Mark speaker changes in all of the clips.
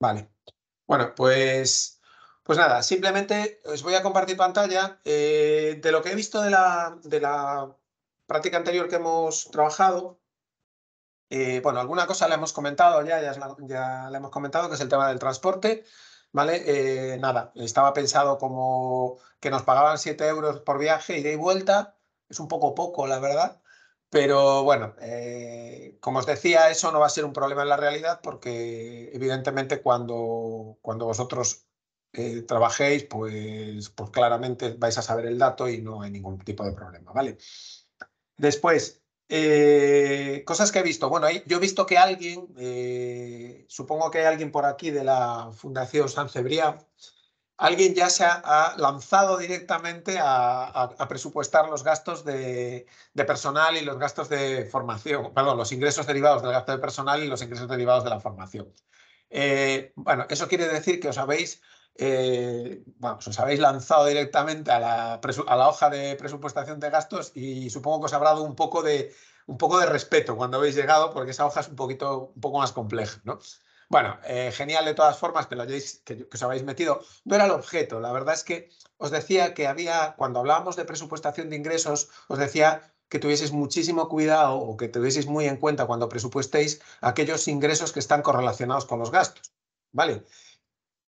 Speaker 1: Vale. Bueno, pues, pues nada, simplemente os voy a compartir pantalla. Eh, de lo que he visto de la, de la práctica anterior que hemos trabajado, eh, bueno, alguna cosa le hemos comentado ya, ya, le hemos comentado, que es el tema del transporte. ¿Vale? Eh, nada, estaba pensado como que nos pagaban 7 euros por viaje, ida y vuelta. Es un poco poco, la verdad. Pero bueno, eh, como os decía, eso no va a ser un problema en la realidad porque evidentemente cuando, cuando vosotros eh, trabajéis, pues, pues claramente vais a saber el dato y no hay ningún tipo de problema, ¿vale? Después, eh, cosas que he visto. Bueno, yo he visto que alguien, supongo que hay alguien por aquí de la Fundación San Cebrián, alguien ya se ha, lanzado directamente a, presupuestar los gastos de, personal y los gastos de formación, perdón, los ingresos derivados del gasto de personal y los ingresos derivados de la formación. Eh, bueno, eso quiere decir que os habéis, eh, os habéis lanzado directamente a la, hoja de presupuestación de gastos y supongo que os habrá dado un poco de, respeto cuando habéis llegado porque esa hoja es un, poquito, poco más compleja, ¿no? Bueno, eh, genial de todas formas que, que, os habéis metido. No era el objeto. La verdad es que os decía que había, cuando hablábamos de presupuestación de ingresos, os decía que tuvieseis muchísimo cuidado o que tuvieseis muy en cuenta cuando presupuestéis aquellos ingresos que están correlacionados con los gastos. ¿Vale?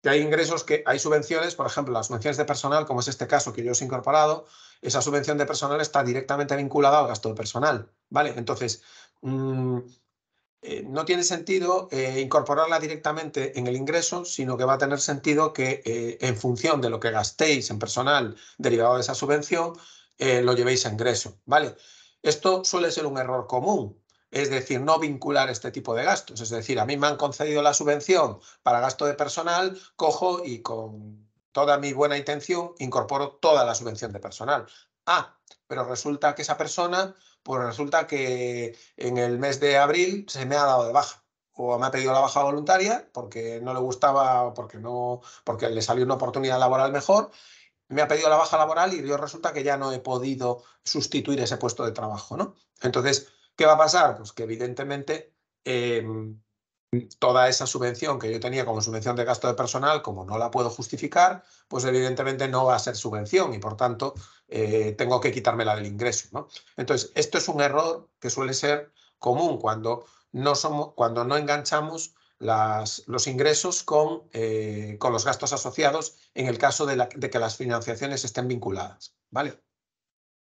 Speaker 1: Que hay ingresos que hay subvenciones, por ejemplo, las subvenciones de personal, como es este caso que yo os he incorporado, esa subvención de personal está directamente vinculada al gasto de personal. ¿Vale? Entonces, mm, eh, no tiene sentido eh, incorporarla directamente en el ingreso, sino que va a tener sentido que eh, en función de lo que gastéis en personal derivado de esa subvención, lo llevéis a ingreso. ¿vale? Esto suele ser un error común, es decir, no vincular este tipo de gastos. Es decir, a mí me han concedido la subvención para gasto de personal, cojo y con toda mi buena intención incorporo toda la subvención de personal. Ah, pero resulta que esa persona pues resulta que en el mes de abril se me ha dado de baja o me ha pedido la baja voluntaria porque no le gustaba, porque, no, porque le salió una oportunidad laboral mejor, me ha pedido la baja laboral y yo resulta que ya no he podido sustituir ese puesto de trabajo. ¿no? Entonces, ¿qué va a pasar? Pues que evidentemente em, toda esa subvención que yo tenía como subvención de gasto de personal, como no la puedo justificar, pues evidentemente no va a ser subvención y por tanto eh, tengo que quitármela del ingreso. ¿no? Entonces, esto es un error que suele ser común cuando no, somos, cuando no enganchamos los ingresos con, eh, con, los gastos asociados en el caso de, de, que las financiaciones estén vinculadas. ¿vale?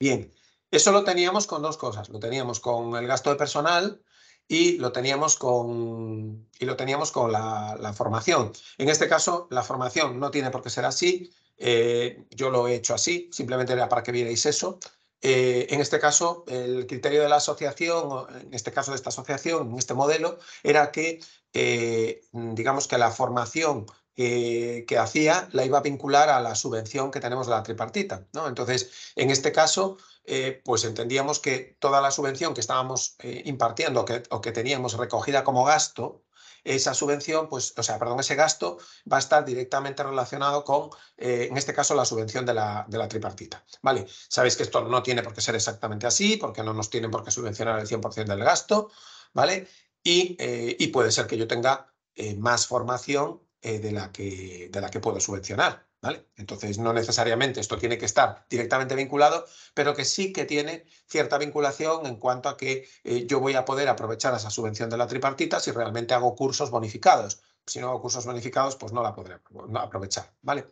Speaker 1: Bien, eso lo teníamos con dos cosas. Lo teníamos con el gasto de personal y lo teníamos con, y lo teníamos con la, formación. En este caso, la formación no tiene por qué ser así. Eh, yo lo he hecho así, simplemente era para que vierais eso. Eh, en este caso, el criterio de la asociación, en este caso de esta asociación, en este modelo, era que, eh, digamos que la formación que hacía la iba a vincular a la subvención que tenemos de la tripartita. ¿no? Entonces, en este caso, eh, pues entendíamos que toda la subvención que estábamos eh, impartiendo o que teníamos recogida como gasto, esa subvención, pues, o sea, perdón, ese gasto va a estar directamente relacionado con, eh, en este caso, la subvención de la, de la, tripartita. ¿Vale? Sabéis que esto no tiene por qué ser exactamente así, porque no nos tienen por qué subvencionar el 100% del gasto, ¿vale? Y, y, puede ser que yo tenga más formación de, la que, de la que puedo subvencionar. Entonces, no necesariamente esto tiene que estar directamente vinculado, pero que sí que tiene cierta vinculación en cuanto a que eh, yo voy a poder aprovechar esa subvención de la tripartita si realmente hago cursos bonificados. Si no hago cursos bonificados, pues no la podré aprovechar, ¿vale?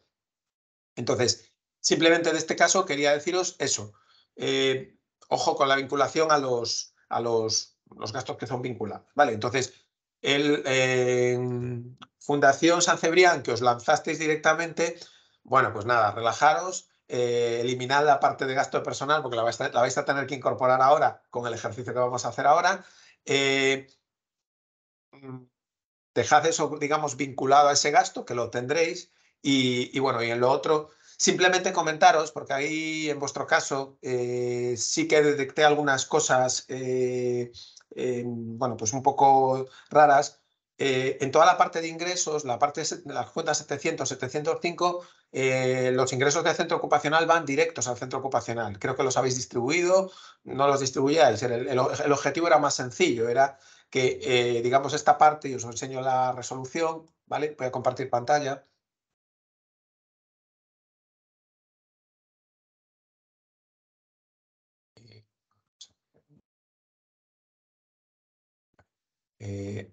Speaker 1: Entonces, simplemente de este caso quería deciros eso. Eh, ojo con la vinculación a los, a los, los gastos que son vinculados, ¿vale? Entonces, el, Fundación San Cebrián, que os lanzasteis directamente, bueno, pues nada, relajaros, eh, eliminad la parte de gasto de personal porque la vais, a, tener que incorporar ahora con el ejercicio que vamos a hacer ahora. Eh, mm, dejad eso, digamos, vinculado a ese gasto, que lo tendréis. Y, bueno, y en lo otro, simplemente comentaros, porque ahí en vuestro caso eh, sí que detecté algunas cosas, bueno, pues un poco raras. Eh, en toda la parte de ingresos, la parte de las cuentas 700, 705, eh, los ingresos del centro ocupacional van directos al centro ocupacional. Creo que los habéis distribuido, no los distribuíais. El, el, objetivo era más sencillo, era que, eh, digamos, esta parte, y os enseño la resolución, ¿vale? Voy a compartir pantalla. Eh,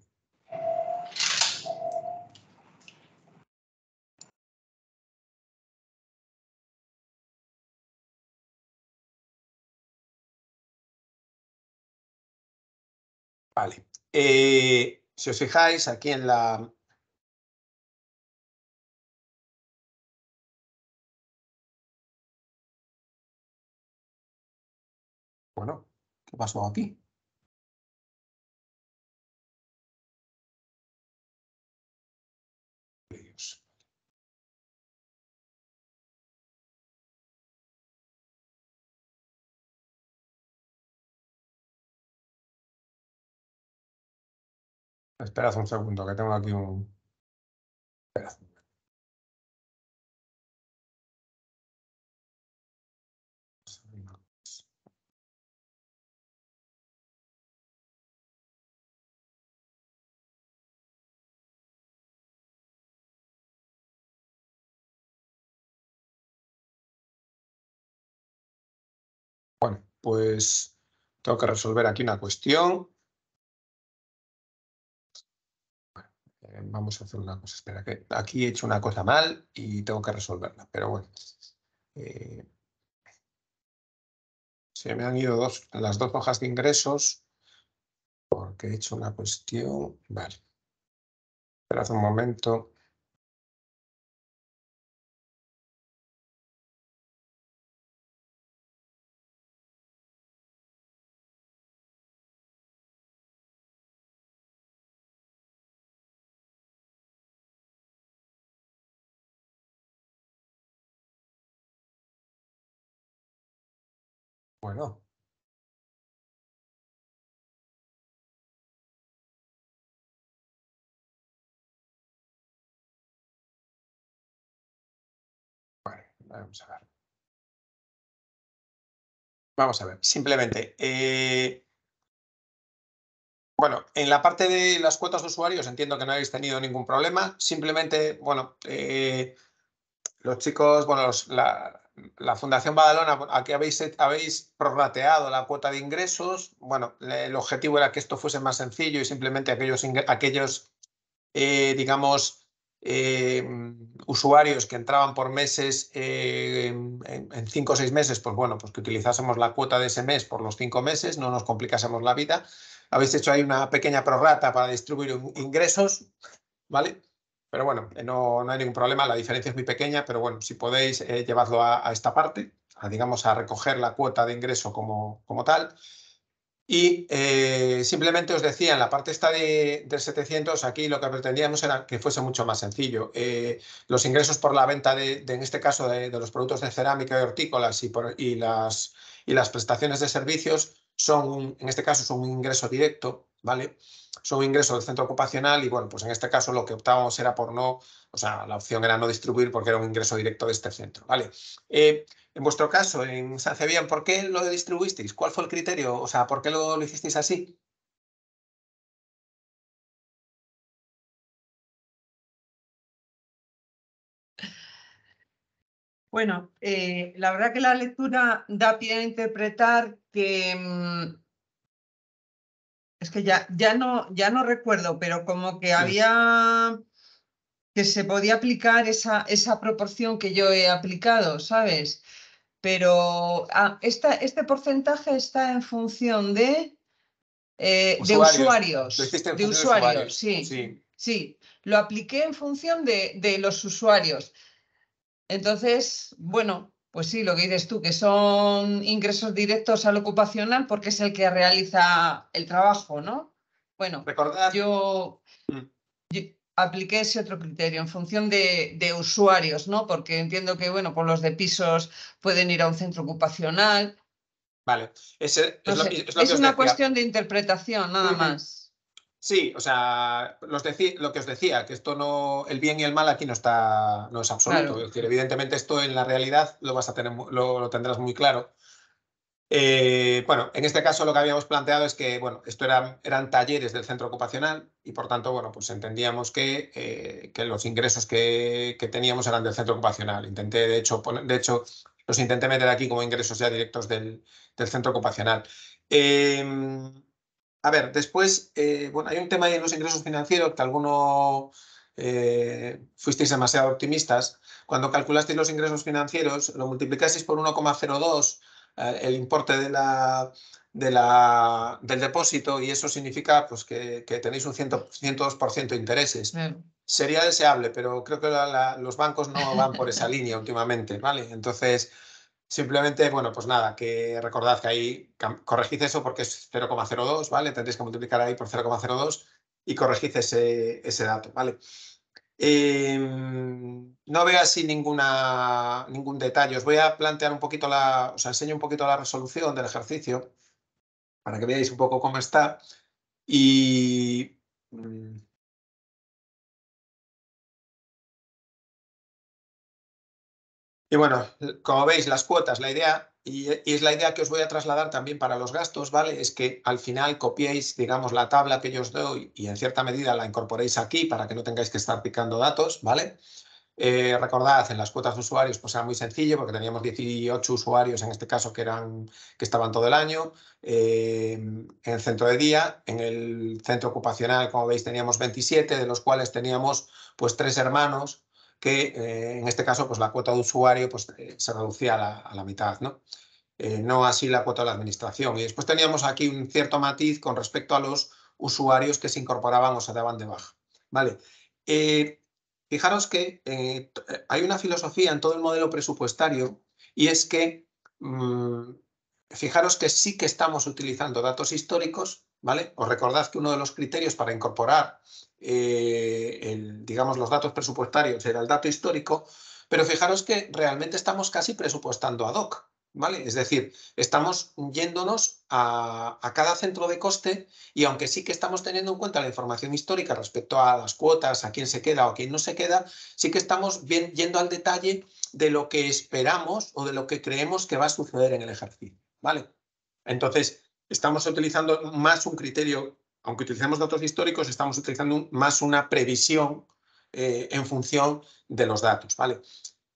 Speaker 1: Vale. Eh, si os fijáis aquí en la... Bueno, ¿qué pasó aquí? Esperad un segundo, que tengo aquí un... Bueno, pues tengo que resolver aquí una cuestión. Eh, vamos a hacer una cosa, espera, que aquí he hecho una cosa mal y tengo que resolverla, pero bueno. Eh, se me han ido dos, las dos hojas de ingresos porque he hecho una cuestión. Vale. Esperad un momento. Bueno. Vale, vamos a ver. Vamos a ver, simplemente. Eh, bueno, en la parte de las cuotas de usuarios entiendo que no habéis tenido ningún problema. Simplemente, bueno, eh, los chicos, bueno, la, la Fundación Badalona, aquí habéis, habéis prorrateado la cuota de ingresos. Bueno, el objetivo era que esto fuese más sencillo y simplemente aquellos, aquellos eh, digamos, eh, usuarios que entraban por meses eh, en, cinco o seis meses, pues bueno, pues que utilizásemos la cuota de ese mes por los cinco meses, no nos complicásemos la vida. Habéis hecho ahí una pequeña prorrata para distribuir ingresos, ¿vale? Pero bueno, eh, no, hay ningún problema, la diferencia es muy pequeña, pero bueno, si podéis eh, llevarlo a, esta parte, a, digamos a recoger la cuota de ingreso como, como tal. Y eh, simplemente os decía, en la parte esta de, 700, aquí lo que pretendíamos era que fuese mucho más sencillo. los ingresos por la venta, de, en este caso, de, los productos de cerámica y hortícolas y, por, y, las, y las prestaciones de servicios son, en este caso, son un ingreso directo, ¿vale? Son un ingreso del centro ocupacional y bueno, pues en este caso lo que optábamos era por no, o sea, la opción era no distribuir porque era un ingreso directo de este centro, ¿vale? Eh, en vuestro caso, en San Cebián, ¿por qué lo distribuisteis? ¿Cuál fue el criterio? O sea, ¿por qué lo, lo hicisteis así?
Speaker 2: Bueno, eh, la verdad que la lectura da pie a interpretar que mm, es que ya, ya, no, ya no recuerdo, pero como que había que se podía aplicar esa, esa proporción que yo he aplicado, ¿sabes? Pero ah, este porcentaje está en función de, eh, de usuarios. de usuarios, sí, sí, sí. Lo apliqué en función de, de los usuarios. Entonces, bueno, pues sí, lo que dices tú, que son ingresos directos al ocupacional porque es el que realiza el trabajo, ¿no? Bueno, yo, mm. yo, apliqué ese otro criterio en función de, usuarios, ¿no? Porque entiendo que, bueno, por los de pisos pueden ir a un centro ocupacional.
Speaker 1: Vale,
Speaker 2: es, una cuestión de interpretación, nada más.
Speaker 1: Sí, o sea, lo que os decía, que esto no, el bien y el mal aquí no está, no es absoluto. Es decir, evidentemente esto en la realidad lo vas a tener, lo, tendrás muy claro. Eh, bueno, en este caso lo que habíamos planteado es que, bueno, esto eran, eran talleres del centro ocupacional y por tanto, bueno, pues entendíamos que, eh, que los ingresos que, que, teníamos eran del centro ocupacional. Intenté, de hecho, poner, de hecho, los intenté meter aquí como ingresos ya directos del, del centro ocupacional. Eh, a ver, después, eh, bueno, hay un tema en los ingresos financieros que alguno eh, fuisteis demasiado optimistas. Cuando calculasteis los ingresos financieros, lo multiplicasteis por 1,02 eh, el importe de la, de la, del depósito y eso significa pues, que, que tenéis un 100, 102% de intereses. Mm. Sería deseable, pero creo que la, los bancos no van por esa línea últimamente, ¿vale? Entonces, simplemente, bueno, pues nada, que recordad que ahí corregid eso porque es 0,02, ¿vale? Tendréis que multiplicar ahí por 0,02 y corregid ese, ese dato, ¿vale? Eh, no veo así ningún detalle. Os voy a plantear un poquito la, os enseño un poquito la resolución del ejercicio para que veáis un poco cómo está. Y Y bueno, como veis, las cuotas, la idea, y, es la idea que os voy a trasladar también para los gastos, ¿vale? Es que al final copiéis, digamos, la tabla que yo os doy y en cierta medida la incorporéis aquí para que no tengáis que estar picando datos, ¿vale? Eh, recordad, en las cuotas de usuarios pues era muy sencillo porque teníamos 18 usuarios en este caso que, eran, que estaban todo el año. Eh, en el centro de día, en el centro ocupacional, como veis, teníamos 27, de los cuales teníamos pues tres hermanos que eh, en este caso pues la cuota de usuario pues, eh, se reducía a la, mitad, ¿no? Eh, no así la cuota de la administración. Y después teníamos aquí un cierto matiz con respecto a los usuarios que se incorporaban o se daban de baja. ¿vale? fijaros que hay una filosofía en todo el modelo presupuestario y es que, mmm, fijaros que sí que estamos utilizando datos históricos, ¿vale? Os recordad que uno de los criterios para incorporar eh, digamos, los datos presupuestarios era el dato histórico, pero fijaros que realmente estamos casi presupuestando ad hoc. ¿Vale? Es decir, estamos yéndonos a, a, cada centro de coste y aunque sí que estamos teniendo en cuenta la información histórica respecto a las cuotas, a quién se queda o a quién no se queda, sí que estamos bien, yendo al detalle de lo que esperamos o de lo que creemos que va a suceder en el ejercicio. ¿Vale? Entonces, estamos utilizando más un criterio aunque utilicemos datos históricos, estamos utilizando más una previsión eh, en función de los datos. ¿vale?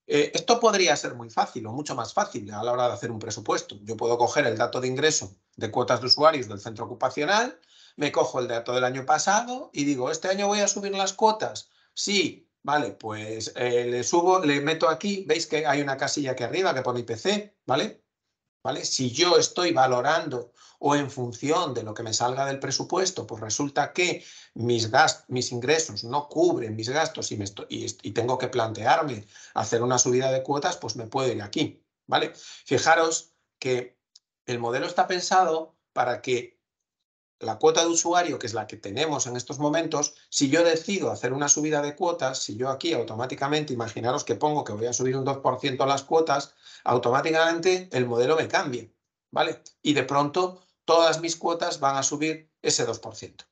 Speaker 1: Eh, esto podría ser muy fácil o mucho más fácil a la hora de hacer un presupuesto. Yo puedo coger el dato de ingreso de cuotas de usuarios del centro ocupacional, me cojo el dato del año pasado y digo, ¿este año voy a subir las cuotas? Sí, vale, pues eh, le subo, le meto aquí, veis que hay una casilla aquí arriba que pone IPC, ¿vale? Si yo estoy valorando o en función de lo que me salga del presupuesto, pues resulta que mis, mis ingresos no cubren mis gastos y, y, tengo que plantearme hacer una subida de cuotas, pues me puedo ir aquí. ¿vale? Fijaros que el modelo está pensado para que la cuota de usuario, que es la que tenemos en estos momentos, si yo decido hacer una subida de cuotas, si yo aquí automáticamente, imaginaros que pongo que voy a subir un 2% las cuotas, automáticamente el modelo me cambia, ¿vale? Y de pronto todas mis cuotas van a subir ese 2%.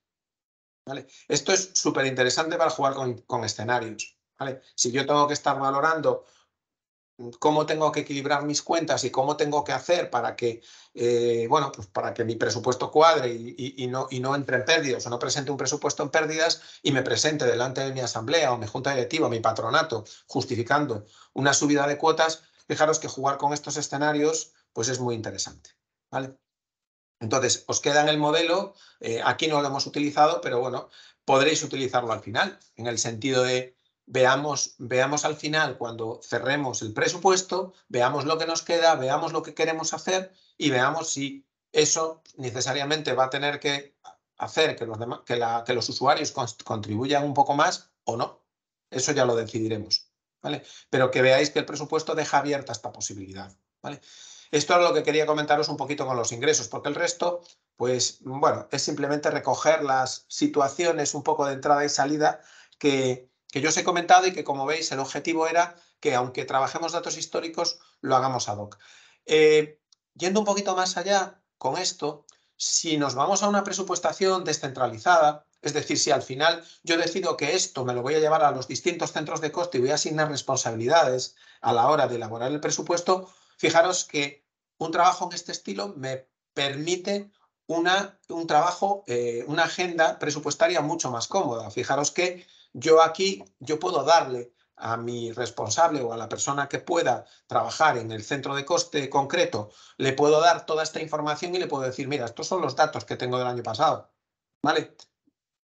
Speaker 1: ¿vale? Esto es súper interesante para jugar con, escenarios. ¿vale? Si yo tengo que estar valorando cómo tengo que equilibrar mis cuentas y cómo tengo que hacer para que, eh, bueno, pues para que mi presupuesto cuadre y, no, y no entre en pérdidas o no presente un presupuesto en pérdidas y me presente delante de mi asamblea o mi junta directiva o mi patronato justificando una subida de cuotas, fijaros que jugar con estos escenarios pues es muy interesante. ¿vale? Entonces, os queda en el modelo, eh, aquí no lo hemos utilizado, pero bueno, podréis utilizarlo al final, en el sentido de veamos, veamos al final cuando cerremos el presupuesto, veamos lo que nos queda, veamos lo que queremos hacer y veamos si eso necesariamente va a tener que hacer que los, que los usuarios contribuyan un poco más o no. Eso ya lo decidiremos. ¿vale? Pero que veáis que el presupuesto deja abierta esta posibilidad. ¿vale? Esto es lo que quería comentaros un poquito con los ingresos, porque el resto, pues bueno, es simplemente recoger las situaciones un poco de entrada y salida que, que yo os he comentado y que como veis el objetivo era que aunque trabajemos datos históricos, lo hagamos ad hoc. Eh, yendo un poquito más allá con esto, si nos vamos a una presupuestación descentralizada, es decir, si al final yo decido que esto me lo voy a llevar a los distintos centros de coste y voy a asignar responsabilidades a la hora de elaborar el presupuesto, Fijaros que un trabajo en este estilo me permite una, un trabajo, eh, una agenda presupuestaria mucho más cómoda. Fijaros que yo aquí, yo puedo darle a mi responsable o a la persona que pueda trabajar en el centro de coste concreto, le puedo dar toda esta información y le puedo decir, mira, estos son los datos que tengo del año pasado. ¿Vale?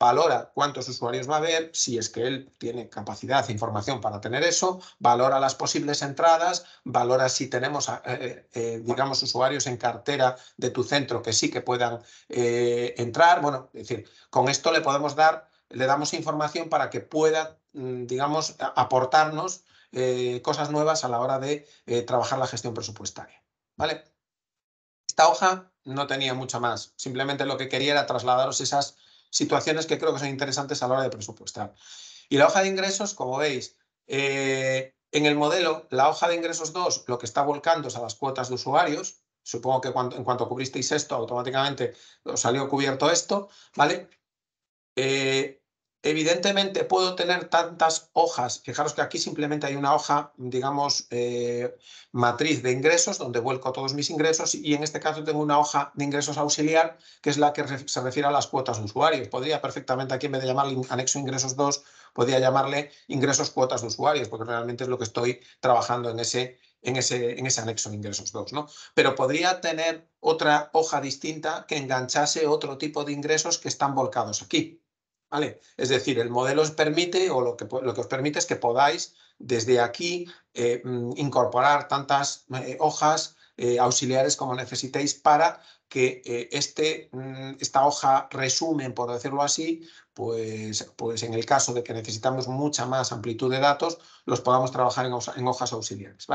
Speaker 1: valora cuántos usuarios va a haber, si es que él tiene capacidad e información para tener eso, valora las posibles entradas, valora si tenemos, eh, eh, digamos, usuarios en cartera de tu centro que sí que puedan eh, entrar. Bueno, es decir, con esto le podemos dar, le damos información para que pueda, mm, digamos, aportarnos cosas nuevas a la hora de trabajar la gestión presupuestaria. ¿Vale? Esta hoja no tenía mucho más, simplemente lo que quería era trasladaros esas situaciones que creo que son interesantes a la hora de presupuestar. Y la hoja de ingresos, como veis, eh, en el modelo, la hoja de ingresos 2 lo que está volcando es a las cuotas de usuarios. Supongo que en cuanto cubristeis esto, automáticamente os salió cubierto esto, ¿vale? Eh, Evidentemente puedo tener tantas hojas, fijaros que aquí simplemente hay una hoja, digamos, eh, matriz de ingresos, donde vuelco todos mis ingresos y en este caso tengo una hoja de ingresos auxiliar, que es la que se refiere a las cuotas de usuarios. Podría perfectamente aquí, en vez de llamarle anexo ingresos 2, podría llamarle ingresos cuotas de usuarios, porque realmente es lo que estoy trabajando en ese, en ese, en ese anexo de ingresos 2. ¿no? Pero podría tener otra hoja distinta que enganchase otro tipo de ingresos que están volcados aquí. Es decir, el modelo os permite, o lo que, os permite es que podáis desde aquí eh, mm, incorporar tantas eh, hojas eh, auxiliares como necesitéis para que este, mm, esta hoja resumen, por decirlo así, pues, pues en el caso de que necesitamos mucha más amplitud de datos, los podamos trabajar en, hojas auxiliares.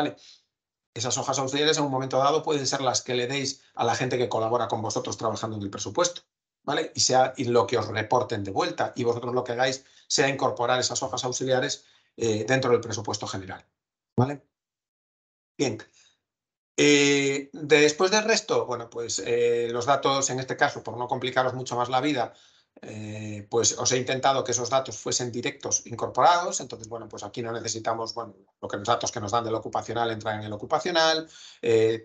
Speaker 1: Esas hojas auxiliares en un momento dado pueden ser las que le deis a la gente que colabora con vosotros trabajando en el presupuesto. ¿Vale? Y, sea, y lo que os reporten de vuelta y vosotros lo que hagáis sea incorporar esas hojas auxiliares eh, dentro del presupuesto general, ¿vale? Bien. Eh, después del resto, bueno, pues eh, los datos, en este caso, por no complicaros mucho más la vida, pues os he intentado que esos datos fuesen directos incorporados, entonces, bueno, pues aquí no necesitamos, bueno, lo que los datos que nos dan del ocupacional entran en el ocupacional,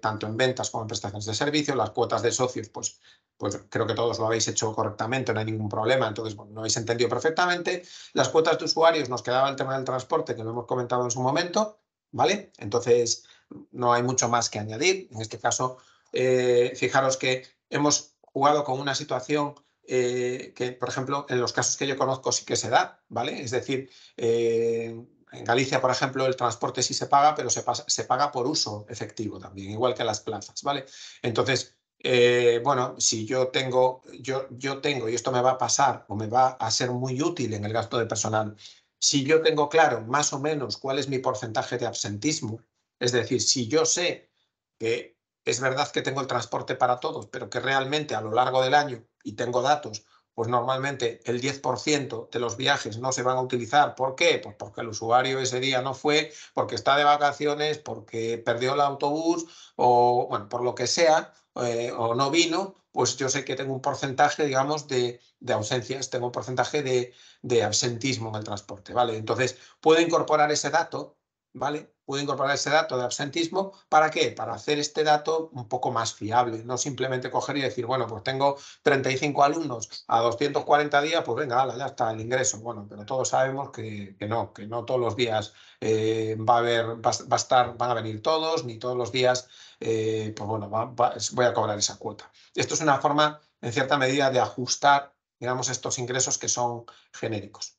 Speaker 1: tanto en ventas como en prestaciones de servicio, las cuotas de socios, pues, pues creo que todos lo habéis hecho correctamente, no hay ningún problema, entonces, lo habéis entendido perfectamente. Las cuotas de usuarios, nos quedaba el tema del transporte, que lo hemos comentado en su momento, ¿vale? Entonces, no hay mucho más que añadir. En este caso, eh, fijaros que hemos jugado con una situación eh, que, por ejemplo, en los casos que yo conozco sí que se da, ¿vale? Es decir, eh, en Galicia, por ejemplo, el transporte sí se paga, pero se, se paga por uso efectivo también, igual que las plazas, ¿vale? Entonces, eh, bueno, si yo tengo, yo, yo tengo, y esto me va a pasar o me va a ser muy útil en el gasto de personal, si yo tengo claro más o menos cuál es mi porcentaje de absentismo, es decir, si yo sé que es verdad que tengo el transporte para todos, pero que realmente a lo largo del año, y tengo datos, pues normalmente el 10% de los viajes no se van a utilizar. ¿Por qué? Pues porque el usuario ese día no fue, porque está de vacaciones, porque perdió el autobús o, bueno, por lo que sea, eh, o no vino, pues yo sé que tengo un porcentaje, digamos, de, de ausencias, tengo un porcentaje de, de absentismo en el transporte, ¿vale? Entonces, puedo incorporar ese dato ¿vale? Puedo incorporar ese dato de absentismo. ¿Para qué? Para hacer este dato un poco más fiable, no simplemente coger y decir, bueno, pues tengo 35 alumnos a 240 días, pues venga, ya está el ingreso. Bueno, pero todos sabemos que, no, que no todos los días eh, va a haber, va, a estar, van a venir todos, ni todos los días, eh, pues bueno, voy a cobrar esa cuota. Esto es una forma, en cierta medida, de ajustar, digamos, estos ingresos que son genéricos,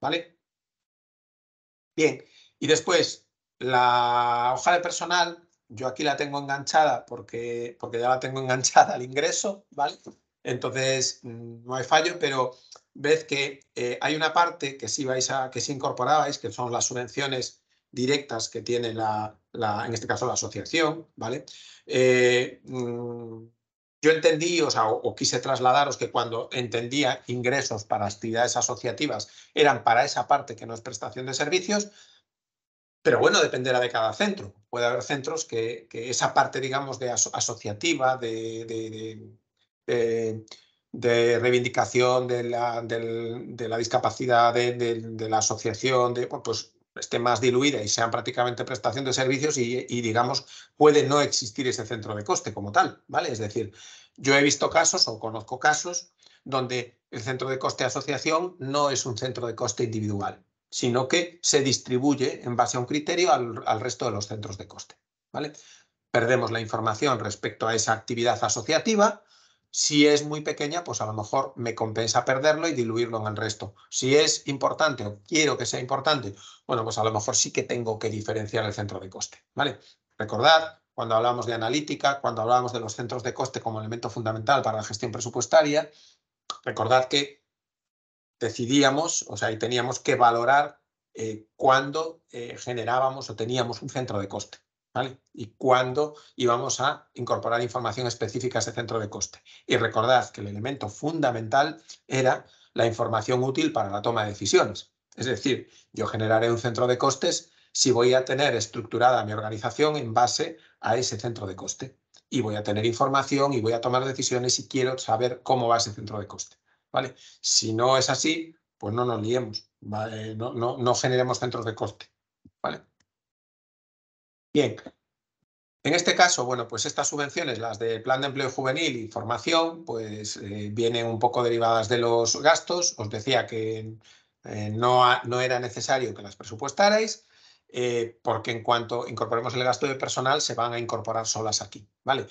Speaker 1: ¿vale? Bien, y después, la hoja de personal, yo aquí la tengo enganchada porque, porque ya la tengo enganchada al ingreso, ¿vale? Entonces, mm, no hay fallo, pero ves que eh, hay una parte que sí vais a, que sí incorporabais, que son las subvenciones directas que tiene la, en este caso la asociación, ¿vale? Eh, mm, yo entendí, o sea, o, quise trasladaros que cuando entendía ingresos para actividades asociativas eran para esa parte que no es prestación de servicios, pero bueno, dependerá de cada centro. Puede haber centros que, esa parte, digamos, de asociativa, de, de, reivindicación de la, de discapacidad de, la asociación, pues esté más diluida y sean prácticamente prestación de servicios y, y, digamos, puede no existir ese centro de coste como tal, ¿vale? Es decir, yo he visto casos o conozco casos donde el centro de coste asociación no es un centro de coste individual, sino que se distribuye en base a un criterio al, resto de los centros de coste, ¿vale? Perdemos la información respecto a esa actividad asociativa, si es muy pequeña, pues a lo mejor me compensa perderlo y diluirlo en el resto. Si es importante o quiero que sea importante, bueno, pues a lo mejor sí que tengo que diferenciar el centro de coste. ¿vale? Recordad, cuando hablamos de analítica, cuando hablamos de los centros de coste como elemento fundamental para la gestión presupuestaria, recordad que decidíamos, o sea, y teníamos que valorar eh, cuándo eh, generábamos o teníamos un centro de coste. Y cuándo íbamos a incorporar información específica a ese centro de coste. Y recordad que el elemento fundamental era la información útil para la toma de decisiones. Es decir, yo generaré un centro de costes si voy a tener estructurada mi organización en base a ese centro de coste. Y voy a tener información y voy a tomar decisiones y quiero saber cómo va ese centro de coste. ¿Vale? Si no es así, pues no nos liemos, no, no, no generemos centros de coste. ¿vale? Bien, en este caso, bueno, pues estas subvenciones, las del Plan de Empleo Juvenil y Formación, pues eh, vienen un poco derivadas de los gastos. Os decía que eh, no, no, era necesario que las presupuestarais, eh, porque en cuanto incorporemos el gasto de personal, se van a incorporar solas aquí, ¿vale?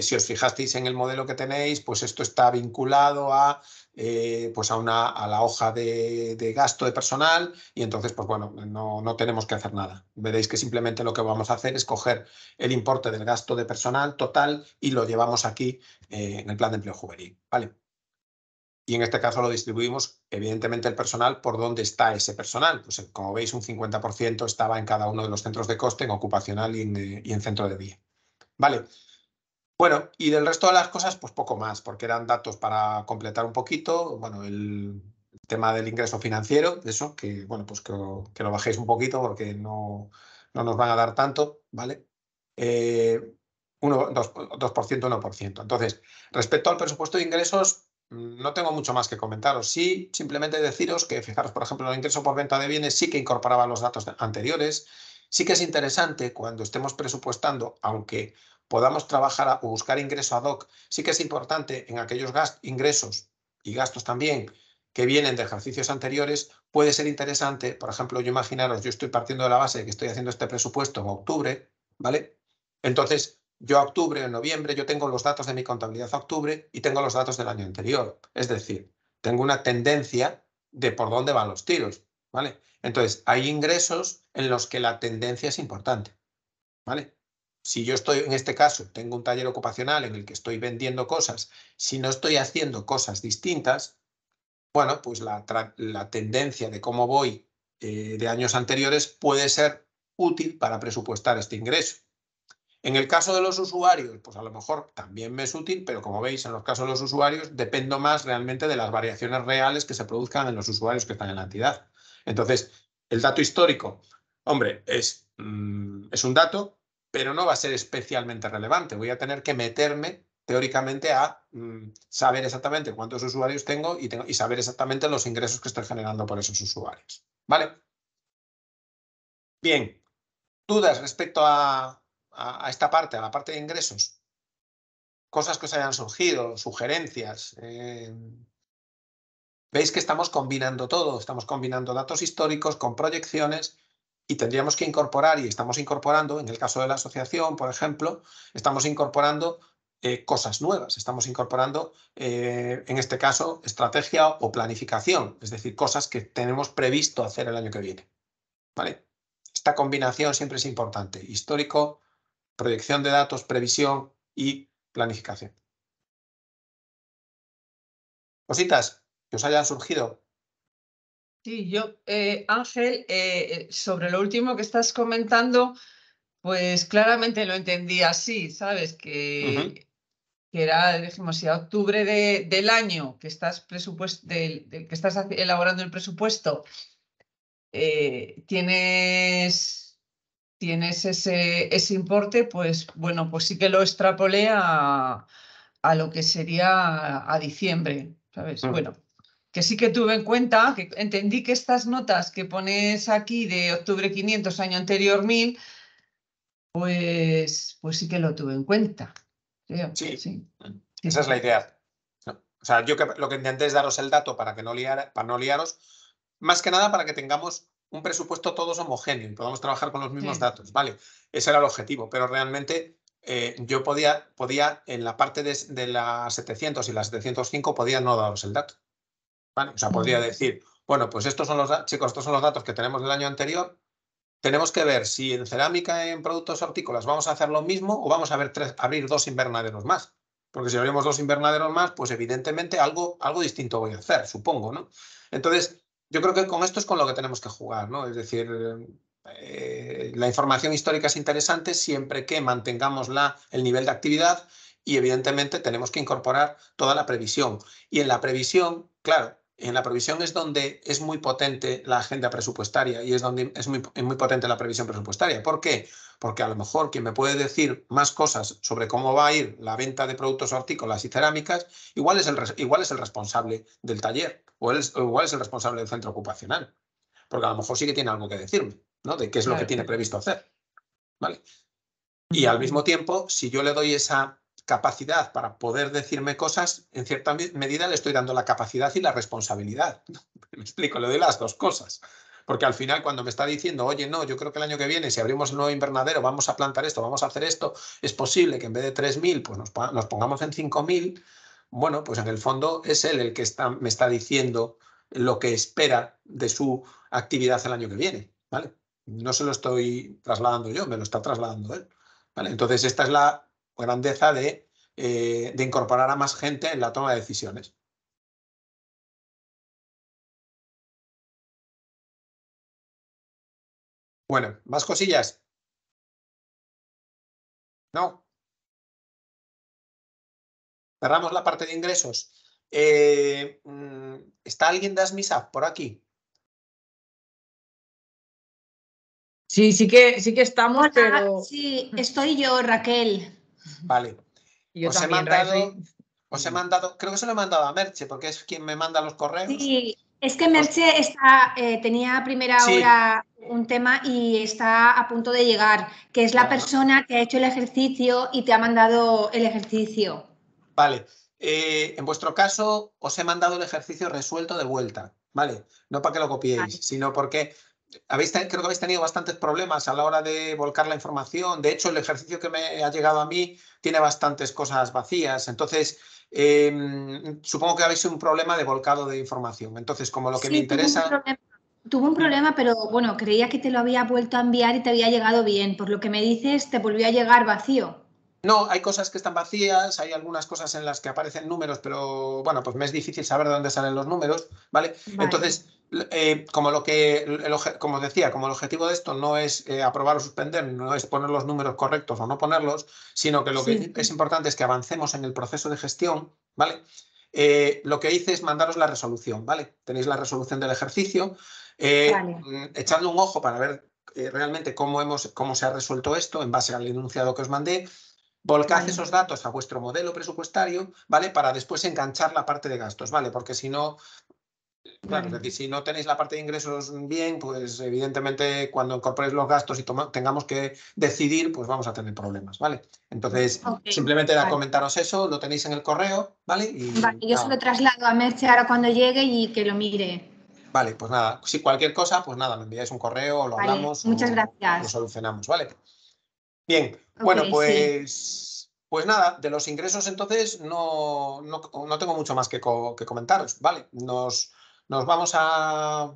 Speaker 1: si os fijasteis en el modelo que tenéis, pues esto está vinculado a eh, pues a, una, a la hoja de, gasto de personal y entonces, pues bueno, no, no, tenemos que hacer nada. Veréis que simplemente lo que vamos a hacer es coger el importe del gasto de personal total y lo llevamos aquí eh, en el plan de empleo juvenil, ¿vale? Y en este caso lo distribuimos, evidentemente, el personal por dónde está ese personal. Pues como veis, un 50% estaba en cada uno de los centros de coste, en ocupacional y en, y en centro de día. Vale, bueno, y del resto de las cosas, pues poco más, porque eran datos para completar un poquito. Bueno, el tema del ingreso financiero, eso, que bueno, pues que, lo bajéis un poquito porque no, no, nos van a dar tanto, ¿vale? Eh, 2%, 1%. Entonces, respecto al presupuesto de ingresos, no tengo mucho más que comentaros. Sí, simplemente deciros que, fijaros, por ejemplo, el ingreso por venta de bienes sí que incorporaba los datos anteriores. Sí que es interesante cuando estemos presupuestando, aunque podamos trabajar o buscar ingreso ad hoc, sí que es importante en aquellos ingresos y gastos también que vienen de ejercicios anteriores, puede ser interesante, por ejemplo, yo imaginaros, yo estoy partiendo de la base de que estoy haciendo este presupuesto en octubre, ¿vale? Entonces, yo octubre, en noviembre, yo tengo los datos de mi contabilidad a octubre y tengo los datos del año anterior. Es decir, tengo una tendencia de por dónde van los tiros, ¿vale? Entonces, hay ingresos en los que la tendencia es importante, ¿vale? si yo estoy, en este caso, tengo un taller ocupacional en el que estoy vendiendo cosas, si no estoy haciendo cosas distintas, bueno, pues la, tendencia de cómo voy eh, de años anteriores puede ser útil para presupuestar este ingreso. En el caso de los usuarios, pues a lo mejor también me es útil, pero como veis, en los casos de los usuarios dependo más realmente de las variaciones reales que se produzcan en los usuarios que están en la entidad. Entonces, el dato histórico, hombre, es, mm, es un dato, pero no va a ser especialmente relevante. Voy a tener que meterme teóricamente a mm, saber exactamente cuántos usuarios tengo y, tengo y, saber exactamente los ingresos que estoy generando por esos usuarios. ¿Vale? Bien, dudas respecto a, esta parte, a la parte de ingresos. Cosas que os hayan surgido, sugerencias. Eh, veis que estamos combinando todo, estamos combinando datos históricos con proyecciones y tendríamos que incorporar, y estamos incorporando, en el caso de la asociación, por ejemplo, estamos incorporando eh, cosas nuevas, estamos incorporando, eh, en este caso, estrategia o planificación, es decir, cosas que tenemos previsto hacer el año que viene. ¿Vale? Esta combinación siempre es importante, histórico, proyección de datos, previsión y planificación. Cositas que os hayan surgido
Speaker 2: Sí, yo, eh, Ángel, eh, eh, sobre lo último que estás comentando, pues claramente lo entendí así, ¿sabes? Que, era, dijimos, si a octubre del año que estás, del, que estás elaborando el presupuesto, tienes, tienes ese, ese importe, pues bueno, pues sí que lo extrapolé a, lo que sería a, diciembre, ¿sabes? Bueno, que sí que tuve en cuenta, que entendí que estas notas que pones aquí de octubre 500, año anterior 1000, pues, pues sí que lo tuve en cuenta.
Speaker 1: Sí, esa es la idea. O sea, yo que, lo que intenté es daros el dato para, que no liar, para no liaros, más que nada para que tengamos un presupuesto todos homogéneo y podamos trabajar con los mismos datos, ¿vale? Ese era el objetivo, pero realmente eh, yo podía, podía, en la parte de, de las 700 y las 705, podía no daros el dato. O sea, podría decir, bueno, pues estos son los chicos, estos son los datos que tenemos del año anterior. Tenemos que ver si en cerámica, en productos hortícolas, vamos a hacer lo mismo o vamos a ver tres, abrir dos invernaderos más. Porque si abrimos dos invernaderos más, pues evidentemente algo, algo distinto voy a hacer, supongo, ¿no? Entonces, yo creo que con esto es con lo que tenemos que jugar, ¿no? Es decir, eh, la información histórica es interesante siempre que mantengamos la, el nivel de actividad y evidentemente tenemos que incorporar toda la previsión. Y en la previsión, claro, en la previsión es donde es muy potente la agenda presupuestaria y es donde es muy, muy, potente la previsión presupuestaria. ¿Por qué? Porque a lo mejor quien me puede decir más cosas sobre cómo va a ir la venta de productos hortícolas y cerámicas, igual es el, igual es el responsable del taller o, igual es el responsable del centro ocupacional. Porque a lo mejor sí que tiene algo que decirme, ¿no? De qué es lo que tiene previsto hacer. ¿Vale? Y al mismo tiempo, si yo le doy esa capacidad para poder decirme cosas, en cierta medida le estoy dando la capacidad y la responsabilidad. Me explico, le doy las dos cosas. Porque al final cuando me está diciendo, oye, no, yo creo que el año que viene, si abrimos el nuevo invernadero, vamos a plantar esto, vamos a hacer esto, es posible que en vez de 3.000, pues nos, pongamos en 5.000, bueno, pues en el fondo es él el que está, me está diciendo lo que espera de su actividad el año que viene, ¿vale? No se lo estoy trasladando yo, me lo está trasladando él, ¿vale? Entonces esta es la grandeza de, eh, de incorporar a más gente en la toma de decisiones. Bueno, ¿más cosillas? No. Cerramos la parte de ingresos. Eh, mm, ¿Está alguien de Asmisa por aquí?
Speaker 2: Sí, sí que, sí que estamos, pero...
Speaker 3: Sí, estoy yo, Raquel.
Speaker 1: Vale. os, he mandado, os he mandado, creo que se lo he mandado a Merche, porque es quien me manda los correos.
Speaker 3: Sí, es que Merche está, eh, tenía a primera hora un tema y está a punto de llegar, que es la persona que ha hecho el ejercicio y te ha mandado el ejercicio.
Speaker 1: Vale. Eh, en vuestro caso, os he mandado el ejercicio resuelto de vuelta, ¿vale? No para que lo copiéis, sino porque creo que habéis tenido bastantes problemas a la hora de volcar la información. De hecho, el ejercicio que me ha llegado a mí tiene bastantes cosas vacías. Entonces, em, supongo que habéis un problema de volcado de información. Entonces, como lo que me interesa...
Speaker 3: Tuvo un problema, pero bueno, creía que te lo había vuelto a enviar y te había llegado bien. Por lo que me dices, te volvió a llegar vacío.
Speaker 1: No, hay cosas que están vacías, hay algunas cosas en las que aparecen números, pero bueno, pues me es difícil saber de dónde salen los números, ¿vale? Entonces, eh, como lo que, como decía, como el objetivo de esto no es eh, aprobar o suspender, no es poner los números correctos o no ponerlos, sino que lo que es importante es que avancemos en el proceso de gestión, ¿vale? Eh, lo que hice es mandaros la resolución, ¿vale? Tenéis la resolución del ejercicio, mm, echadle un ojo para ver realmente cómo, hemos, cómo se ha resuelto esto en base al enunciado que os mandé Volcad esos datos a vuestro modelo presupuestario, ¿vale? Para después enganchar la parte de gastos, ¿vale? Porque si no, Claro, si no tenéis la parte de ingresos bien, pues evidentemente cuando incorporéis los gastos y tengamos que decidir, pues vamos a tener problemas, ¿vale? Entonces, simplemente era comentaros eso, lo tenéis en el correo, ¿vale?
Speaker 3: Y, vale, yo se lo traslado a Merche ahora cuando llegue y que lo mire.
Speaker 1: Vale, pues nada, si cualquier cosa, pues nada, me enviáis un correo, lo hablamos.
Speaker 3: Muchas gracias.
Speaker 1: Lo solucionamos, ¿vale? Bien, bueno, pues, pues nada, de los ingresos entonces no, no, tengo mucho más que, que, comentaros, ¿vale? Nos, nos, vamos a...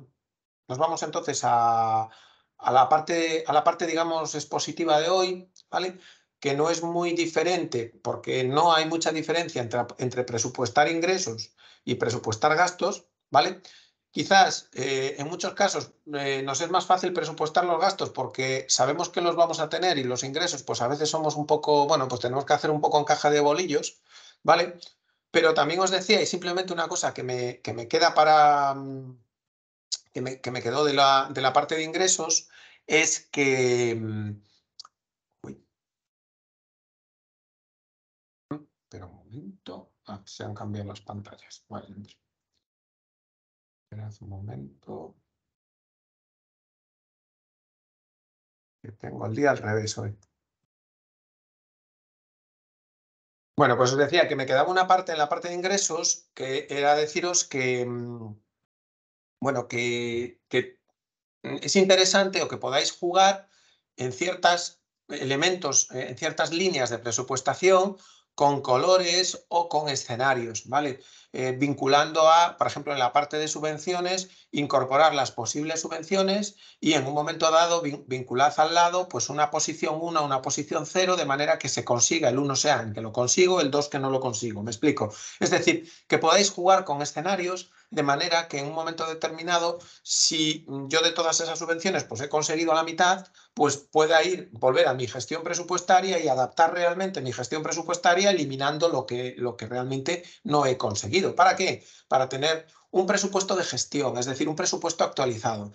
Speaker 1: Nos vamos entonces a, a, la parte, a la parte, digamos, expositiva de hoy, ¿vale? Que no es muy diferente porque no hay mucha diferencia entre, entre presupuestar ingresos y presupuestar gastos, ¿vale? Quizás eh, en muchos casos eh, nos es más fácil presupuestar los gastos porque sabemos que los vamos a tener y los ingresos, pues a veces somos un poco, bueno, pues tenemos que hacer un poco en caja de bolillos, ¿vale? Pero también os decía, y simplemente una cosa que me, que me queda para, mm, que me, que me quedó de la, de la, parte de ingresos, es que... Mm, uy. Pero un momento, ah, se han cambiado las pantallas. Vale. Esperad un momento. Que tengo el día al revés hoy. Bueno, pues os decía que me quedaba una parte en la parte de ingresos que era deciros que, mm, bueno, que, que es interesante o que podáis jugar en ciertos elementos, en ciertas líneas de presupuestación con colores o con escenarios, ¿vale? Eh, vinculando a, por ejemplo, en la parte de subvenciones, incorporar las posibles subvenciones y en un momento dado vinculad al lado pues una posición 1, una posición 0, de manera que se consiga el 1 sea en que lo consigo, el 2 que no lo consigo, me explico. Es decir, que podáis jugar con escenarios de manera que en un momento determinado, si yo de todas esas subvenciones pues he conseguido la mitad, pues pueda ir, volver a mi gestión presupuestaria y adaptar realmente mi gestión presupuestaria eliminando lo que, lo que realmente no he conseguido. ¿Para qué? Para tener un presupuesto de gestión, es decir, un presupuesto actualizado.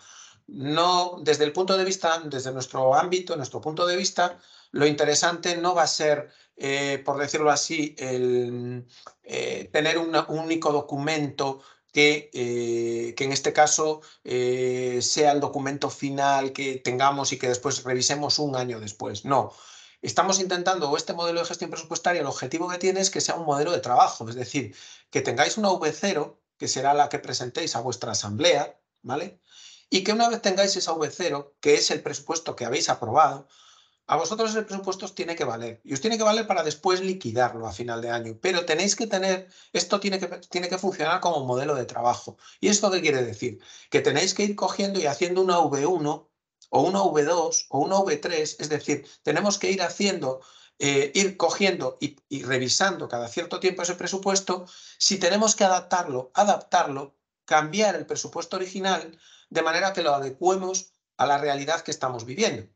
Speaker 1: No, desde el punto de vista, desde nuestro ámbito, nuestro punto de vista, lo interesante no va a ser, eh, por decirlo así, el, eh, tener un único documento que, eh, que en este caso eh, sea el documento final que tengamos y que después revisemos un año después. No. Estamos intentando, este modelo de gestión presupuestaria, el objetivo que tiene es que sea un modelo de trabajo, es decir, que tengáis una V0, que será la que presentéis a vuestra asamblea, ¿vale? Y que una vez tengáis esa V0, que es el presupuesto que habéis aprobado, a vosotros el presupuesto os tiene que valer y os tiene que valer para después liquidarlo a final de año, pero tenéis que tener, esto tiene que, tiene que funcionar como modelo de trabajo. ¿Y esto qué quiere decir? Que tenéis que ir cogiendo y haciendo una V1 o una V2 o una V3, es decir, tenemos que ir haciendo, eh, ir cogiendo y, y revisando cada cierto tiempo ese presupuesto. Si tenemos que adaptarlo, adaptarlo, cambiar el presupuesto original de manera que lo adecuemos a la realidad que estamos viviendo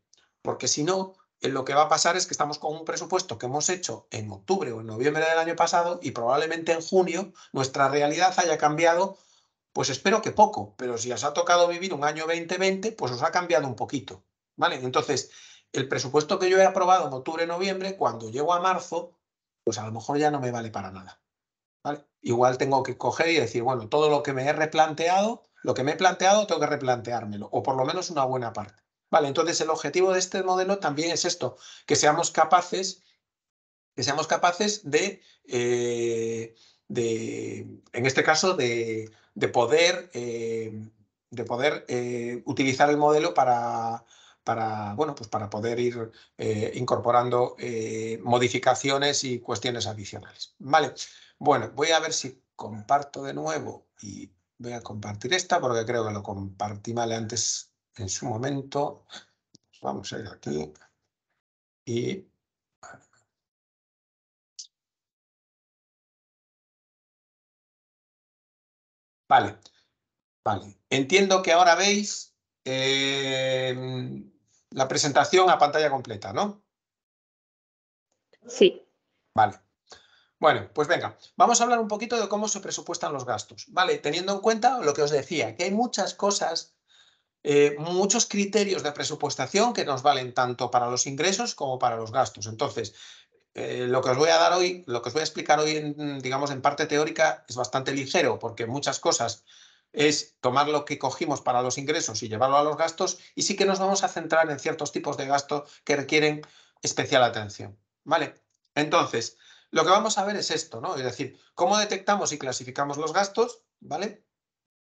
Speaker 1: porque si no, eh, lo que va a pasar es que estamos con un presupuesto que hemos hecho en octubre o en noviembre del año pasado y probablemente en junio nuestra realidad haya cambiado, pues espero que poco, pero si os ha tocado vivir un año 2020, pues os ha cambiado un poquito, ¿vale? Entonces, el presupuesto que yo he aprobado en octubre-noviembre, cuando llego a marzo, pues a lo mejor ya no me vale para nada. Igual tengo que coger y decir, bueno, todo lo que me he replanteado, lo que me he planteado, tengo que replanteármelo, o por lo menos una buena parte. Vale, entonces el objetivo de este modelo también es esto, que seamos capaces, que seamos capaces de, eh, de en este caso, de, poder, eh, de poder eh, utilizar el modelo para, para, bueno, pues para poder ir incorporando modificaciones y cuestiones adicionales. Vale, bueno, voy a ver si comparto de nuevo y voy a compartir esta porque creo que lo compartí mal antes en su momento. Vamos a ir aquí. Y Vale, vale. Entiendo que ahora veis em, la presentación a pantalla completa, ¿no?
Speaker 3: Sí.
Speaker 1: Vale. Bueno, pues venga, vamos a hablar un poquito de cómo se presupuestan los gastos, ¿vale? Teniendo en cuenta lo que os decía, que hay muchas cosas eh, muchos criterios de presupuestación que nos valen tanto para los ingresos como para los gastos. Entonces, eh, lo que os voy a dar hoy, lo que os voy a explicar hoy, en, digamos, en parte teórica, es bastante ligero porque muchas cosas es tomar lo que cogimos para los ingresos y llevarlo a los gastos y sí que nos vamos a centrar en ciertos tipos de gastos que requieren especial atención. ¿Vale? Entonces, lo que vamos a ver es esto, ¿no? Es decir, cómo detectamos y clasificamos los gastos, ¿vale?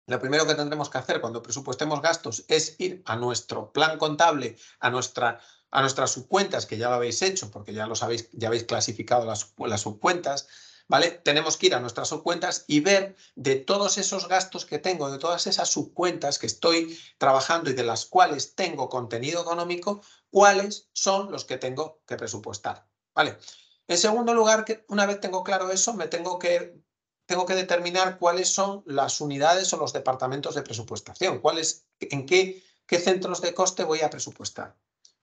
Speaker 1: Lo primero que tendremos que hacer cuando presupuestemos gastos es ir a nuestro plan contable, a, nuestra, a nuestras subcuentas, que ya lo habéis hecho, porque ya lo sabéis, ya habéis clasificado las, las subcuentas, ¿vale? Tenemos que ir a nuestras subcuentas y ver de todos esos gastos que tengo, de todas esas subcuentas que estoy trabajando y de las cuales tengo contenido económico, cuáles son los que tengo que presupuestar, ¿vale? En segundo lugar, una vez tengo claro eso, me tengo que tengo que determinar cuáles son las unidades o los departamentos de presupuestación, cuáles, en qué, qué centros de coste voy a presupuestar.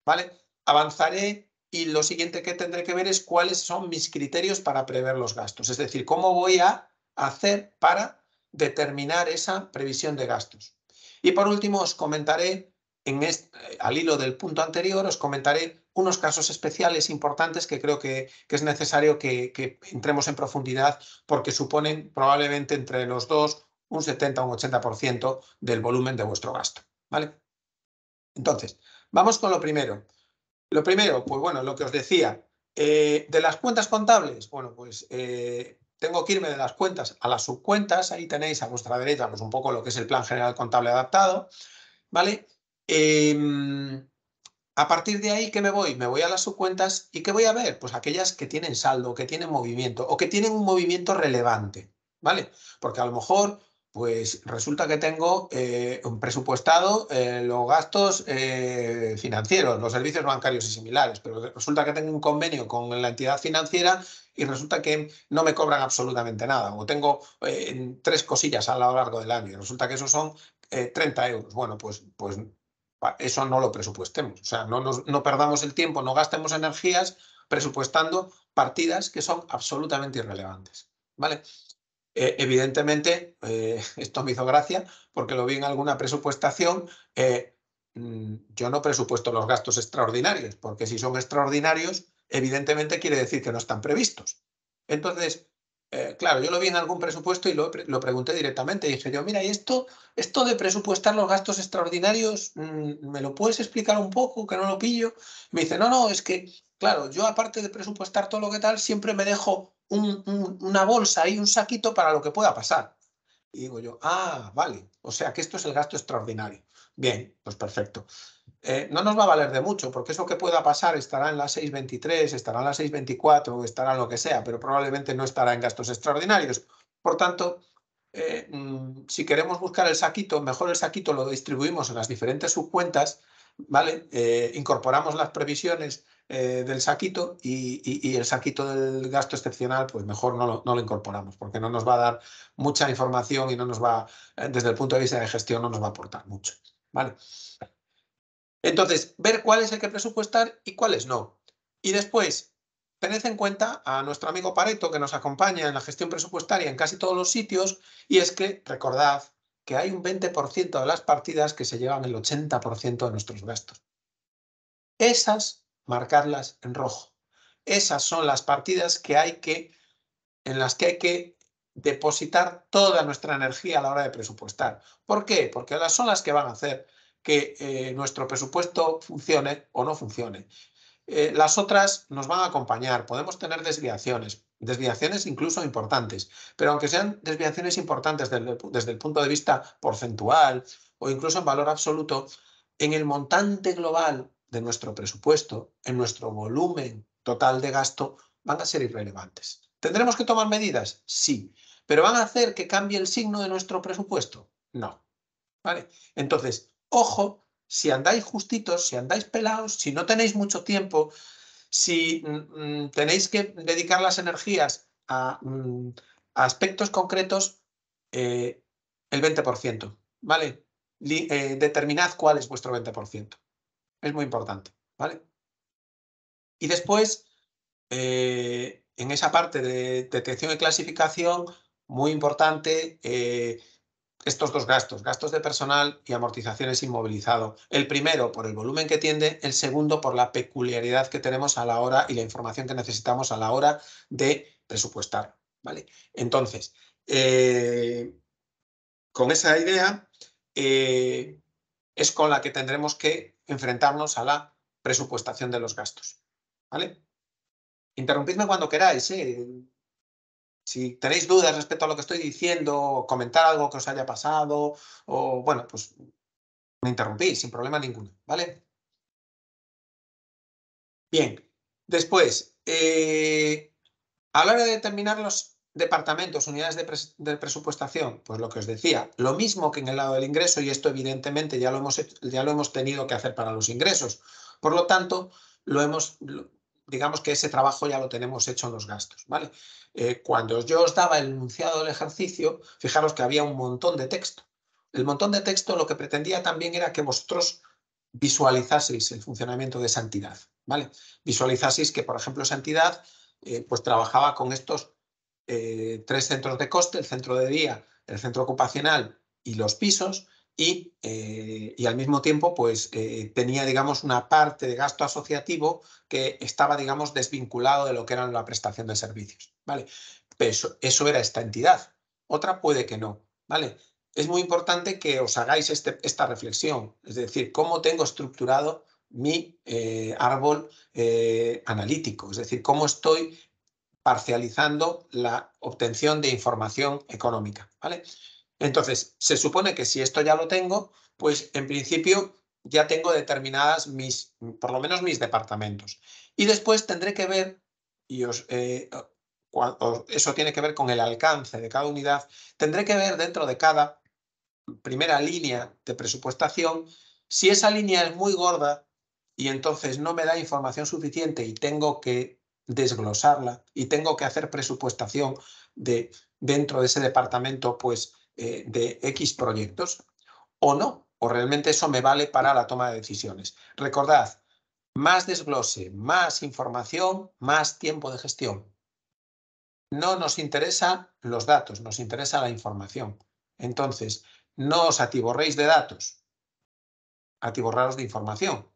Speaker 1: ¿Vale? Avanzaré y lo siguiente que tendré que ver es cuáles son mis criterios para prever los gastos, es decir, cómo voy a hacer para determinar esa previsión de gastos. Y por último os comentaré, en este, al hilo del punto anterior, os comentaré unos casos especiales importantes que creo que, es necesario que, entremos en profundidad porque suponen probablemente entre los dos un 70 o un 80% del volumen de vuestro gasto. ¿vale? Entonces, vamos con lo primero. Lo primero, pues bueno, lo que os decía, eh, de las cuentas contables, bueno, pues eh, tengo que irme de las cuentas a las subcuentas, ahí tenéis a vuestra derecha pues un poco lo que es el plan general contable adaptado, ¿vale? Em, a partir de ahí, ¿qué me voy? Me voy a las subcuentas y ¿qué voy a ver? Pues aquellas que tienen saldo, que tienen movimiento o que tienen un movimiento relevante, ¿vale? Porque a lo mejor pues resulta que tengo eh, un presupuestado eh, los gastos eh, financieros, los servicios bancarios y similares, pero resulta que tengo un convenio con la entidad financiera y resulta que no me cobran absolutamente nada, o tengo tres cosillas a lo largo del año y resulta que eso son 30 euros. Bueno, pues, pues eso no lo presupuestemos, o sea, no, no perdamos el tiempo, no gastemos energías presupuestando partidas que son absolutamente irrelevantes. ¿Vale? Eh, evidentemente, eh, esto me hizo gracia porque lo vi en alguna presupuestación. Eh, mm, yo no presupuesto los gastos extraordinarios, porque si son extraordinarios, evidentemente quiere decir que no están previstos. Entonces, claro, yo lo vi en algún presupuesto y lo, pregunté directamente. dije yo, mira, ¿y esto, esto de presupuestar los gastos extraordinarios, mm, me lo puedes explicar un poco, que no lo pillo? Me dice, no, no, es que, claro, yo aparte de presupuestar todo lo que tal, siempre me dejo una bolsa y un saquito para lo que pueda pasar. Y digo yo, ah, vale, o sea que esto es el gasto extraordinario. Bien, pues perfecto. Eh, no nos va a valer de mucho, porque eso que pueda pasar estará en la 623, estará en la 624, estará en lo que sea, pero probablemente no estará en gastos extraordinarios. Por tanto, eh, mm, si queremos buscar el saquito, mejor el saquito lo distribuimos en las diferentes subcuentas, ¿vale? Eh, incorporamos las previsiones del saquito y, el saquito del gasto excepcional, pues mejor no lo, incorporamos, porque no nos va a dar mucha información y no nos va, desde el punto de vista de gestión, no nos va a aportar mucho. ¿vale? Entonces, ver cuál es el que presupuestar y cuáles no. Y después, tened en cuenta a nuestro amigo Pareto, que nos acompaña en la gestión presupuestaria en casi todos los sitios, y es que, recordad, que hay un 20% de las partidas que se llevan el 80% de nuestros gastos. Esas marcarlas en rojo. Esas son las partidas que hay que, en las que hay que depositar toda nuestra energía a la hora de presupuestar. ¿Por qué? Porque son las que van a hacer que eh, nuestro presupuesto funcione o no funcione. Eh, las otras nos van a acompañar, podemos tener desviaciones, desviaciones incluso importantes, pero aunque sean desviaciones importantes desde el punto de vista porcentual o incluso en valor absoluto, en el montante global de nuestro presupuesto, en nuestro volumen total de gasto, van a ser irrelevantes. ¿Tendremos que tomar medidas? Sí. ¿Pero van a hacer que cambie el signo de nuestro presupuesto? No. ¿Vale? Entonces, ojo, si andáis justitos, si andáis pelados, si no tenéis mucho tiempo, si mm, mm, tenéis que dedicar las energías a, mm, aspectos concretos, eh, el 20%, ¿vale? Eh, determinad cuál es vuestro 20%. Es muy importante, ¿vale? Y después, eh, en esa parte de detección y clasificación, muy importante, estos dos gastos, gastos de personal y amortizaciones inmovilizado. El primero por el volumen que tiende, el segundo por la peculiaridad que tenemos a la hora y la información que necesitamos a la hora de presupuestar. ¿vale? Entonces, eh, con esa idea es con la que tendremos que enfrentarnos a la presupuestación de los gastos. ¿Vale? Interrumpidme cuando queráis. ¿eh? Si tenéis dudas respecto a lo que estoy diciendo, comentar algo que os haya pasado, o bueno, pues me interrumpís sin problema ninguno. ¿Vale? Bien. Después, eh, a la hora de determinar los departamentos, unidades de, presupuestación, pues lo que os decía, lo mismo que en el lado del ingreso y esto evidentemente ya lo hemos, ya lo hemos tenido que hacer para los ingresos. Por lo tanto, lo hemos, digamos que ese trabajo ya lo tenemos hecho en los gastos. ¿vale? Eh, cuando yo os daba el enunciado del ejercicio, fijaros que había un montón de texto. El montón de texto lo que pretendía también era que vosotros visualizaseis el funcionamiento de esa entidad. ¿vale? Visualizaseis que, por ejemplo, esa entidad eh, pues trabajaba con estos eh, tres centros de coste, el centro de día, el centro ocupacional y los pisos, y, eh, y al mismo tiempo pues eh, tenía digamos una parte de gasto asociativo que estaba digamos desvinculado de lo que era la prestación de servicios. ¿vale? eso, eso era esta entidad. Otra puede que no. ¿vale? Es muy importante que os hagáis este, esta reflexión, es decir, cómo tengo estructurado mi eh, árbol analítico, es decir, cómo estoy parcializando la obtención de información económica, ¿vale? Entonces, se supone que si esto ya lo tengo, pues en principio ya tengo determinadas mis, por lo menos mis departamentos. Y después tendré que ver, y eh, eso tiene que ver con el alcance de cada unidad, tendré que ver dentro de cada primera línea de presupuestación si esa línea es muy gorda y entonces no me da información suficiente y tengo que desglosarla y tengo que hacer presupuestación de dentro de ese departamento pues eh, de X proyectos o no, o realmente eso me vale para la toma de decisiones. Recordad, más desglose, más información, más tiempo de gestión. No nos interesa los datos, nos interesa la información. Entonces, no os atiborréis de datos, atiborraros de información.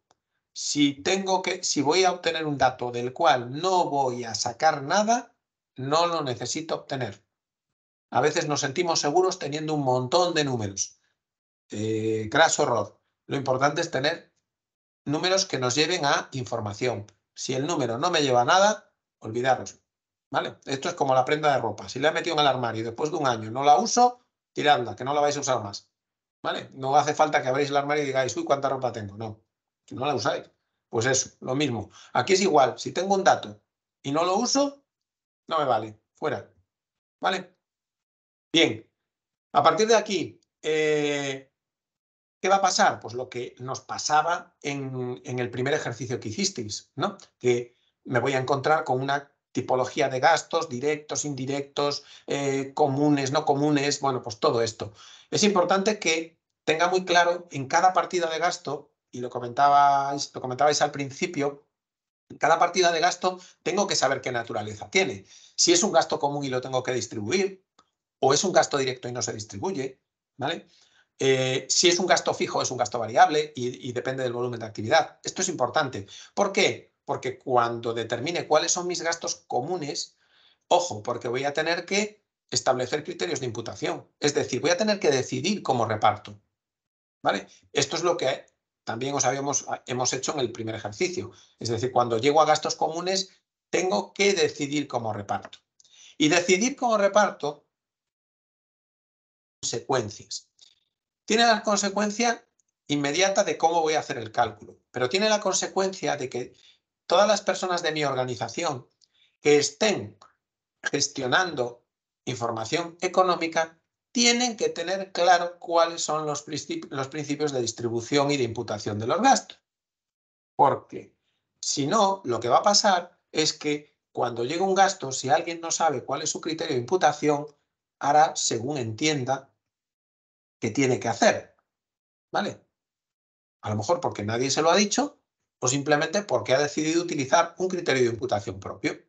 Speaker 1: Si tengo que, si voy a obtener un dato del cual no voy a sacar nada, no lo necesito obtener. A veces nos sentimos seguros teniendo un montón de números. Eh, graso error. Lo importante es tener números que nos lleven a información. Si el número no me lleva a nada, olvidaros. ¿Vale? Esto es como la prenda de ropa. Si la he metido en el armario y después de un año no la uso, tiradla, que no la vais a usar más. ¿Vale? No hace falta que abréis el armario y digáis, uy, cuánta ropa tengo. No, no la usáis. Pues eso, lo mismo. Aquí es igual. Si tengo un dato y no lo uso, no me vale. Fuera. ¿Vale? Bien. A partir de aquí, eh, ¿qué va a pasar? Pues lo que nos pasaba en, el primer ejercicio que hicisteis, ¿no? Que me voy a encontrar con una tipología de gastos, directos, indirectos, eh, comunes, no comunes, bueno, pues todo esto. Es importante que tenga muy claro en cada partida de gasto y lo comentabais, al principio, cada partida de gasto tengo que saber qué naturaleza tiene. Si es un gasto común y lo tengo que distribuir, o es un gasto directo y no se distribuye, ¿vale? Eh, si es un gasto fijo, es un gasto variable y, y, depende del volumen de actividad. Esto es importante. ¿Por qué? Porque cuando determine cuáles son mis gastos comunes, ojo, porque voy a tener que establecer criterios de imputación. Es decir, voy a tener que decidir cómo reparto. ¿Vale? Esto es lo que también os habíamos, hemos hecho en el primer ejercicio. Es decir, cuando llego a gastos comunes, tengo que decidir cómo reparto. Y decidir cómo reparto consecuencias. Tiene la consecuencia inmediata de cómo voy a hacer el cálculo, pero tiene la consecuencia de que todas las personas de mi organización que estén gestionando información económica tienen que tener claro cuáles son los, los principios de distribución y de imputación de los gastos. Porque si no, lo que va a pasar es que cuando llega un gasto, si alguien no sabe cuál es su criterio de imputación, hará según entienda tiene que hacer. ¿Vale? A lo mejor porque nadie se lo ha dicho o simplemente porque ha decidido utilizar un criterio de imputación propio.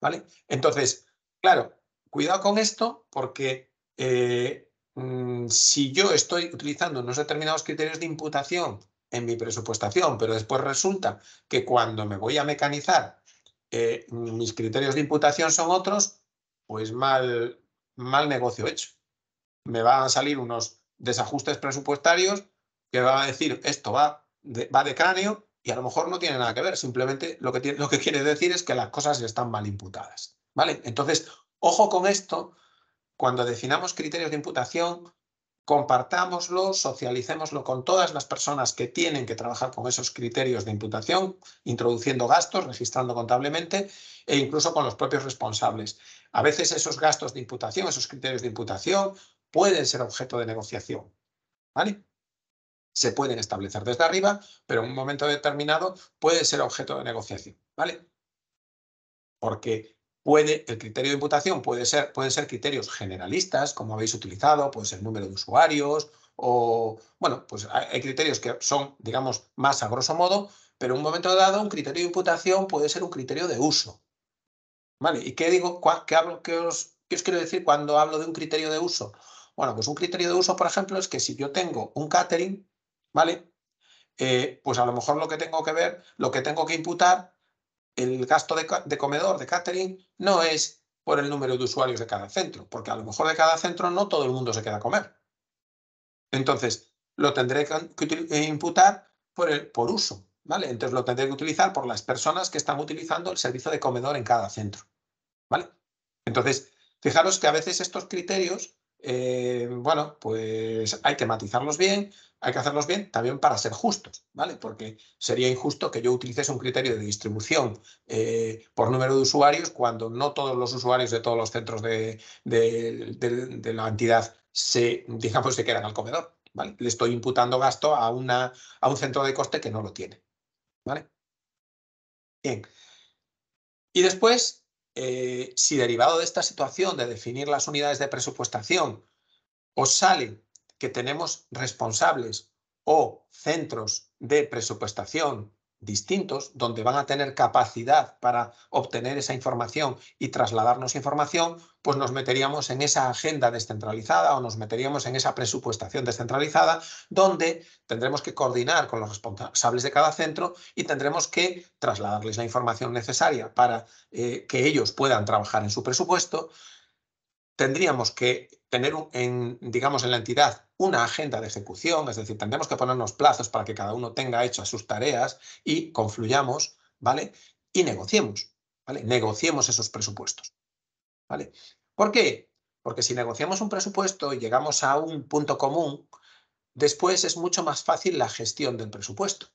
Speaker 1: ¿Vale? Entonces, claro, cuidado con esto porque eh, mm, si yo estoy utilizando unos determinados criterios de imputación en mi presupuestación, pero después resulta que cuando me voy a mecanizar eh, mis criterios de imputación son otros, pues mal, mal negocio hecho. Me van a salir unos desajustes presupuestarios que van a decir esto va de, va cráneo y a lo mejor no tiene nada que ver, simplemente lo que, tiene, lo que quiere decir es que las cosas están mal imputadas. ¿vale? Entonces, ojo con esto, cuando definamos criterios de imputación, compartámoslo, socialicémoslo con todas las personas que tienen que trabajar con esos criterios de imputación, introduciendo gastos, registrando contablemente e incluso con los propios responsables. A veces esos gastos de imputación, esos criterios de imputación pueden ser objeto de negociación. ¿Vale? Se pueden establecer desde arriba, pero en un momento determinado puede ser objeto de negociación. ¿Vale? Porque Puede, el criterio de imputación puede ser, pueden ser criterios generalistas, como habéis utilizado, puede ser número de usuarios, o, bueno, pues hay criterios que son, digamos, más a grosso modo, pero en un momento dado un criterio de imputación puede ser un criterio de uso. ¿Vale? ¿Y qué digo, qué, hablo, qué qué os quiero decir cuando hablo de un criterio de uso? Bueno, pues un criterio de uso, por ejemplo, es que si yo tengo un catering, ¿vale? Eh, pues a lo mejor lo que tengo que ver, lo que tengo que imputar el gasto de, comedor, de catering, no es por el número de usuarios de cada centro, porque a lo mejor de cada centro no todo el mundo se queda a comer. Entonces, lo tendré que eh, imputar por, el, por uso, ¿vale? Entonces lo tendré que utilizar por las personas que están utilizando el servicio de comedor en cada centro, ¿vale? Entonces, fijaros que a veces estos criterios, eh, bueno, pues hay que matizarlos bien, hay que hacerlos bien también para ser justos, ¿vale? Porque sería injusto que yo utilice un criterio de distribución eh, por número de usuarios cuando no todos los usuarios de todos los centros de, la entidad se, digamos, se quedan al comedor. Le estoy imputando gasto a, a un centro de coste que no lo tiene. ¿vale? Bien. Y después, eh, si derivado de esta situación de definir las unidades de presupuestación os sale que tenemos responsables o centros de presupuestación distintos, donde van a tener capacidad para obtener esa información y trasladarnos información, pues nos meteríamos en esa agenda descentralizada o nos meteríamos en esa presupuestación descentralizada, donde tendremos que coordinar con los responsables de cada centro y tendremos que trasladarles la información necesaria para eh, que ellos puedan trabajar en su presupuesto. Tendríamos que tener, en, digamos, en la entidad una agenda de ejecución, es decir, tendremos que ponernos plazos para que cada uno tenga hechas sus tareas y confluyamos, ¿vale? Y negociemos, ¿vale? Negociemos esos presupuestos, ¿vale? ¿Por qué? Porque si negociamos un presupuesto y llegamos a un punto común, después es mucho más fácil la gestión del presupuesto.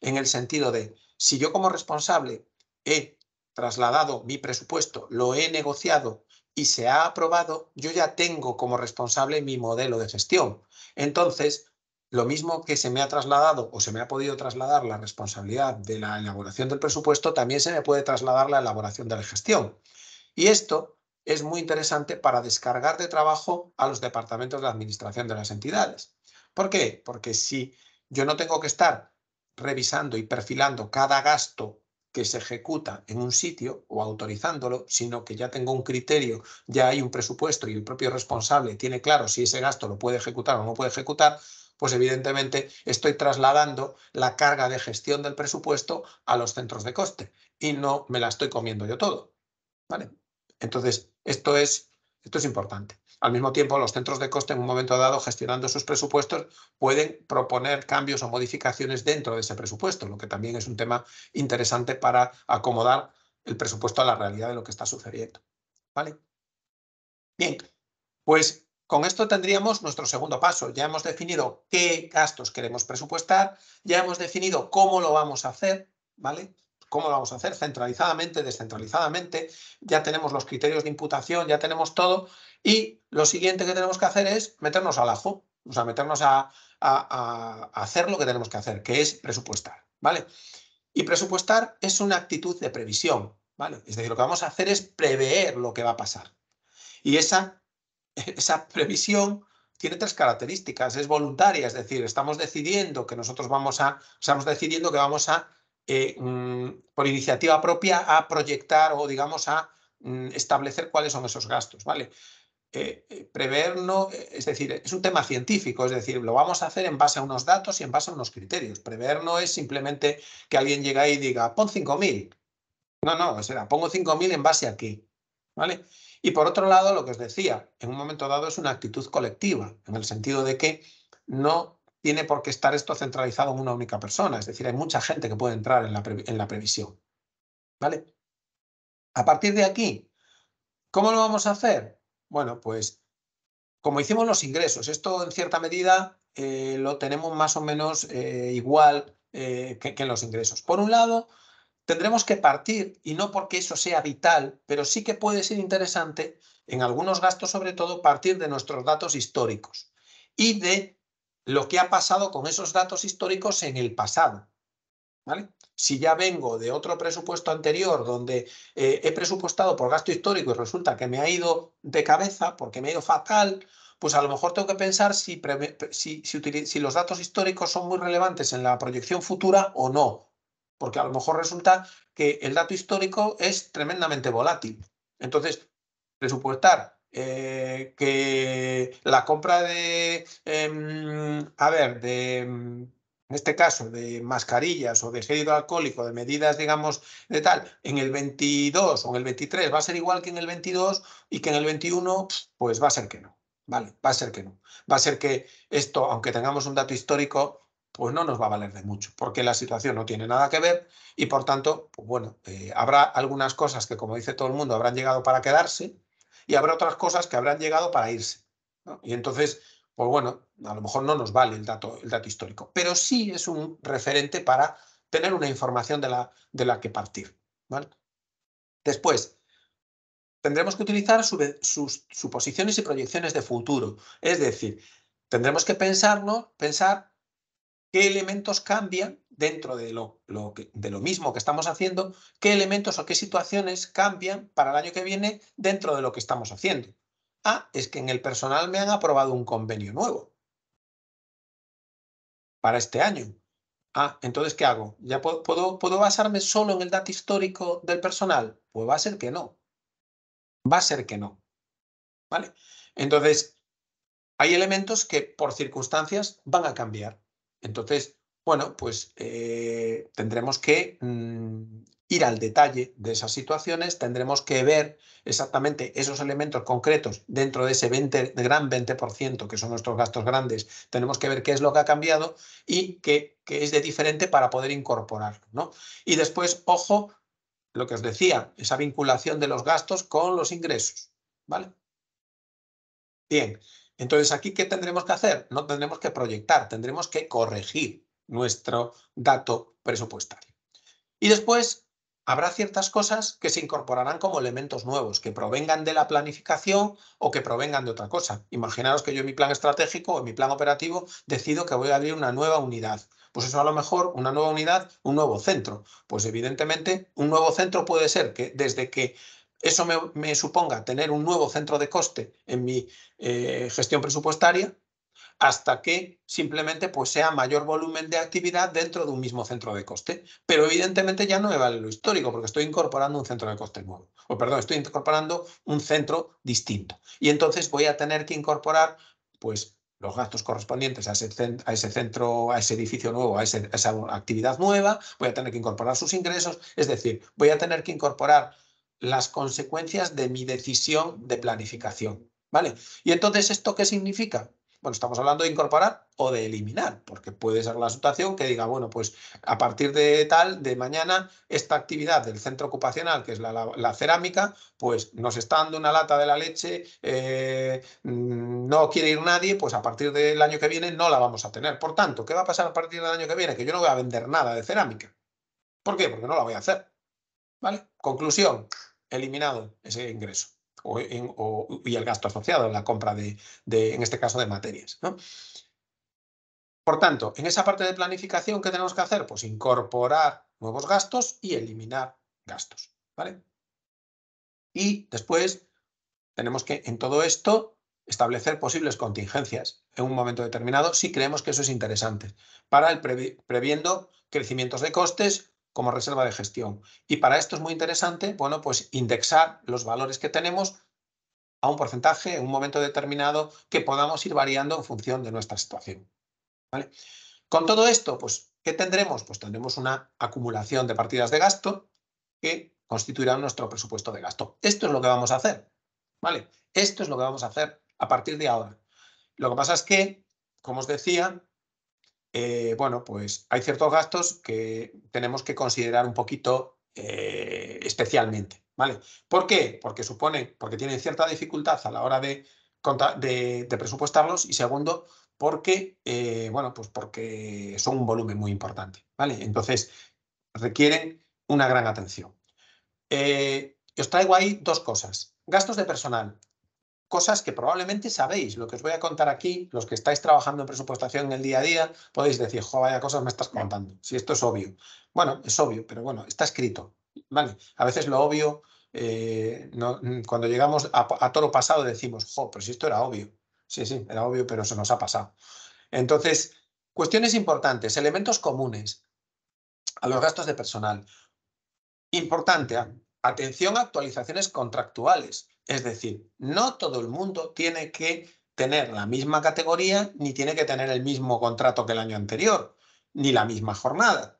Speaker 1: En el sentido de, si yo como responsable he trasladado mi presupuesto, lo he negociado y se ha aprobado, yo ya tengo como responsable mi modelo de gestión. Entonces, lo mismo que se me ha trasladado o se me ha podido trasladar la responsabilidad de la elaboración del presupuesto, también se me puede trasladar la elaboración de la gestión. Y esto es muy interesante para descargar de trabajo a los departamentos de administración de las entidades. ¿Por qué? Porque si yo no tengo que estar revisando y perfilando cada gasto que se ejecuta en un sitio o autorizándolo, sino que ya tengo un criterio, ya hay un presupuesto y el propio responsable tiene claro si ese gasto lo puede ejecutar o no puede ejecutar, pues evidentemente estoy trasladando la carga de gestión del presupuesto a los centros de coste y no me la estoy comiendo yo todo. ¿vale? Entonces, esto es, esto es importante. Al mismo tiempo, los centros de coste en un momento dado, gestionando sus presupuestos, pueden proponer cambios o modificaciones dentro de ese presupuesto, lo que también es un tema interesante para acomodar el presupuesto a la realidad de lo que está sucediendo. ¿Vale? Bien, pues con esto tendríamos nuestro segundo paso. Ya hemos definido qué gastos queremos presupuestar, ya hemos definido cómo lo vamos a hacer, ¿vale? ¿Cómo lo vamos a hacer? Centralizadamente, descentralizadamente. Ya tenemos los criterios de imputación, ya tenemos todo. Y lo siguiente que tenemos que hacer es meternos al ajo, o sea, meternos a, hacer lo que tenemos que hacer, que es presupuestar, ¿vale? Y presupuestar es una actitud de previsión, ¿vale? Es decir, lo que vamos a hacer es prever lo que va a pasar. Y esa, esa previsión tiene tres características. Es voluntaria, es decir, estamos decidiendo que nosotros vamos a, estamos decidiendo que vamos a eh, mm, por iniciativa propia a proyectar o, digamos, a mm, establecer cuáles son esos gastos, ¿vale? Eh, eh, prever no, es decir, es un tema científico, es decir, lo vamos a hacer en base a unos datos y en base a unos criterios. Prever no es simplemente que alguien llegue y diga, pon 5.000. No, no, sea, pongo 5.000 en base a qué, ¿vale? Y por otro lado, lo que os decía, en un momento dado es una actitud colectiva, en el sentido de que no tiene por qué estar esto centralizado en una única persona. Es decir, hay mucha gente que puede entrar en la, en la previsión. ¿Vale? A partir de aquí, ¿cómo lo vamos a hacer? Bueno, pues como hicimos los ingresos, esto en cierta medida eh, lo tenemos más o menos eh, igual eh, que, que en los ingresos. Por un lado, tendremos que partir, y no porque eso sea vital, pero sí que puede ser interesante, en algunos gastos sobre todo, partir de nuestros datos históricos y de lo que ha pasado con esos datos históricos en el pasado. ¿vale? Si ya vengo de otro presupuesto anterior donde eh, he presupuestado por gasto histórico y resulta que me ha ido de cabeza porque me ha ido fatal, pues a lo mejor tengo que pensar si, si, si, los datos históricos son muy relevantes en la proyección futura o no. Porque a lo mejor resulta que el dato histórico es tremendamente volátil. Entonces, presupuestar eh, que la compra de, em, a ver, de, en este caso de mascarillas o de gel hidroalcohólico, de medidas, digamos, de tal, en el 22 o en el 23 va a ser igual que en el 22 y que en el 21, pues va a ser que no. Vale, va a ser que no. Va a ser que esto, aunque tengamos un dato histórico, pues no nos va a valer de mucho, porque la situación no tiene nada que ver y por tanto, pues bueno, eh, habrá algunas cosas que, como dice todo el mundo, habrán llegado para quedarse y habrá otras cosas que habrán llegado para irse. Y entonces, pues bueno, a lo mejor no nos vale el dato, el dato histórico, pero sí es un referente para tener una información de la, de la que partir. Después, tendremos que utilizar sus suposiciones y proyecciones de futuro. Es decir, tendremos que pensarnos, pensar qué elementos cambian dentro de lo, de lo mismo que estamos haciendo, qué elementos o qué situaciones cambian para el año que viene dentro de lo que estamos haciendo. Ah, es que en el personal me han aprobado un convenio nuevo para este año. Ah, entonces, ¿qué hago? ¿Ya puedo, puedo, basarme solo en el dato histórico del personal? Pues va a ser que no. Va a ser que no. ¿Vale? Entonces, hay elementos que por circunstancias van a cambiar. Entonces, bueno, pues eh, tendremos que mm, ir al detalle de esas situaciones, tendremos que ver exactamente esos elementos concretos dentro de ese 20, gran 20% que son nuestros gastos grandes, tenemos que ver qué es lo que ha cambiado y qué, es de diferente para poder incorporarlo. ¿no? Y después, ojo, lo que os decía, esa vinculación de los gastos con los ingresos. ¿vale? Bien, entonces aquí, ¿qué tendremos que hacer? No tendremos que proyectar, tendremos que corregir nuestro dato presupuestario. Y después habrá ciertas cosas que se incorporarán como elementos nuevos, que provengan de la planificación o que provengan de otra cosa. Imaginaros que yo en mi plan estratégico o en mi plan operativo decido que voy a abrir una nueva unidad. Pues eso a lo mejor, una nueva unidad, un nuevo centro. Pues evidentemente un nuevo centro puede ser que desde que eso me, suponga tener un nuevo centro de coste en mi eh, gestión presupuestaria, hasta que simplemente pues, sea mayor volumen de actividad dentro de un mismo centro de coste. Pero evidentemente ya no me vale lo histórico porque estoy incorporando un centro de coste nuevo. O perdón, estoy incorporando un centro distinto. Y entonces voy a tener que incorporar pues los gastos correspondientes a ese, a ese centro, a ese edificio nuevo, a, esa actividad nueva, voy a tener que incorporar sus ingresos, es decir, voy a tener que incorporar las consecuencias de mi decisión de planificación. ¿Vale? Y entonces, ¿esto qué significa? Bueno, estamos hablando de incorporar o de eliminar, porque puede ser la situación que diga, bueno, pues a partir de tal, de mañana, esta actividad del centro ocupacional, que es la, cerámica, pues nos está dando una lata de la leche, eh, mm, no quiere ir nadie, pues a partir del año que viene no la vamos a tener. Por tanto, ¿qué va a pasar a partir del año que viene? Que yo no voy a vender nada de cerámica. ¿Por qué? Porque no la voy a hacer. ¿Vale? Conclusión, eliminado ese ingreso y el gasto asociado en la compra de, en este caso, de materias. Por tanto, en esa parte de planificación, ¿qué tenemos que hacer? Pues incorporar nuevos gastos y eliminar gastos. ¿vale? Y después tenemos que, en todo esto, establecer posibles contingencias en un momento determinado si creemos que eso es interesante, para el previendo crecimientos de costes como reserva de gestión. Y para esto es muy interesante, bueno, pues indexar los valores que tenemos a un porcentaje en un momento determinado que podamos ir variando en función de nuestra situación. ¿vale? Con todo esto, pues, ¿qué tendremos? Pues tendremos una acumulación de partidas de gasto que constituirá nuestro presupuesto de gasto. Esto es lo que vamos a hacer. ¿vale? Esto es lo que vamos a hacer a partir de ahora. Lo que pasa es que, como os decía, eh, bueno, pues hay ciertos gastos que tenemos que considerar un poquito eh, especialmente, ¿vale? ¿Por qué? Porque supone, porque tienen cierta dificultad a la hora de, presupuestarlos y segundo, porque, eh, bueno, pues porque son un volumen muy importante, ¿vale? Entonces, requieren una gran atención. os traigo ahí dos cosas. Gastos de personal cosas que probablemente sabéis. Lo que os voy a contar aquí, los que estáis trabajando en presupuestación en el día a día, podéis decir, jo, vaya cosas me estás contando. Si esto es obvio. Bueno, es obvio, pero bueno, está escrito. ¿vale? A veces lo obvio, eh, no, cuando llegamos a, toro pasado decimos, jo, pero si esto era obvio. Sí, sí, era obvio, pero se nos ha pasado. Entonces, cuestiones importantes, elementos comunes a los gastos de personal. Importante, atención a actualizaciones contractuales. Es decir, no todo el mundo tiene que tener la misma categoría ni tiene que tener el mismo contrato que el año anterior. ni la misma jornada.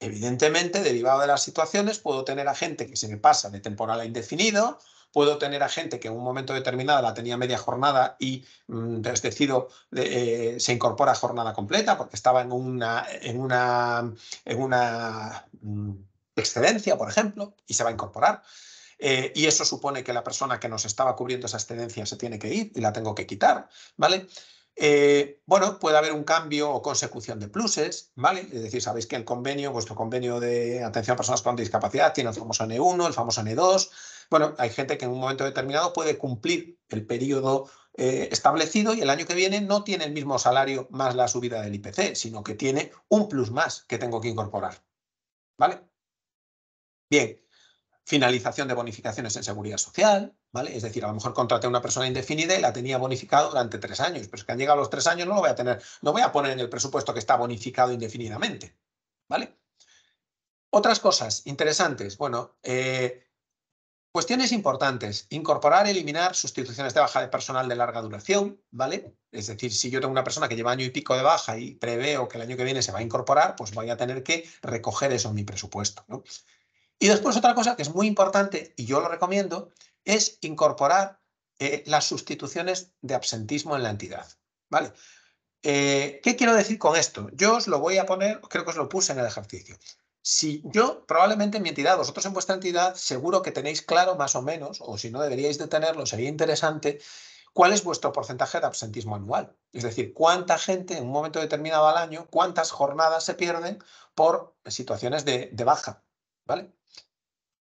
Speaker 1: Evidentemente, derivado de las situaciones, puedo tener a gente que se me pasa de temporal a indefinido, puedo tener a gente que en un momento determinado la tenía media jornada y mm, decido, eh, se incorpora a jornada completa porque estaba en una, en una, en una mm, excedencia, por ejemplo, y se va a incorporar. Eh, y eso supone que la persona que nos estaba cubriendo esa excedencia se tiene que ir y la tengo que quitar, ¿vale? Eh, bueno, puede haber un cambio o consecución de pluses, ¿vale? Es decir, sabéis que el convenio, vuestro convenio de atención a personas con discapacidad tiene el famoso N1, el famoso N2. Bueno, hay gente que en un momento determinado puede cumplir el periodo eh, establecido y el año que viene no tiene el mismo salario más la subida del IPC, sino que tiene un plus más que tengo que incorporar, ¿vale? Bien, finalización de bonificaciones en seguridad social, ¿vale? Es decir, a lo mejor contraté a una persona indefinida y la tenía bonificado durante tres años, pero es que han llegado los tres años no lo voy a tener, no voy a poner en el presupuesto que está bonificado indefinidamente, ¿vale? Otras cosas interesantes, bueno, eh, cuestiones importantes, incorporar, eliminar sustituciones de baja de personal de larga duración, ¿vale? Es decir, si yo tengo una persona que lleva año y pico de baja y preveo que el año que viene se va a incorporar, pues voy a tener que recoger eso en mi presupuesto, ¿no? Y después otra cosa que es muy importante, y yo lo recomiendo, es incorporar eh, las sustituciones de absentismo en la entidad. ¿vale? Eh, ¿Qué quiero decir con esto? Yo os lo voy a poner, creo que os lo puse en el ejercicio. Si yo, probablemente en mi entidad, vosotros en vuestra entidad, seguro que tenéis claro más o menos, o si no deberíais de tenerlo, sería interesante, cuál es vuestro porcentaje de absentismo anual. Es decir, cuánta gente en un momento determinado al año, cuántas jornadas se pierden por situaciones de, de baja. ¿Vale?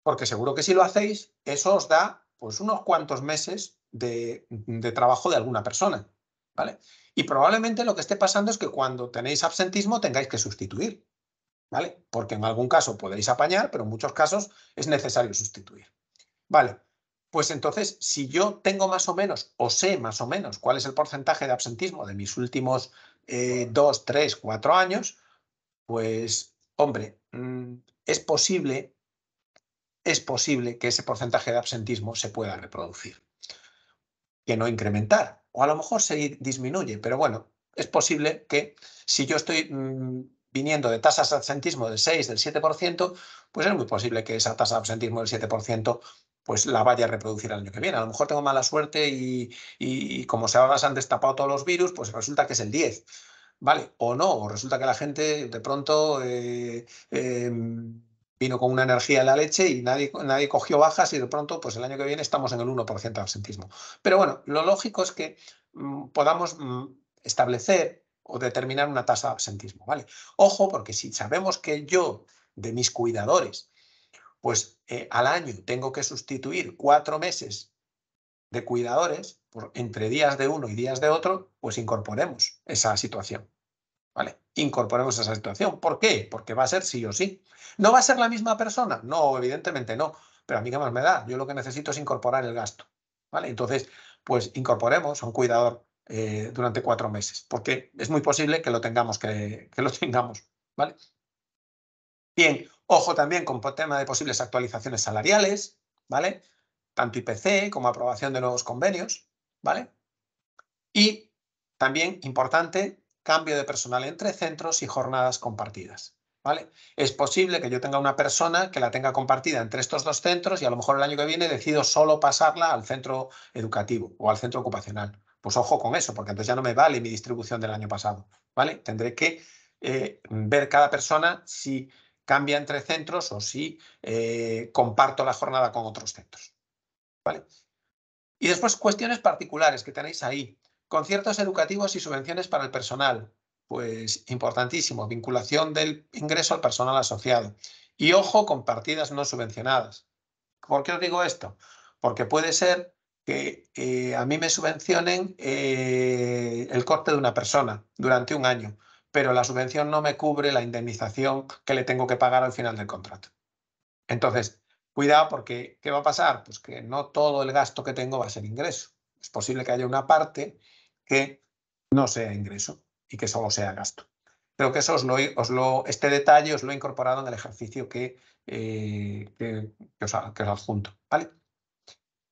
Speaker 1: Porque seguro que si lo hacéis, eso os da pues unos cuantos meses de, trabajo de alguna persona. ¿vale? Y probablemente lo que esté pasando es que cuando tenéis absentismo tengáis que sustituir. ¿vale? Porque en algún caso podéis apañar, pero en muchos casos es necesario sustituir. Vale, pues entonces, si yo tengo más o menos, o sé más o menos cuál es el porcentaje de absentismo de mis últimos eh, dos, tres, cuatro años, pues, hombre, mm, es posible es posible que ese porcentaje de absentismo se pueda reproducir. Que no incrementar, o a lo mejor se disminuye, pero bueno, es posible que si yo estoy mm, viniendo de tasas de absentismo del 6, del 7%, pues es muy posible que esa tasa de absentismo del 7% pues la vaya a reproducir el año que viene. A lo mejor tengo mala suerte y, como se han destapado todos los virus, pues resulta que es el 10. ¿Vale? O no, o resulta que la gente de pronto eh, em, vino con una energía de la leche y nadie, nadie cogió bajas y de pronto, pues el año que viene estamos en el 1% de absentismo. Pero bueno, lo lógico es que mm, podamos mm, establecer o determinar una tasa de absentismo, ¿vale? Ojo, porque si sabemos que yo, de mis cuidadores, pues eh, al año tengo que sustituir cuatro meses de cuidadores por, entre días de uno y días de otro, pues incorporemos esa situación. ¿Vale? Incorporemos esa situación. ¿Por qué? Porque va a ser sí o sí. ¿No va a ser la misma persona? No, evidentemente no. Pero a mí qué más me da. Yo lo que necesito es incorporar el gasto. ¿Vale? Entonces, pues incorporemos a un cuidador eh, durante cuatro meses, porque es muy posible que lo tengamos, que, que lo tengamos. ¿Vale? Bien, ojo también con el tema de posibles actualizaciones salariales, ¿vale? Tanto IPC como aprobación de nuevos convenios, ¿vale? Y también importante cambio de personal entre centros y jornadas compartidas. ¿vale? Es posible que yo tenga una persona que la tenga compartida entre estos dos centros y a lo mejor el año que viene decido solo pasarla al centro educativo o al centro ocupacional. Pues ojo con eso, porque entonces ya no me vale mi distribución del año pasado. ¿vale? Tendré que eh, ver cada persona si cambia entre centros o si eh, comparto la jornada con otros centros. ¿vale? Y después cuestiones particulares que tenéis ahí. Conciertos educativos y subvenciones para el personal. Pues importantísimo, vinculación del ingreso al personal asociado. Y ojo con partidas no subvencionadas. ¿Por qué os digo esto? Porque puede ser que eh, a mí me subvencionen eh, el corte de una persona durante un año, pero la subvención no me cubre la indemnización que le tengo que pagar al final del contrato. Entonces, cuidado porque ¿qué va a pasar? Pues que no todo el gasto que tengo va a ser ingreso. Es posible que haya una parte que no sea ingreso y que solo sea gasto. Pero que eso os lo, este detalle os lo he incorporado en el ejercicio que, eh, que, os, adjunto. ¿vale?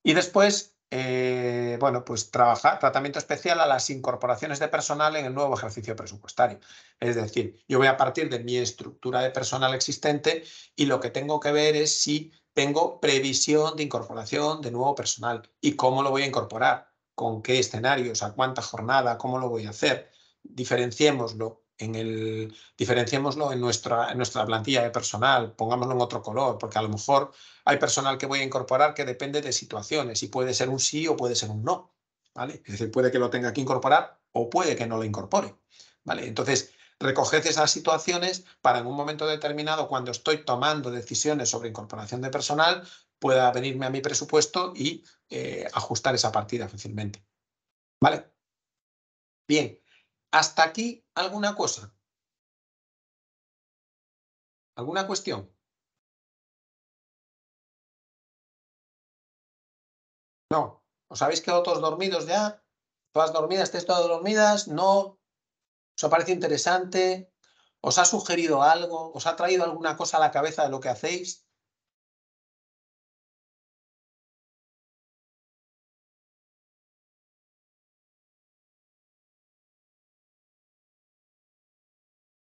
Speaker 1: Y después, eh, bueno, pues trabajar tratamiento especial a las incorporaciones de personal en el nuevo ejercicio presupuestario. Es decir, yo voy a partir de mi estructura de personal existente y lo que tengo que ver es si tengo previsión de incorporación de nuevo personal y cómo lo voy a incorporar, con qué escenarios, a cuánta jornada, cómo lo voy a hacer. Diferenciémoslo en el, diferenciémoslo en nuestra, en nuestra plantilla de personal, pongámoslo en otro color, porque a lo mejor hay personal que voy a incorporar que depende de situaciones y puede ser un sí o puede ser un no. ¿vale? Es decir, puede que lo tenga que incorporar o puede que no lo incorpore. ¿vale? Entonces, recoged esas situaciones para en un momento determinado, cuando estoy tomando decisiones sobre incorporación de personal, pueda venirme a mi presupuesto y eh, ajustar esa partida fácilmente. ¿Vale? Bien, hasta aquí alguna cosa. ¿Alguna cuestión? No. ¿Os habéis quedado todos dormidos ya? ¿Todas dormidas? ¿Estáis todas dormidas? ¿No? ¿Os ha parecido interesante? ¿Os ha sugerido algo? ¿Os ha traído alguna cosa a la cabeza de lo que hacéis?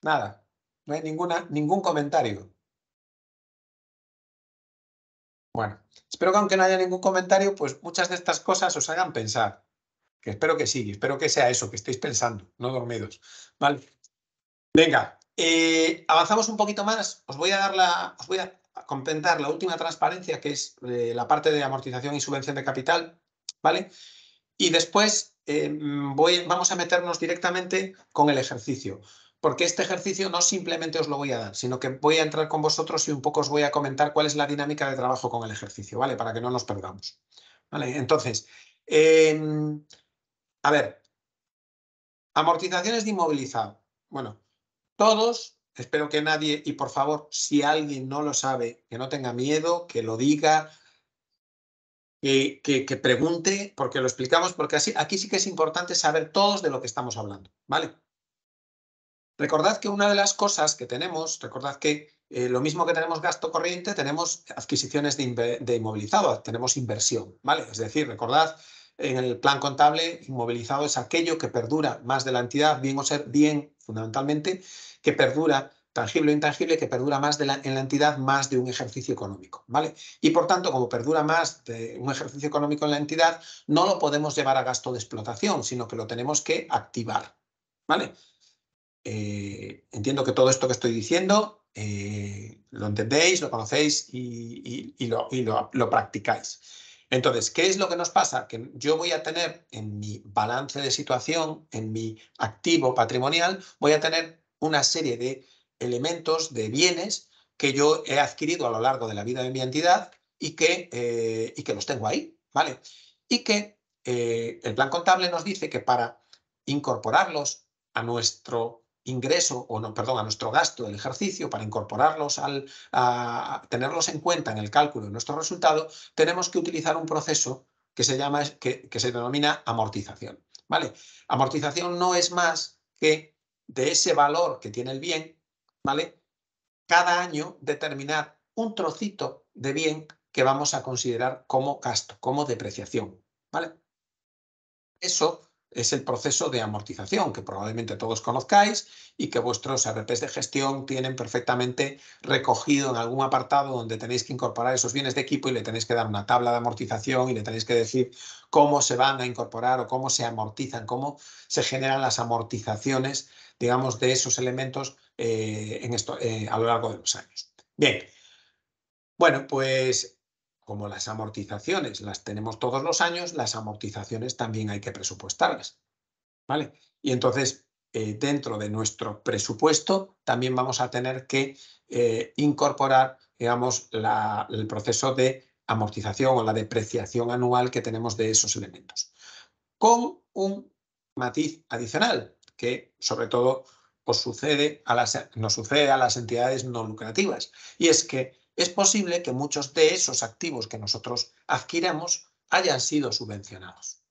Speaker 1: Nada, no hay ninguna, ningún comentario. Bueno, espero que aunque no haya ningún comentario, pues muchas de estas cosas os hagan pensar. Que espero que sí, espero que sea eso, que estéis pensando, no dormidos. Vale. Venga, eh, avanzamos un poquito más. Os voy a dar la, os voy a comentar la última transparencia, que es eh, la parte de amortización y subvención de capital, ¿vale? Y después eh, voy, vamos a meternos directamente con el ejercicio porque este ejercicio no simplemente os lo voy a dar, sino que voy a entrar con vosotros y un poco os voy a comentar cuál es la dinámica de trabajo con el ejercicio, ¿vale? Para que no nos perdamos. ¿Vale? Entonces, em, a ver, amortizaciones de inmovilizado. Bueno, todos, espero que nadie, y por favor, si alguien no lo sabe, que no tenga miedo, que lo diga, que, que, pregunte, porque lo explicamos, porque así, aquí sí que es importante saber todos de lo que estamos hablando, ¿vale? Recordad que una de las cosas que tenemos, recordad que eh, lo mismo que tenemos gasto corriente, tenemos adquisiciones de, inmovilizado, tenemos inversión, ¿vale? Es decir, recordad, en el plan contable, inmovilizado es aquello que perdura más de la entidad, bien o ser bien, fundamentalmente, que perdura tangible o intangible, que perdura más en la entidad más de un ejercicio económico, ¿vale? Y por tanto, como perdura más de un ejercicio económico en la entidad, no lo podemos llevar a gasto de explotación, sino que lo tenemos que activar, ¿vale? Eh, entiendo que todo esto que estoy diciendo eh, lo entendéis, lo conocéis y, lo, lo, practicáis. Entonces, ¿qué es lo que nos pasa? Que yo voy a tener en mi balance de situación, en mi activo patrimonial, voy a tener una serie de elementos, de bienes que yo he adquirido a lo largo de la vida de mi entidad y que, eh, y que los tengo ahí, ¿vale? Y que el plan contable nos dice que para incorporarlos a nuestro ingreso, o no, perdón, a nuestro gasto del ejercicio para incorporarlos al, a tenerlos en cuenta en el cálculo de nuestro resultado, tenemos que utilizar un proceso que se llama, que, se denomina amortización. ¿Vale? Amortización no es más que de ese valor que tiene el bien, ¿vale? Cada año determinar un trocito de bien que vamos a considerar como gasto, como depreciación, ¿vale? Eso es el proceso de amortización que probablemente todos conozcáis y que vuestros RPs de gestión tienen perfectamente recogido en algún apartado donde tenéis que incorporar esos bienes de equipo y le tenéis que dar una tabla de amortización y le tenéis que decir cómo se van a incorporar o cómo se amortizan, cómo se generan las amortizaciones, digamos, de esos elementos eh, en esto, eh, a lo largo de los años. Bien, bueno, pues como las amortizaciones las tenemos todos los años, las amortizaciones también hay que presupuestarlas. ¿Vale? Y entonces, eh, dentro de nuestro presupuesto, también vamos a tener que eh, incorporar, digamos, el proceso de amortización o la depreciación anual que tenemos de esos elementos. Con un matiz adicional, que sobre todo nos sucede a las entidades no lucrativas, y es que es posible que muchos de esos activos que nosotros adquiramos hayan sido subvencionados.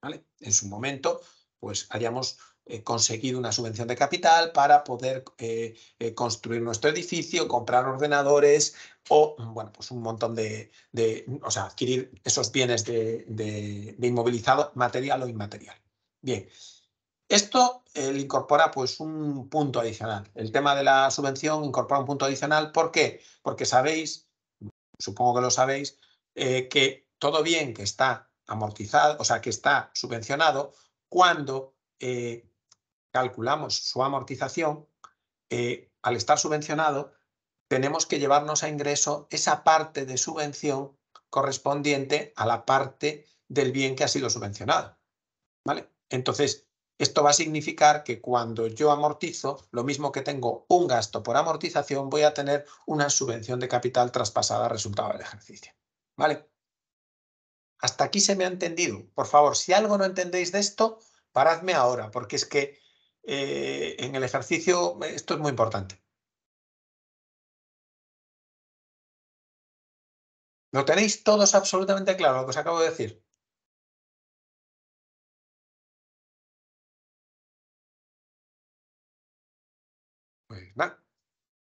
Speaker 1: ¿vale? En su momento, pues hayamos eh, conseguido una subvención de capital para poder eh, eh, construir nuestro edificio, comprar ordenadores o, bueno, pues un montón de, o sea, adquirir esos bienes de, inmovilizado material o inmaterial. Bien, esto le incorpora pues un punto adicional. El tema de la subvención incorpora un punto adicional. ¿Por qué? Porque sabéis, supongo que lo sabéis, que todo bien que está amortizado, o sea, que está subvencionado cuando calculamos su amortización, eh, al estar subvencionado, tenemos que llevarnos a ingreso esa parte de subvención correspondiente a la parte del bien que ha sido subvencionado. ¿Vale? Entonces, esto va a significar que cuando yo amortizo, lo mismo que tengo un gasto por amortización, voy a tener una subvención de capital traspasada resultado del ejercicio. ¿Vale? Hasta aquí se me ha entendido. Por favor, si algo no entendéis de esto, paradme ahora, porque es que eh, en el ejercicio esto es muy importante. ¿Lo tenéis todos absolutamente claro lo que os acabo de decir?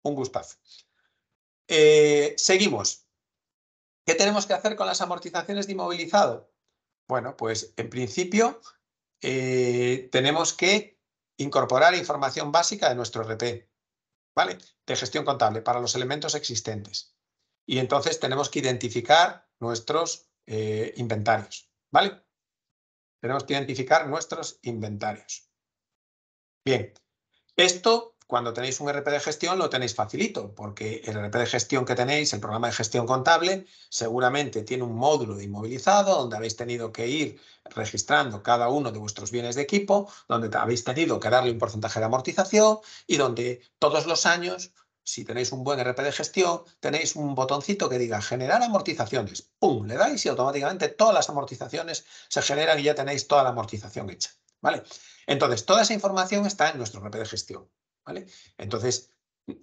Speaker 1: Un gustazo. Eh, seguimos. ¿Qué tenemos que hacer con las amortizaciones de inmovilizado? Bueno, pues en principio eh, tenemos que incorporar información básica de nuestro RP, ¿vale? De gestión contable para los elementos existentes. Y entonces tenemos que identificar nuestros eh, inventarios, ¿vale? Tenemos que identificar nuestros inventarios. Bien, esto cuando tenéis un RP de gestión lo tenéis facilito, porque el RP de gestión que tenéis, el programa de gestión contable, seguramente tiene un módulo de inmovilizado donde habéis tenido que ir registrando cada uno de vuestros bienes de equipo, donde habéis tenido que darle un porcentaje de amortización y donde todos los años, si tenéis un buen RP de gestión, tenéis un botoncito que diga generar amortizaciones. ¡Pum! Le dais y automáticamente todas las amortizaciones se generan y ya tenéis toda la amortización hecha. ¿Vale? Entonces, toda esa información está en nuestro RP de gestión. ¿Vale? Entonces,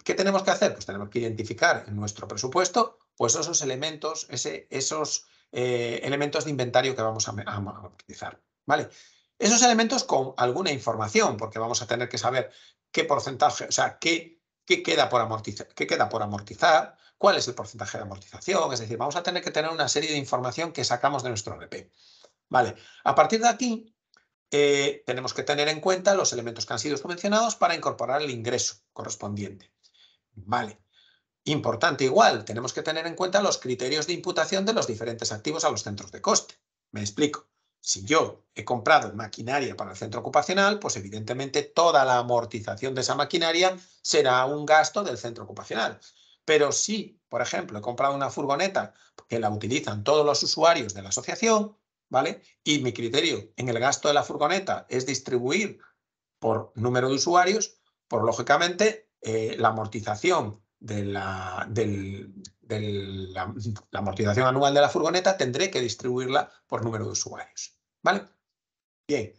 Speaker 1: ¿qué tenemos que hacer? Pues tenemos que identificar en nuestro presupuesto pues esos elementos, esos eh, elementos de inventario que vamos a, utilizar, ¿vale? Esos elementos con alguna información, porque vamos a tener que saber qué porcentaje, o sea, qué, qué, queda por amortizar, qué queda por amortizar, cuál es el porcentaje de amortización, es decir, vamos a tener que tener una serie de información que sacamos de nuestro RP. Vale, a partir de aquí, eh, tenemos que tener en cuenta los elementos que han sido subvencionados para incorporar el ingreso correspondiente. Vale. Importante igual, tenemos que tener en cuenta los criterios de imputación de los diferentes activos a los centros de coste. Me explico. Si yo he comprado maquinaria para el centro ocupacional, pues evidentemente toda la amortización de esa maquinaria será un gasto del centro ocupacional. Pero si, por ejemplo, he comprado una furgoneta que la utilizan todos los usuarios de la asociación, ¿vale? Y mi criterio en el gasto de la furgoneta es distribuir por número de usuarios, por lógicamente eh, la amortización la, la, amortización anual de la furgoneta tendré que distribuirla por número de usuarios, ¿vale? Bien.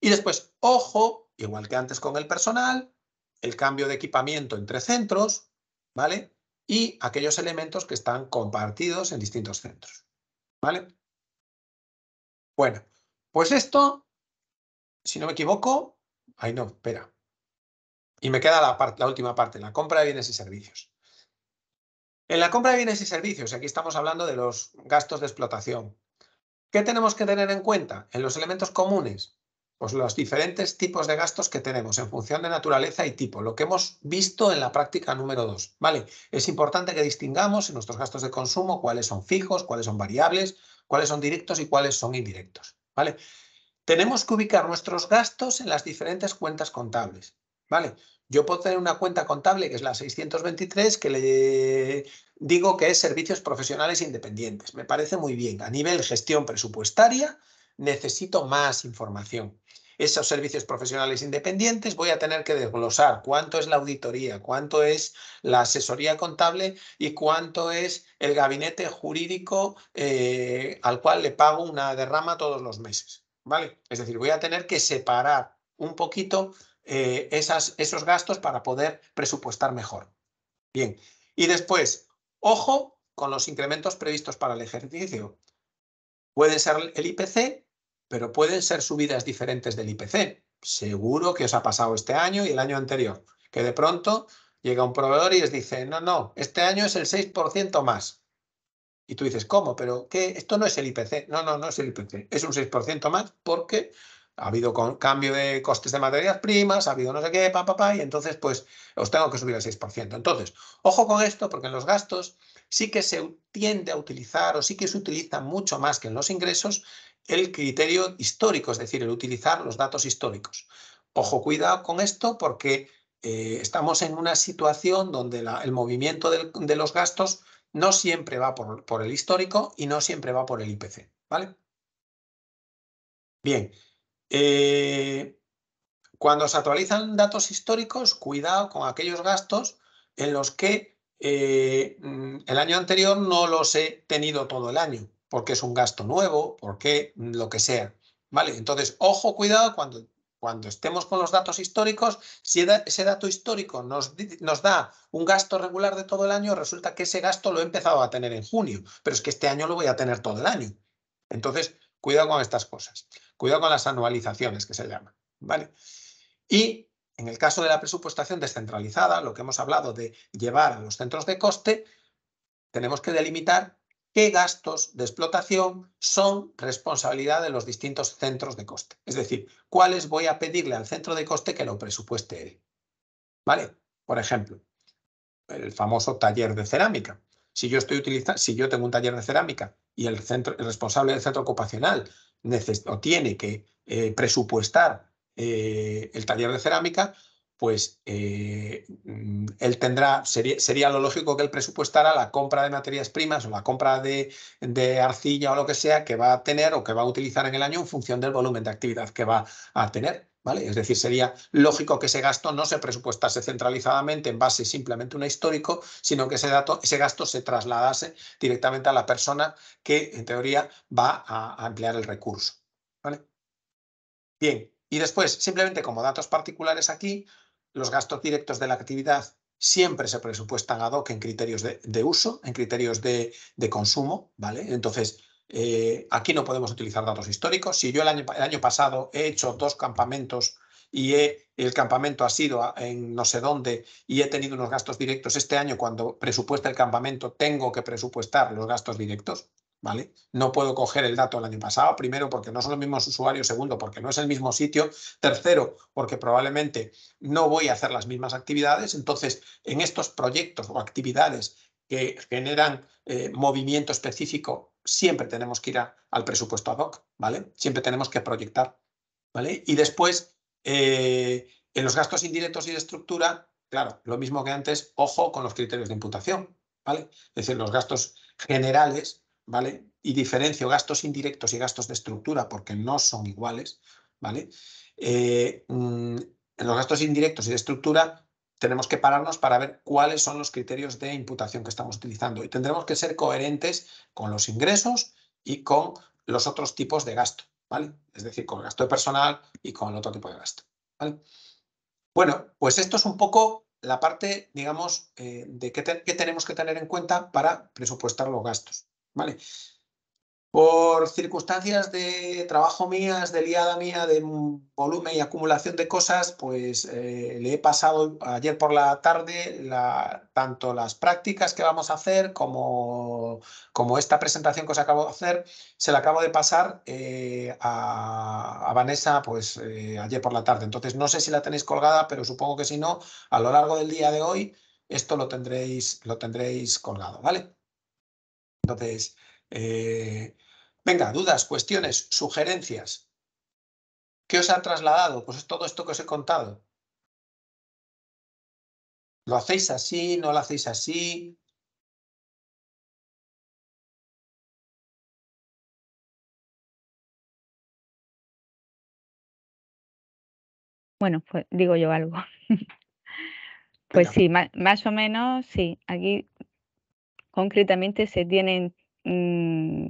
Speaker 1: Y después, ojo, igual que antes con el personal, el cambio de equipamiento entre centros, ¿vale? Y aquellos elementos que están compartidos en distintos centros, ¿vale? Bueno, pues esto, si no me equivoco, ahí no, espera. Y me queda la, última parte, la compra de bienes y servicios. En la compra de bienes y servicios, aquí estamos hablando de los gastos de explotación. ¿Qué tenemos que tener en cuenta? En los elementos comunes, pues los diferentes tipos de gastos que tenemos en función de naturaleza y tipo, lo que hemos visto en la práctica número 2. ¿vale? Es importante que distingamos en nuestros gastos de consumo cuáles son fijos, cuáles son variables, cuáles son directos y cuáles son indirectos. ¿vale? Tenemos que ubicar nuestros gastos en las diferentes cuentas contables. ¿vale? Yo puedo tener una cuenta contable que es la 623 que le digo que es servicios profesionales independientes. Me parece muy bien. A nivel gestión presupuestaria necesito más información esos servicios profesionales independientes, voy a tener que desglosar cuánto es la auditoría, cuánto es la asesoría contable y cuánto es el gabinete jurídico eh, al cual le pago una derrama todos los meses. ¿vale? Es decir, voy a tener que separar un poquito eh, esas, esos gastos para poder presupuestar mejor. Bien, y después, ojo con los incrementos previstos para el ejercicio. Puede ser el IPC pero pueden ser subidas diferentes del IPC. seguro que os ha pasado este año y el año anterior, que de pronto llega un proveedor y os dice, no, no, este año es el 6% más. Y tú dices, ¿cómo? ¿Pero qué? Esto no es el IPC. No, no, no es el IPC. Es un 6% más porque ha habido cambio de costes de materias primas, ha habido no sé qué, pa, pa, y entonces pues os tengo que subir el 6%. Entonces, ojo con esto porque en los gastos sí que se tiende a utilizar o sí que se utiliza mucho más que en los ingresos el criterio histórico, es decir, el utilizar los datos históricos. Ojo, cuidado con esto porque eh, estamos en una situación donde el movimiento de los gastos no siempre va por, el histórico y no siempre va por el IPC, ¿vale? Bien, eh, cuando se actualizan datos históricos, cuidado con aquellos gastos en los que eh, mm, el año anterior no los he tenido todo el año, porque es un gasto nuevo, porque lo que sea. ¿Vale? Entonces, ojo, cuidado cuando, cuando estemos con los datos históricos, si ese dato histórico nos, nos da un gasto regular de todo el año, resulta que ese gasto lo he empezado a tener en junio, pero es que este año lo voy a tener todo el año. Entonces, cuidado con estas cosas. Cuidado con las anualizaciones que se llaman, ¿vale? Y en el caso de la presupuestación descentralizada, lo que hemos hablado de llevar a los centros de coste, tenemos que delimitar qué gastos de explotación son responsabilidad de los distintos centros de coste. Es decir, cuáles voy a pedirle al centro de coste que lo presupueste él. ¿Vale? Por ejemplo, el famoso taller de cerámica. Si yo estoy si yo tengo un taller de cerámica y el, centro, el responsable del centro ocupacional tiene que eh, presupuestar eh, el taller de cerámica, pues eh, mm, él tendrá, sería, sería, lo lógico que él presupuestara la compra de materias primas o la compra de, arcilla o lo que sea que va a tener o que va a utilizar en el año en función del volumen de actividad que va a tener. ¿Vale? Es decir, sería lógico que ese gasto no se presupuestase centralizadamente en base simplemente a un histórico, sino que ese, dato, ese gasto se trasladase directamente a la persona que, en teoría, va a, emplear el recurso. ¿vale? Bien, y después, simplemente como datos particulares aquí, los gastos directos de la actividad siempre se presupuestan ad hoc en criterios de, uso, en criterios de, consumo, ¿vale? Entonces, eh, aquí no podemos utilizar datos históricos. Si yo el año, el año pasado he hecho dos campamentos y el campamento ha sido en no sé dónde y he tenido unos gastos directos, este año cuando presupuesta el campamento tengo que presupuestar los gastos directos. ¿Vale? No puedo coger el dato del año pasado, primero porque no son los mismos usuarios, segundo porque no es el mismo sitio, tercero porque probablemente no voy a hacer las mismas actividades. Entonces, en estos proyectos o actividades que generan eh, movimiento específico, siempre tenemos que ir al presupuesto ad hoc, ¿vale? Siempre tenemos que proyectar, ¿vale? Y después, eh, en los gastos indirectos y de estructura, claro, lo mismo que antes, ojo con los criterios de imputación, ¿vale? Es decir, los gastos generales, ¿vale? Y diferencio gastos indirectos y gastos de estructura porque no son iguales, ¿vale? Eh, mm, en los gastos indirectos y de estructura tenemos que pararnos para ver cuáles son los criterios de imputación que estamos utilizando y tendremos que ser coherentes con los ingresos y con los otros tipos de gasto, ¿vale? Es decir, con el gasto de personal y con el otro tipo de gasto, Bueno, pues esto es un poco la parte, digamos, eh, de qué, tenemos que tener en cuenta para presupuestar los gastos, ¿vale? Por circunstancias de trabajo mías, de liada mía, de volumen y acumulación de cosas, pues eh, le he pasado ayer por la tarde tanto las prácticas que vamos a hacer como, como esta presentación que os acabo de hacer, se la acabo de pasar eh, a, Vanessa pues eh, ayer por la tarde. Entonces no sé si la tenéis colgada, pero supongo que si no, a lo largo del día de hoy esto lo tendréis, lo tendréis colgado, ¿vale? Entonces... Venga, dudas, cuestiones, sugerencias. ¿Qué os ha trasladado? Pues es todo esto que os he contado. ¿Lo hacéis así? ¿No lo hacéis así?
Speaker 4: Bueno, pues digo yo algo. Pues sí, más, o menos, sí. Aquí concretamente se tienen mm,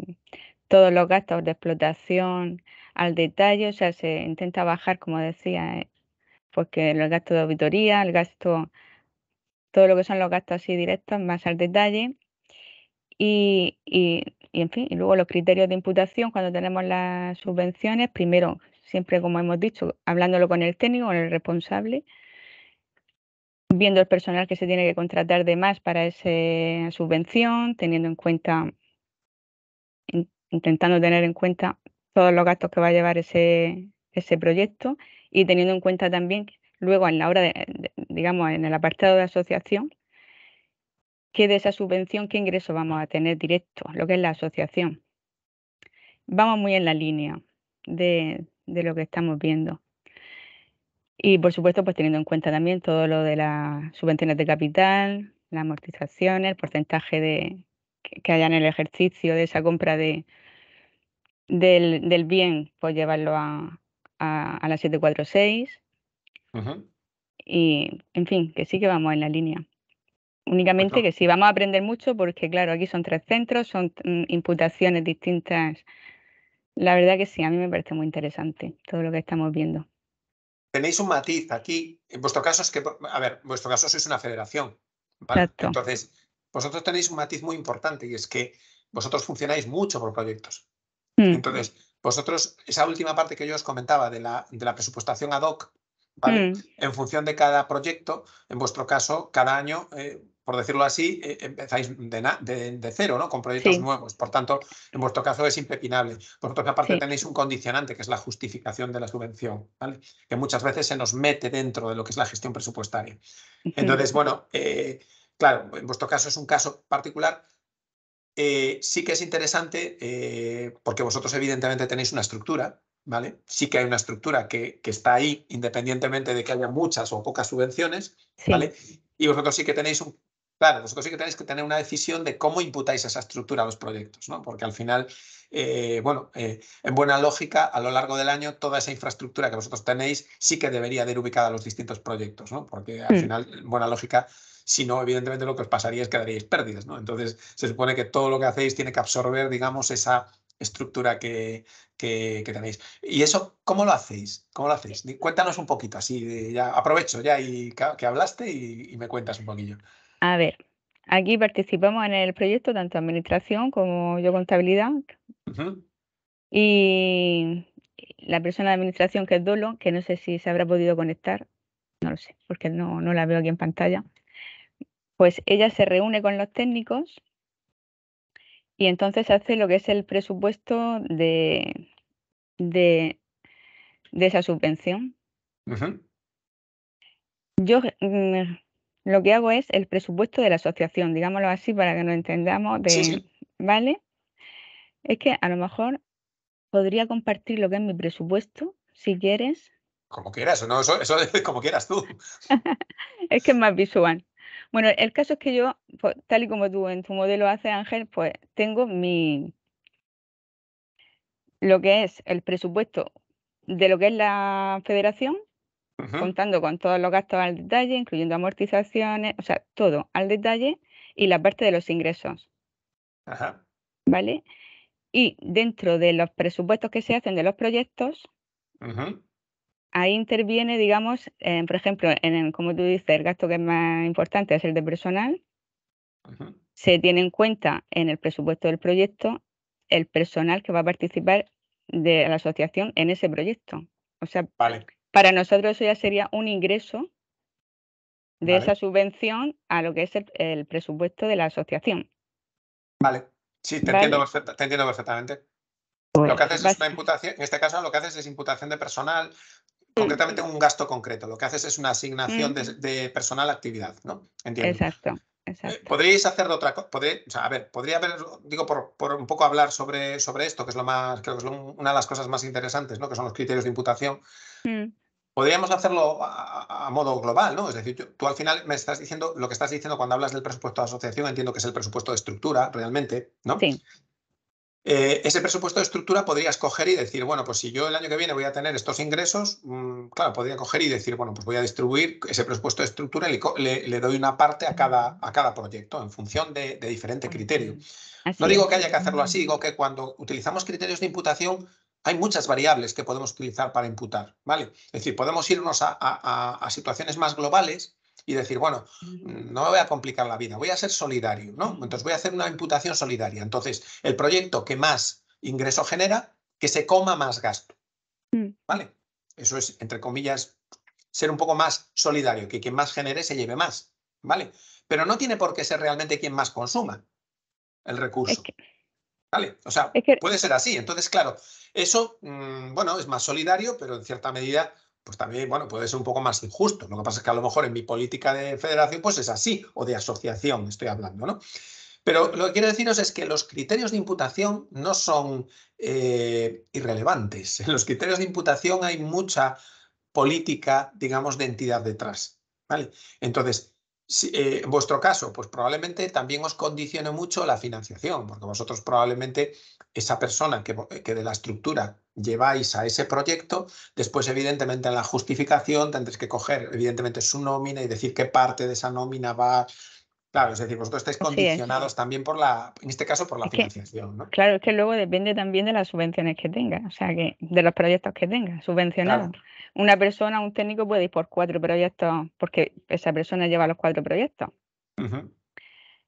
Speaker 4: todos los gastos de explotación al detalle, o sea, se intenta bajar, como decía, eh, porque el gasto de auditoría, el gasto, todo lo que son los gastos así directos, más al detalle. Y, y, en fin, y luego los criterios de imputación, cuando tenemos las subvenciones, primero siempre como hemos dicho, hablándolo con el técnico, con el responsable, viendo el personal que se tiene que contratar de más para esa subvención, teniendo en cuenta, intentando tener en cuenta todos los gastos que va a llevar ese, ese proyecto y teniendo en cuenta también luego en la hora de, digamos, en el apartado de asociación, que de esa subvención, qué ingreso vamos a tener directo, lo que es la asociación. Vamos muy en la línea de, de lo que estamos viendo. Y por supuesto, pues teniendo en cuenta también todo lo de las subvenciones de capital, las amortizaciones, el porcentaje de, que, haya en el ejercicio de esa compra de, del, bien, pues llevarlo a, a, la 746. Y, en fin, que sí que vamos en la línea. Únicamente que sí, vamos a aprender mucho porque, claro, aquí son tres centros, son mm, imputaciones distintas. La verdad que sí, a mí me parece muy interesante todo lo que estamos viendo
Speaker 1: tenéis un matiz aquí. En vuestro caso es que, a ver, en vuestro caso sois una federación. Entonces, vosotros tenéis un matiz muy importante y es que vosotros funcionáis mucho por proyectos. Mm. Entonces, vosotros, esa última parte que yo os comentaba de la, de la presupuestación ad hoc, ¿vale? Mm. En función de cada proyecto, en vuestro caso, cada año eh, por decirlo así, eh, empezáis de, cero, ¿no? Con proyectos nuevos. Por tanto, en vuestro caso es impepinable. Vosotros aparte tenéis un condicionante que es la justificación de la subvención, ¿vale? Que muchas veces se nos mete dentro de lo que es la gestión presupuestaria. Entonces, bueno, eh, claro, en vuestro caso es un caso particular. Eh, sí que es interesante porque vosotros evidentemente tenéis una estructura, ¿vale? Sí que hay una estructura que, que, está ahí independientemente de que haya muchas o pocas subvenciones, ¿vale? Y vosotros sí que tenéis un Claro, vosotros sí que tenéis que tener una decisión de cómo imputáis esa estructura a los proyectos, ¿no? Porque al final, eh, bueno, eh, en buena lógica, a lo largo del año, toda esa infraestructura que vosotros tenéis sí que debería de ir ubicada a los distintos proyectos, ¿no? Porque al hmm. final, en buena lógica, si no, evidentemente lo que os pasaría es que daríais pérdidas, ¿no? Entonces, se supone que todo lo que hacéis tiene que absorber, digamos, esa estructura que, que, tenéis. ¿Y eso cómo lo hacéis? ¿Cómo lo hacéis? Cuéntanos un poquito, así, ya aprovecho ya y que, hablaste y me cuentas un poquillo.
Speaker 4: A ver, aquí participamos en el proyecto tanto administración como yo contabilidad. Y la persona de administración que es Dolo, que no sé si se habrá podido conectar, no lo sé, porque no, no la veo aquí en pantalla, pues ella se reúne con los técnicos y entonces hace lo que es el presupuesto de, de, esa subvención. Yo mm, lo que hago es el presupuesto de la asociación, digámoslo así para que nos entendamos, de, ¿vale? Es que a lo mejor podría compartir lo que es mi presupuesto, si quieres.
Speaker 1: Como quieras, no, eso, eso como quieras tú.
Speaker 4: es que es más visual. Bueno, el caso es que yo, pues, tal y como tú en tu modelo haces, Ángel, pues tengo mi lo que es el presupuesto de lo que es la federación, contando con todos los gastos al detalle, incluyendo amortizaciones, o sea, todo al detalle y la parte de los ingresos. Ajá. ¿Vale? Y dentro de los presupuestos que se hacen de los proyectos, ahí interviene, digamos, por ejemplo, en como tú dices, el gasto que es más importante es el de personal. Se tiene en cuenta en el presupuesto del proyecto el personal que va a participar de la asociación en ese proyecto. O sea, vale. Para nosotros eso ya sería un ingreso de esa subvención a lo que es el, presupuesto de la asociación.
Speaker 1: Vale, sí, te, Entiendo, perfectamente. lo que haces es una imputación, en este caso lo que haces es imputación de personal, mm. concretamente un gasto concreto. Lo que haces es una asignación de, personal a actividad, ¿no?
Speaker 4: Entiendo. Exacto.
Speaker 1: Eh, ¿Podríais hacer de otra cosa? a ver, podría haber, digo, por, un poco hablar sobre, sobre esto, que es lo más, creo que es una de las cosas más interesantes, ¿no? Que son los criterios de imputación. Mm. Podríamos hacerlo a, modo global, ¿no? Es decir, tú, al final me estás diciendo, lo que estás diciendo cuando hablas del presupuesto de asociación, entiendo que es el presupuesto de estructura, realmente, ¿no? Sí. Eh, ese presupuesto de estructura podrías coger y decir, bueno, pues si yo el año que viene voy a tener estos ingresos, mm, claro, podría coger y decir, bueno, pues voy a distribuir ese presupuesto de estructura y le, doy una parte a cada, a cada proyecto en función de, diferente criterio. no digo que haya que hacerlo así, digo que cuando utilizamos criterios de imputación hay muchas variables que podemos utilizar para imputar, ¿vale? Es decir, podemos irnos a, situaciones más globales y decir, bueno, no me voy a complicar la vida, voy a ser solidario, ¿no? Entonces voy a hacer una imputación solidaria. Entonces, el proyecto que más ingreso genera, que se coma más gasto. Mm. ¿vale? Eso es, entre comillas, ser un poco más solidario, que quien más genere se lleve más, ¿vale? Pero no tiene por qué ser realmente quien más consuma el recurso. ¿Vale? O sea, puede ser así. Entonces, claro, eso, mm, bueno, es más solidario, pero en cierta medida, pues también, bueno, puede ser un poco más injusto. Lo que pasa es que a lo mejor en mi política de federación, pues es así, o de asociación, estoy hablando, ¿no? Pero lo que quiero deciros es que los criterios de imputación no son eh, irrelevantes. En los criterios de imputación hay mucha política, digamos, de entidad detrás. ¿vale? Entonces, eh, en vuestro caso, pues probablemente también os condicione mucho la financiación, porque vosotros probablemente esa persona que, que, de la estructura lleváis a ese proyecto, después evidentemente en la justificación tendréis que coger evidentemente su nómina y decir qué parte de esa nómina va Claro, es decir, vosotros estáis condicionados también por la, en este caso, por la financiación, ¿no?
Speaker 4: Claro, es que luego depende también de las subvenciones que tenga, o sea, que de los proyectos que tenga, subvencionados. Una persona, un técnico puede ir por cuatro proyectos porque esa persona lleva los cuatro proyectos.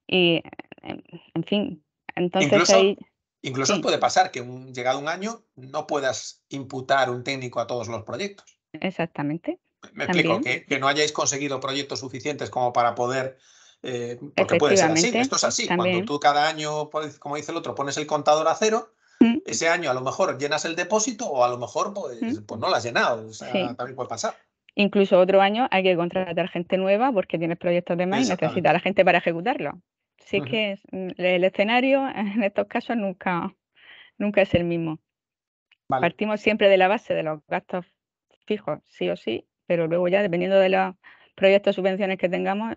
Speaker 4: Y, en fin, entonces
Speaker 1: incluso,
Speaker 4: ahí...
Speaker 1: Incluso puede pasar que un, llegado un año no puedas imputar un técnico a todos los proyectos.
Speaker 4: Exactamente.
Speaker 1: Me explico, que, que no hayáis conseguido proyectos suficientes como para poder eh, porque puede ser así, esto es así. Cuando tú cada año, como dice el otro, pones el contador a cero, mm. ese año a lo mejor llenas el depósito o a lo mejor pues, mm. pues no lo has llenado. También puede pasar.
Speaker 4: Incluso otro año hay que contratar gente nueva porque tienes proyectos de más y necesitas a la gente para ejecutarlo. Así que mm, el escenario en estos casos nunca, nunca es el mismo. Partimos siempre de la base de los gastos fijos, sí o sí, pero luego ya dependiendo de los proyectos subvenciones que tengamos,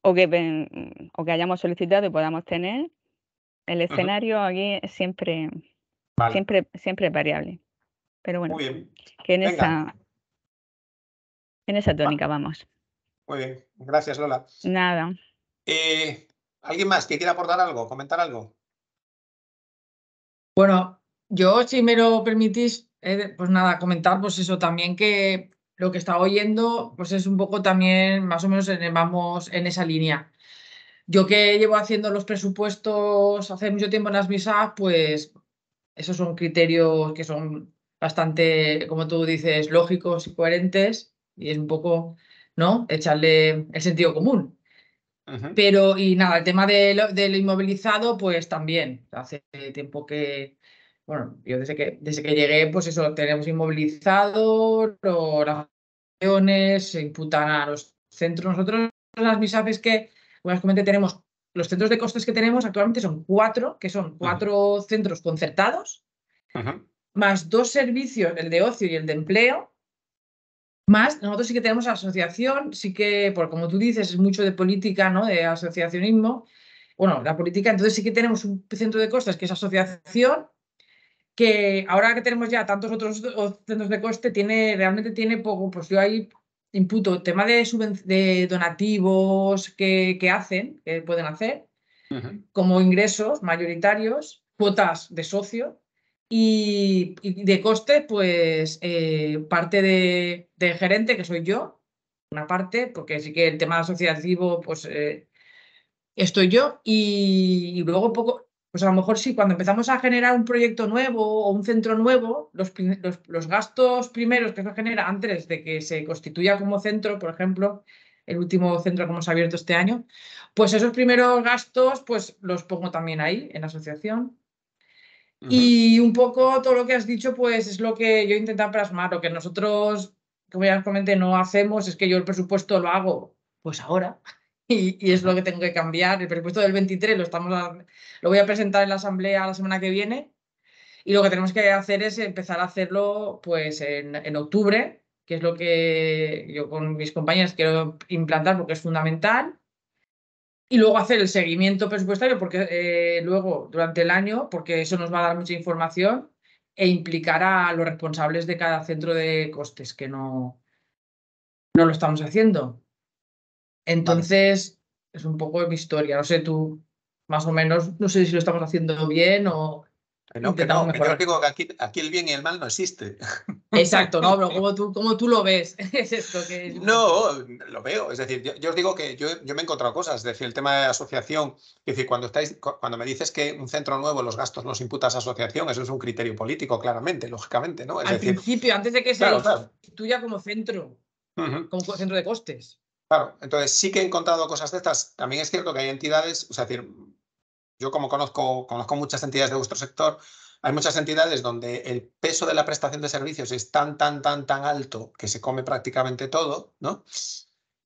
Speaker 4: o que, o que hayamos solicitado y podamos tener, el escenario aquí es siempre, siempre, siempre variable. Pero bueno, que en esa, en esa tónica vamos.
Speaker 1: Muy bien, gracias Lola.
Speaker 4: Nada.
Speaker 1: Eh, ¿Alguien más que quiera aportar algo, comentar algo?
Speaker 5: Bueno, yo si me lo permitís, pues nada, comentar pues eso también que lo que estaba oyendo pues es un poco también más o menos en, vamos en esa línea. Yo que llevo haciendo los presupuestos hace mucho tiempo en las visas, pues esos son criterios que son bastante, como tú dices, lógicos y coherentes y es un poco, ¿no? Echarle el sentido común. Pero, y nada, el tema del inmovilizado, pues también. Hace tiempo que, bueno, yo desde que, desde que llegué, pues eso, tenemos inmovilizado, las acciones, se imputan a los centros. Nosotros las MISAP es que, básicamente tenemos, los centros de costes que tenemos actualmente son cuatro, que son cuatro centros concertados, más dos servicios, el de ocio y el de empleo, más, nosotros sí que tenemos asociación, sí que, por como tú dices, es mucho de política, ¿no? De asociacionismo. Bueno, la política, entonces sí que tenemos un centro de costes que es asociación que ahora que tenemos ya tantos otros centros de coste, tiene, realmente tiene poco, pues yo ahí imputo tema de, de donativos que, que, hacen, que pueden hacer, como ingresos mayoritarios, cuotas de socio y, de coste, pues eh, parte de, gerente, que soy yo, una parte, porque sí que el tema asociativo, pues eh, estoy yo, y, y luego poco, pues a lo mejor sí, cuando empezamos a generar un proyecto nuevo o un centro nuevo, los, los, gastos primeros que se genera antes de que se constituya como centro, por ejemplo, el último centro que hemos abierto este año, pues esos primeros gastos pues los pongo también ahí en la asociación. Y un poco todo lo que has dicho pues es lo que yo intento plasmar, lo que nosotros, como ya comenté, no hacemos es que yo el presupuesto lo hago pues ahora, y, es lo que tengo que cambiar. El presupuesto del 23 lo, estamos lo voy a presentar en la asamblea la semana que viene y lo que tenemos que hacer es empezar a hacerlo pues en, en octubre, que es lo que yo con mis compañeras quiero implantar porque es fundamental. Y luego hacer el seguimiento presupuestario, porque eh, luego durante el año, porque eso nos va a dar mucha información e implicar a los responsables de cada centro de costes, que no, no lo estamos haciendo. Entonces, es un poco mi historia. No sé, tú más o menos, no sé si lo estamos haciendo bien o...
Speaker 1: no, que no, yo digo que aquí, aquí, el bien y el mal no existe.
Speaker 5: Exacto, no, pero como tú, como tú lo ves, es esto que...
Speaker 1: No, lo veo, es decir, yo, os digo que yo, yo, me he encontrado cosas, es decir, el tema de asociación, es decir, cuando, estáis, cuando me dices que un centro nuevo los gastos los imputas a asociación, eso es un criterio político, claramente, lógicamente, ¿no?
Speaker 5: Es Al principio, antes de que sea tuya como centro, como centro de costes.
Speaker 1: Claro, entonces sí que he encontrado cosas de estas. También es cierto que hay entidades, o sea, decir, yo como conozco, conozco muchas entidades de vuestro sector, hay muchas entidades donde el peso de la prestación de servicios es tan, tan, tan, tan alto que se come prácticamente todo, ¿no?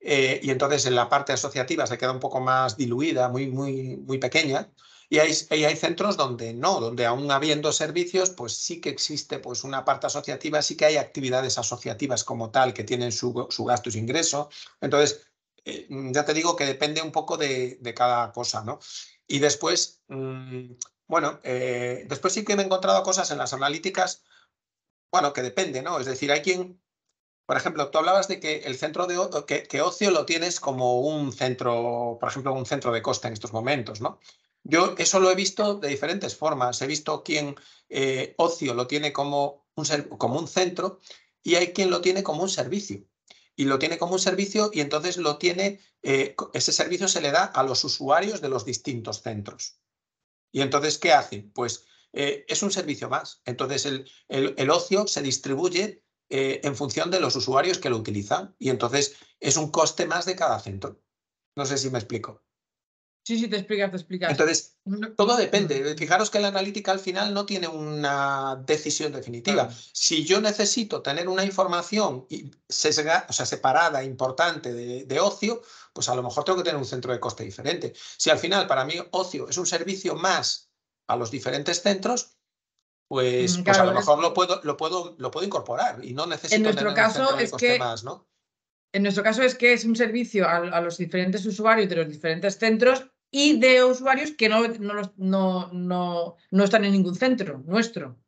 Speaker 1: Eh, y entonces en la parte asociativa se queda un poco más diluida, muy, muy, muy pequeña. Y hay, hay, centros donde no, donde aún habiendo servicios, pues sí que existe pues una parte asociativa, sí que hay actividades asociativas como tal que tienen su, su gasto y su ingreso. Entonces, eh, ya te digo que depende un poco de, cada cosa, ¿no? Y después, mm, bueno, eh, después sí que me he encontrado cosas en las analíticas, bueno, que depende, ¿no? Es decir, hay quien, por ejemplo, tú hablabas de que el centro de que, que ocio lo tienes como un centro, por ejemplo, un centro de costa en estos momentos, ¿no? Yo eso lo he visto de diferentes formas. He visto quien eh, ocio lo tiene como un, como un centro y hay quien lo tiene como un servicio. Y lo tiene como un servicio y entonces lo tiene, eh, ese servicio se le da a los usuarios de los distintos centros. Y entonces, ¿qué hace? Pues eh, es un servicio más. Entonces, el, el, ocio se distribuye en función de los usuarios que lo utilizan y entonces es un coste más de cada centro. No sé si me explico.
Speaker 5: Sí, sí, te explicas, te explicas.
Speaker 1: Entonces, todo depende. Fijaros que la analítica al final no tiene una decisión definitiva. Si yo necesito tener una información sesga, o sea, separada, importante de, de, ocio, pues a lo mejor tengo que tener un centro de coste diferente. Si al final para mí ocio es un servicio más a los diferentes centros, pues, mm, pues a lo mejor lo puedo, lo, puedo, lo puedo incorporar y no necesito
Speaker 5: en nuestro
Speaker 1: tener
Speaker 5: caso un centro de
Speaker 1: es
Speaker 5: coste
Speaker 1: que... más, ¿no?
Speaker 5: En nuestro caso es que es un servicio a, los diferentes usuarios de los diferentes centros y de usuarios que no, no, no, no, están en ningún centro nuestro.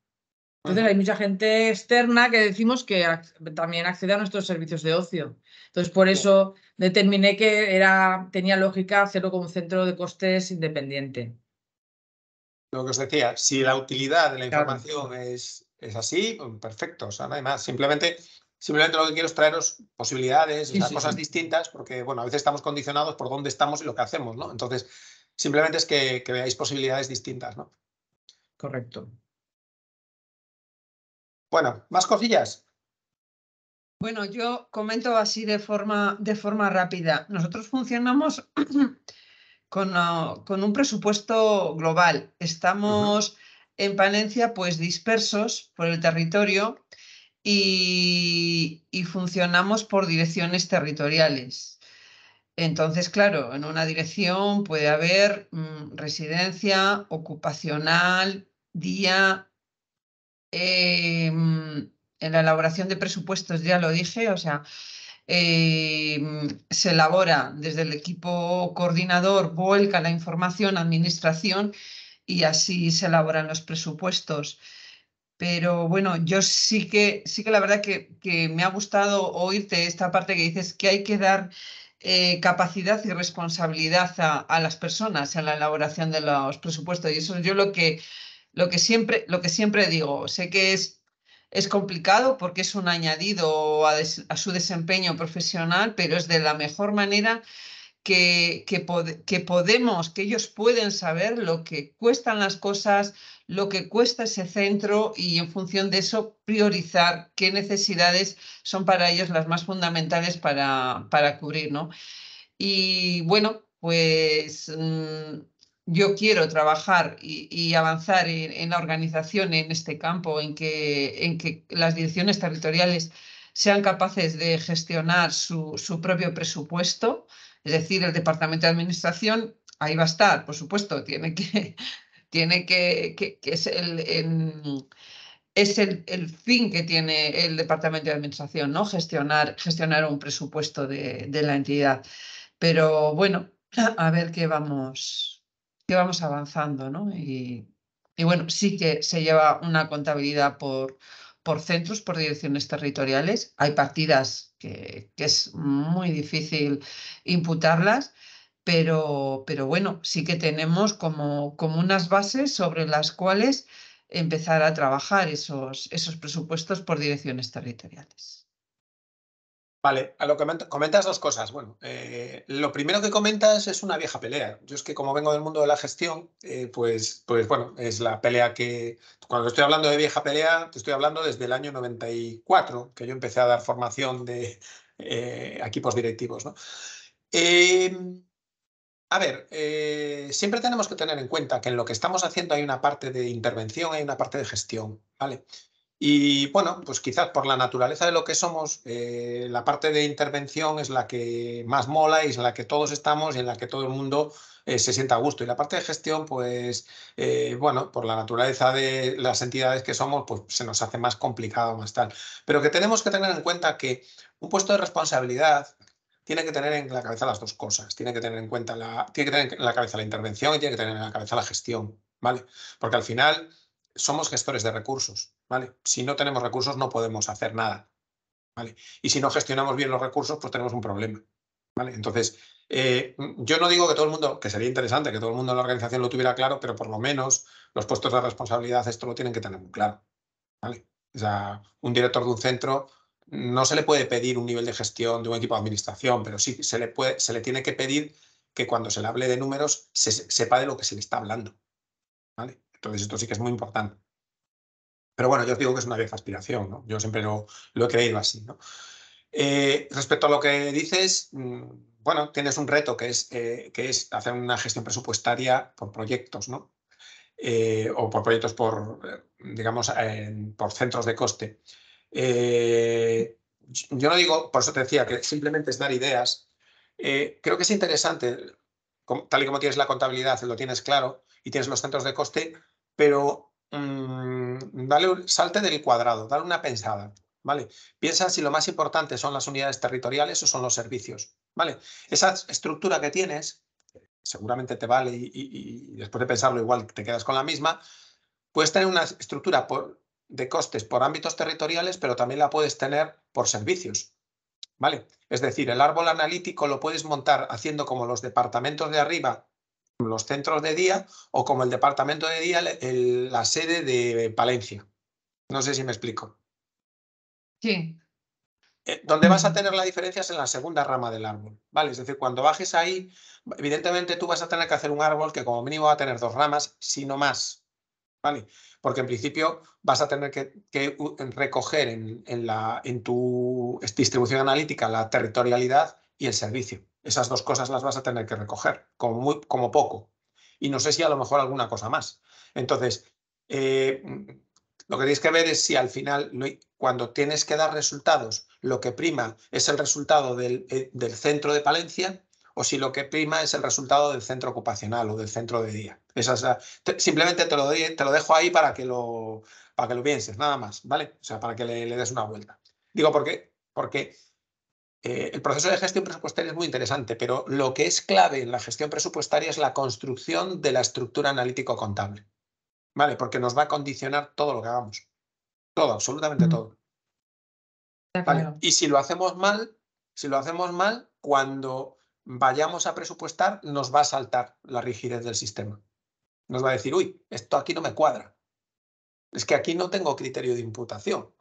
Speaker 5: Entonces hay mucha gente externa que decimos que también accede a nuestros servicios de ocio. Entonces por eso determiné que era, tenía lógica hacerlo como un centro de costes independiente.
Speaker 1: Lo que os decía, si la utilidad de la información es, es así, pues perfecto, o sea, no hay más. Simplemente Simplemente lo que quiero es traeros posibilidades, cosas distintas, porque bueno, a veces estamos condicionados por dónde estamos y lo que hacemos, ¿no? Entonces, simplemente es que, veáis posibilidades distintas, ¿no?
Speaker 5: Correcto.
Speaker 1: Bueno, ¿más cosillas?
Speaker 2: Bueno, yo comento así de forma, de forma rápida. Nosotros funcionamos con, con, un presupuesto global. Estamos en Palencia pues dispersos por el territorio y, funcionamos por direcciones territoriales. Entonces, claro, en una dirección puede haber mm, residencia, ocupacional, día. Em, en la elaboración de presupuestos, ya lo dije, o sea, em, se elabora desde el equipo coordinador, vuelca la información, administración y así se elaboran los presupuestos. Pero bueno, yo sí que, sí que la verdad que, que me ha gustado oírte esta parte que dices que hay que dar eh, capacidad y responsabilidad a, las personas en la elaboración de los presupuestos. Y eso es yo lo que, lo que, siempre, lo que siempre digo. Sé que es, es complicado porque es un añadido a, a su desempeño profesional, pero es de la mejor manera que, que, que, podemos, que ellos pueden saber lo que cuestan las cosas, lo que cuesta ese centro y en función de eso priorizar qué necesidades son para ellos las más fundamentales para, para cubrir, ¿no? Y bueno, pues mm, yo quiero trabajar y, avanzar en, la organización en este campo, en que, en que las direcciones territoriales sean capaces de gestionar su, su propio presupuesto, es decir, el Departamento de Administración ahí va a estar, por supuesto, tiene que, tiene que, que, es el, es el, fin que tiene el Departamento de Administración, ¿no? Gestionar, gestionar un presupuesto de, la entidad. Pero bueno, a ver qué vamos, qué vamos avanzando, ¿no? Y, y bueno, sí que se lleva una contabilidad por, por centros, por direcciones territoriales. Hay partidas que, es muy difícil imputarlas, pero, pero, bueno, sí que tenemos como, como unas bases sobre las cuales empezar a trabajar esos, esos presupuestos por direcciones territoriales.
Speaker 1: Vale, a lo que comentas dos cosas. Bueno, eh, lo primero que comentas es una vieja pelea. Yo es que como vengo del mundo de la gestión, eh, pues, pues bueno, es la pelea que, cuando estoy hablando de vieja pelea, te estoy hablando desde el año 94, que yo empecé a dar formación de eh, equipos directivos. ¿no? A ver, siempre tenemos que tener en cuenta que en lo que estamos haciendo hay una parte de intervención, hay una parte de gestión, ¿vale? Y bueno, pues quizás por la naturaleza de lo que somos, eh, la parte de intervención es la que más mola y es la que todos estamos y en la que todo el mundo eh, se sienta a gusto. Y la parte de gestión, pues eh, bueno, por la naturaleza de las entidades que somos, pues se nos hace más complicado, más tal. Pero que tenemos que tener en cuenta que un puesto de responsabilidad tiene que tener en la cabeza las dos cosas. Tiene que tener en cuenta la, que tener en la cabeza la intervención y tiene que tener en la cabeza la gestión, ¿vale? Porque al final somos gestores de recursos, ¿vale? Si no tenemos recursos no podemos hacer nada, ¿vale? Y si no gestionamos bien los recursos, pues tenemos un problema, ¿vale? Entonces, eh, yo no digo que todo el mundo, que sería interesante que todo el mundo en la organización lo tuviera claro, pero por lo menos los puestos de responsabilidad esto lo tienen que tener muy claro, ¿vale? O sea, un director de un centro no se le puede pedir un nivel de gestión de un equipo de administración, pero sí se le, puede, se le tiene que pedir que cuando se le hable de números se sepa de lo que se le está hablando, ¿vale? Entonces, esto sí que es muy importante. Pero bueno, yo os digo que es una vieja aspiración, ¿no? Yo siempre lo, he creído así, ¿no? Eh, respecto a lo que dices, mm, bueno, tienes un reto que es, eh, que es hacer una gestión presupuestaria por proyectos, ¿no? Eh, o por proyectos por, digamos, por centros de coste. Yo no digo, por eso te decía, que simplemente es dar ideas. creo que es interesante, tal y como tienes la contabilidad, lo tienes claro, y tienes los centros de coste, pero mmm, dale, salte del cuadrado, dale una pensada. ¿Vale? Piensa si lo más importante son las unidades territoriales o son los servicios. ¿Vale? Esa estructura que tienes, seguramente te vale y, después de pensarlo igual te quedas con la misma, puedes tener una estructura por, de costes por ámbitos territoriales, pero también la puedes tener por servicios. ¿Vale? Es decir, el árbol analítico lo puedes montar haciendo como los departamentos de arriba los centros de día o como el departamento de día, la sede de Palencia. No sé si me explico.
Speaker 2: Sí.
Speaker 1: Eh, donde vas a tener la diferencia es en la segunda rama del árbol, ¿vale? Es decir, cuando bajes ahí, evidentemente tú vas a tener que hacer un árbol que como mínimo va a tener dos ramas, si no más, ¿vale? Porque en principio vas a tener que, recoger en, tu distribución analítica la territorialidad y el servicio. Esas dos cosas las vas a tener que recoger, como, muy, como poco. Y no sé si a lo mejor alguna cosa más. Entonces, eh, lo que tienes que ver es si al final, cuando tienes que dar resultados, lo que prima es el resultado del, eh, centro de Palencia o si lo que prima es el resultado del centro ocupacional o del centro de día. simplemente te lo, te lo dejo ahí para que lo, para que lo pienses, nada más, ¿vale? O sea, para que le, le des una vuelta. Digo, ¿por qué? Porque eh, el proceso de gestión presupuestaria es muy interesante, pero lo que es clave en la gestión presupuestaria es la construcción de la estructura analítico-contable. ¿Vale? Porque nos va a condicionar todo lo que hagamos. Todo, absolutamente mm. todo. ¿Vale? Y si lo hacemos mal, si lo hacemos mal, cuando vayamos a presupuestar, nos va a saltar la rigidez del sistema. Nos va a decir, uy, esto aquí no me cuadra. Es que aquí no tengo criterio de imputación.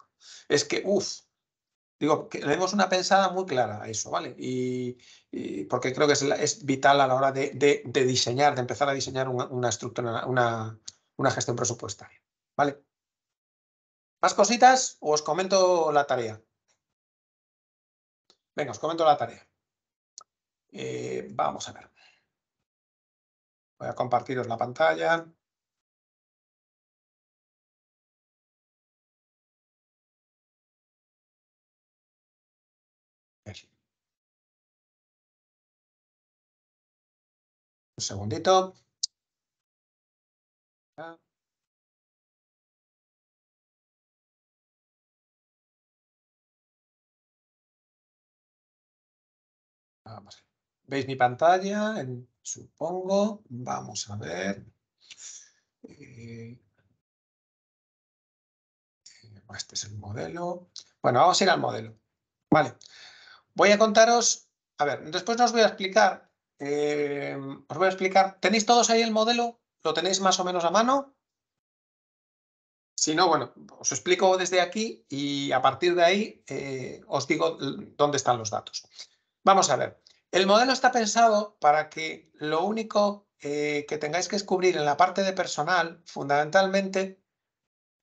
Speaker 1: Es que, uff, Digo, que le demos una pensada muy clara a eso, ¿vale? Y, porque creo que es, vital a la hora de, diseñar, de empezar a diseñar una, estructura, una, gestión presupuestaria, ¿vale? ¿Más cositas o os comento la tarea? Venga, os comento la tarea. Eh, vamos a ver. Voy a compartiros la pantalla. Un segundito. ¿Veis mi pantalla? supongo. Vamos a ver. Eh, este es el modelo. Bueno, vamos a ir al modelo. Vale. Voy a contaros, a ver, después os voy a explicar eh, os voy a explicar. ¿Tenéis todos ahí el modelo? ¿Lo tenéis más o menos a mano? Si no, bueno, os explico desde aquí y a partir de ahí eh, os digo dónde están los datos. Vamos a ver. El modelo está pensado para que lo único eh, que tengáis que descubrir en la parte de personal, fundamentalmente,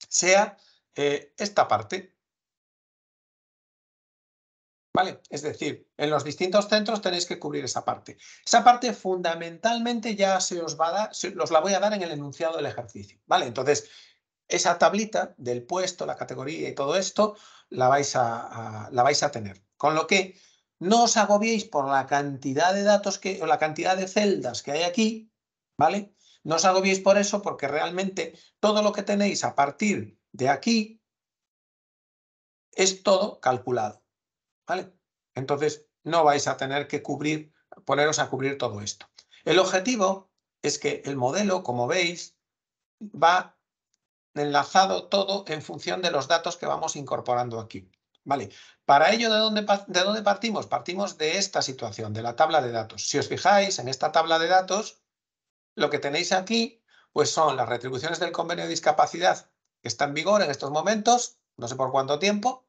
Speaker 1: sea eh, esta parte. ¿Vale? Es decir, en los distintos centros tenéis que cubrir esa parte. Esa parte fundamentalmente ya se os va a dar, os la voy a dar en el enunciado del ejercicio. ¿Vale? Entonces, esa tablita del puesto, la categoría y todo esto, la vais a, la vais a tener. Con lo que no os agobiéis por la cantidad de datos que, o la cantidad de celdas que hay aquí, ¿vale? No os agobiéis por eso porque realmente todo lo que tenéis a partir de aquí es todo calculado, ¿vale? Entonces no vais a tener que cubrir, poneros a cubrir todo esto. El objetivo es que el modelo, como veis, va enlazado todo en función de los datos que vamos incorporando aquí. Vale, para ello, ¿de dónde, ¿de dónde partimos? Partimos de esta situación, de la tabla de datos. Si os fijáis en esta tabla de datos, lo que tenéis aquí pues son las retribuciones del convenio de discapacidad que está en vigor en estos momentos, no sé por cuánto tiempo,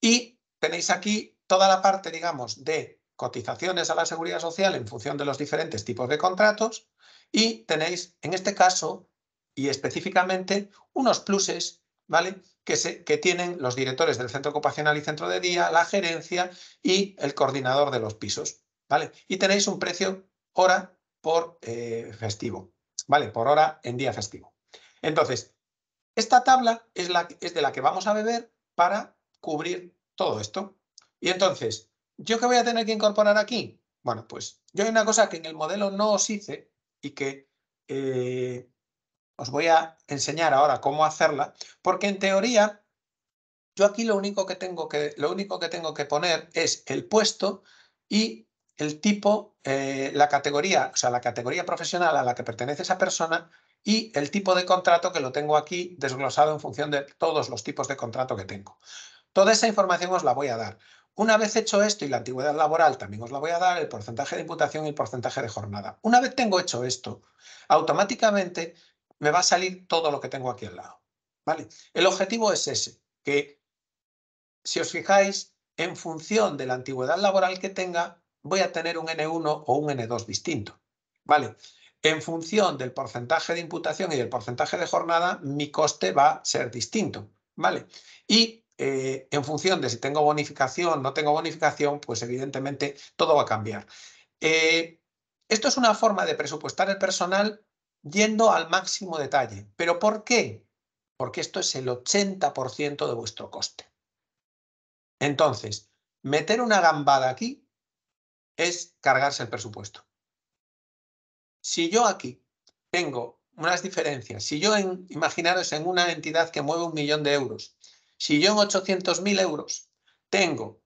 Speaker 1: y tenéis aquí toda la parte, digamos, de cotizaciones a la seguridad social en función de los diferentes tipos de contratos y tenéis, en este caso, y específicamente, unos pluses, ¿vale? Que, tienen los directores del centro ocupacional y centro de día, la gerencia y el coordinador de los pisos, ¿vale? Y tenéis un precio hora por eh, festivo, ¿vale? Por hora en día festivo. Entonces, esta tabla es, la, de la que vamos a beber para cubrir todo esto. Y entonces, ¿yo qué voy a tener que incorporar aquí? Bueno, pues yo hay una cosa que en el modelo no os hice y que eh, os voy a enseñar ahora cómo hacerla, porque en teoría yo aquí lo único que tengo que, lo único que, tengo que poner es el puesto y el tipo, eh, la categoría, o sea, la categoría profesional a la que pertenece esa persona y el tipo de contrato que lo tengo aquí desglosado en función de todos los tipos de contrato que tengo. Toda esa información os la voy a dar. Una vez hecho esto y la antigüedad laboral también os la voy a dar, el porcentaje de imputación y el porcentaje de jornada. Una vez tengo hecho esto, automáticamente me va a salir todo lo que tengo aquí al lado. ¿vale? El objetivo es ese, que si os fijáis, en función de la antigüedad laboral que tenga, voy a tener un N1 o un N2 distinto. ¿vale? En función del porcentaje de imputación y del porcentaje de jornada, mi coste va a ser distinto. ¿vale? Y eh, en función de si tengo bonificación o no tengo bonificación, pues evidentemente todo va a cambiar. Eh, esto es una forma de presupuestar el personal yendo al máximo detalle. ¿Pero por qué? Porque esto es el 80% de vuestro coste. Entonces, meter una gambada aquí es cargarse el presupuesto. Si yo aquí tengo unas diferencias, si yo en, imaginaros en una entidad que mueve un millón de euros, si yo en 800.000 euros tengo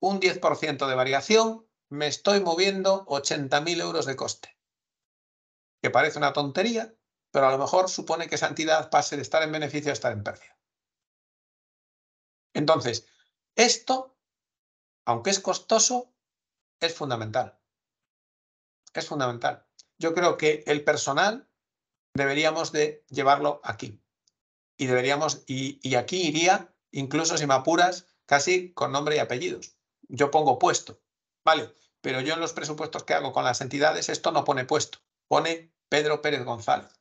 Speaker 1: un 10% de variación, me estoy moviendo 80.000 euros de coste. Que parece una tontería, pero a lo mejor supone que esa entidad pase de estar en beneficio a estar en pérdida. Entonces, esto, aunque es costoso, es fundamental. Es fundamental yo creo que el personal deberíamos de llevarlo aquí. Y deberíamos, y, aquí iría, incluso si me apuras, casi con nombre y apellidos. Yo pongo puesto, ¿vale? Pero yo en los presupuestos que hago con las entidades, esto no pone puesto, pone Pedro Pérez González.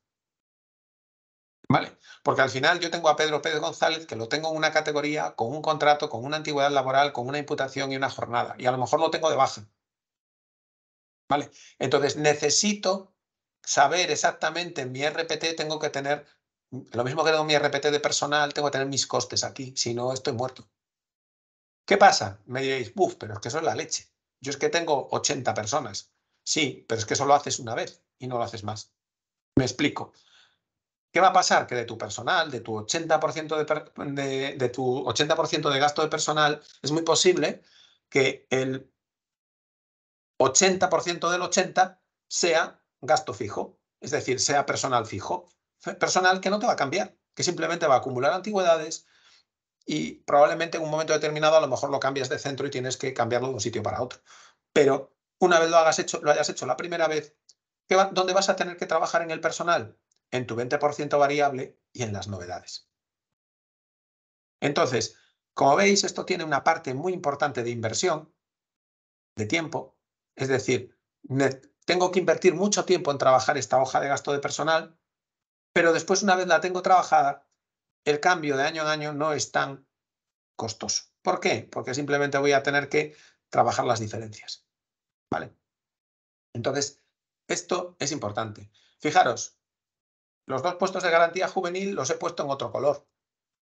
Speaker 1: ¿Vale? Porque al final yo tengo a Pedro Pérez González que lo tengo en una categoría con un contrato, con una antigüedad laboral, con una imputación y una jornada. Y a lo mejor lo tengo de baja. ¿Vale? Entonces necesito saber exactamente en mi RPT, tengo que tener, lo mismo que tengo mi RPT de personal, tengo que tener mis costes aquí, si no estoy muerto. ¿Qué pasa? Me diréis, buf, pero es que eso es la leche. Yo es que tengo 80 personas. Sí, pero es que eso lo haces una vez y no lo haces más. Me explico. ¿Qué va a pasar? Que de tu personal, de tu 80% de, de tu 80% de gasto de personal, es muy posible que el 80% del 80 sea gasto fijo, es decir, sea personal fijo, personal que no te va a cambiar, que simplemente va a acumular antigüedades y probablemente en un momento determinado a lo mejor lo cambias de centro y tienes que cambiarlo de un sitio para otro. Pero una vez lo, hecho, lo hayas hecho la primera vez, ¿dónde vas a tener que trabajar en el personal? En tu 20% variable y en las novedades. Entonces, como veis, esto tiene una parte muy importante de inversión, de tiempo, es decir, tengo que invertir mucho tiempo en trabajar esta hoja de gasto de personal, pero después una vez la tengo trabajada, el cambio de año en año no es tan costoso. ¿Por qué? Porque simplemente voy a tener que trabajar las diferencias. ¿Vale? Entonces, esto es importante. Fijaros, los dos puestos de garantía juvenil los he puesto en otro color.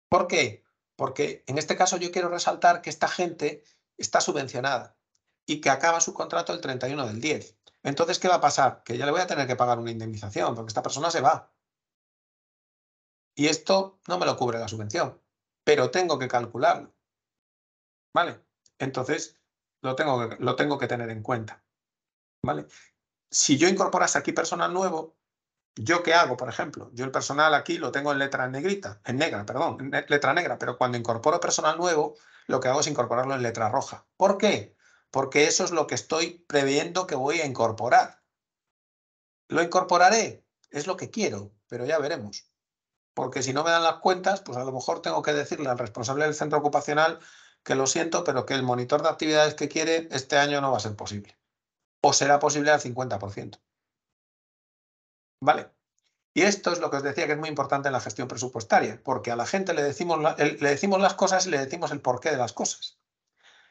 Speaker 1: ¿Por qué? Porque en este caso yo quiero resaltar que esta gente está subvencionada y que acaba su contrato el 31 del 10. Entonces, ¿qué va a pasar? Que ya le voy a tener que pagar una indemnización porque esta persona se va. Y esto no me lo cubre la subvención, pero tengo que calcularlo. ¿Vale? Entonces, lo tengo, lo tengo que tener en cuenta. ¿Vale? Si yo incorporase aquí personal nuevo, ¿yo qué hago, por ejemplo? Yo el personal aquí lo tengo en letra negrita, en negra, perdón, en letra negra, pero cuando incorporo personal nuevo, lo que hago es incorporarlo en letra roja. ¿Por qué? Porque eso es lo que estoy previendo que voy a incorporar. ¿Lo incorporaré? Es lo que quiero, pero ya veremos porque si no me dan las cuentas, pues a lo mejor tengo que decirle al responsable del centro ocupacional que lo siento, pero que el monitor de actividades que quiere este año no va a ser posible. O será posible al 50%. ¿Vale? Y esto es lo que os decía que es muy importante en la gestión presupuestaria, porque a la gente le decimos, le decimos las cosas y le decimos el porqué de las cosas,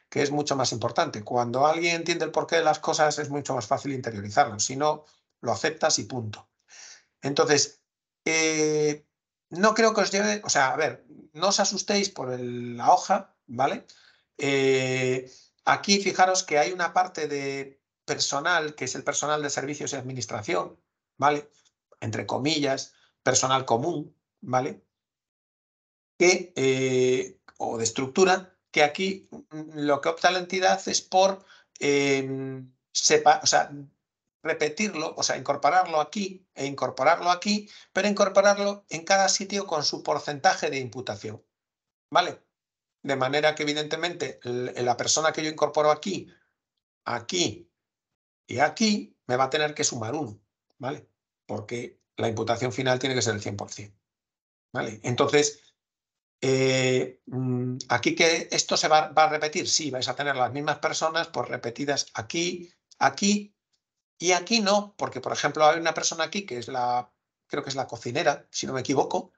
Speaker 1: que es mucho más importante. Cuando alguien entiende el porqué de las cosas es mucho más fácil interiorizarlo, si no, lo aceptas y punto. Entonces, eh, no creo que os lleve, o sea, a ver, no os asustéis por la hoja, ¿vale? Eh, aquí fijaros que hay una parte de personal, que es el personal de servicios y administración, ¿vale? Entre comillas, personal común, ¿vale? Eh, o de estructura, que aquí lo que opta la entidad es por em, sepa, o sea, repetirlo, o sea, incorporarlo aquí e incorporarlo aquí, pero incorporarlo en cada sitio con su porcentaje de imputación. ¿Vale? De manera que evidentemente la persona que yo incorporo aquí, aquí y aquí, me va a tener que sumar uno, ¿vale? Porque la imputación final tiene que ser el 100%. ¿Vale? Entonces, eh, mm, aquí que esto se va, a repetir, sí, vais a tener las mismas personas pues repetidas aquí, aquí y aquí no, porque por ejemplo hay una persona aquí que es la, creo que es la cocinera, si no me equivoco,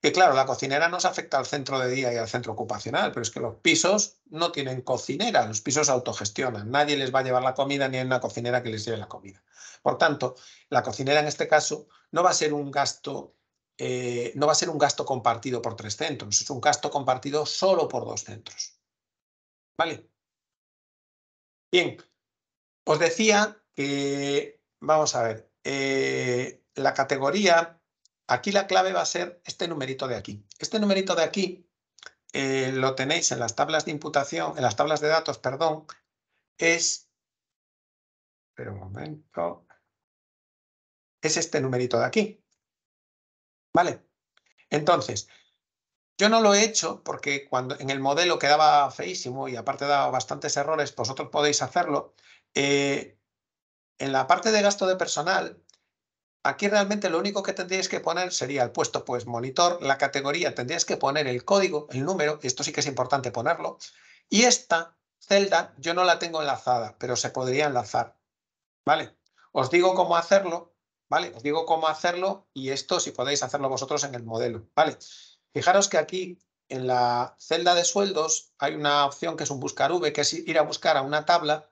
Speaker 1: que claro, la cocinera no se afecta al centro de día y al centro ocupacional, pero es que los pisos no tienen cocinera, los pisos autogestionan, nadie les va a llevar la comida ni hay una cocinera que les lleve la comida. Por tanto, la cocinera en este caso no va a ser un gasto, eh, no va a ser un gasto compartido por tres centros, es un gasto compartido solo por dos centros. ¿Vale? Bien, os decía vamos a ver, eh, la categoría, aquí la clave va a ser este numerito de aquí. Este numerito de aquí eh, lo tenéis en las tablas de imputación, en las tablas de datos, perdón, es, pero un momento, es este numerito de aquí. ¿Vale? Entonces, yo no lo he hecho porque cuando en el modelo quedaba feísimo y aparte daba bastantes errores, vosotros podéis hacerlo. Eh, en la parte de gasto de personal, aquí realmente lo único que tendríais que poner sería el puesto pues monitor, la categoría tendríais que poner el código, el número, esto sí que es importante ponerlo, y esta celda yo no la tengo enlazada, pero se podría enlazar, ¿vale? Os digo cómo hacerlo, ¿vale? Os digo cómo hacerlo y esto si podéis hacerlo vosotros en el modelo, ¿vale? Fijaros que aquí en la celda de sueldos hay una opción que es un buscar V, que es ir a buscar a una tabla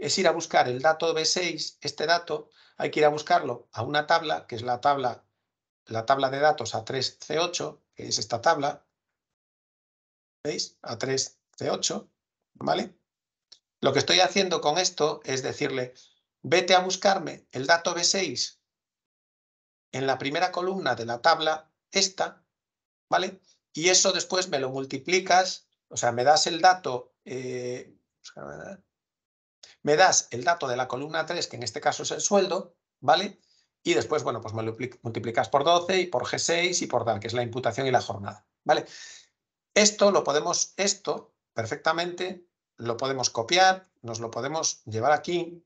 Speaker 1: es ir a buscar el dato B6, este dato, hay que ir a buscarlo a una tabla, que es la tabla, la tabla de datos A3C8, que es esta tabla. ¿Veis? A3C8, ¿vale? Lo que estoy haciendo con esto es decirle, vete a buscarme el dato B6 en la primera columna de la tabla, esta, ¿vale? Y eso después me lo multiplicas, o sea, me das el dato, eh, me das el dato de la columna 3, que en este caso es el sueldo, ¿vale? Y después, bueno, pues multiplicas por 12 y por G6 y por tal, que es la imputación y la jornada, ¿vale? Esto lo podemos, esto perfectamente lo podemos copiar, nos lo podemos llevar aquí.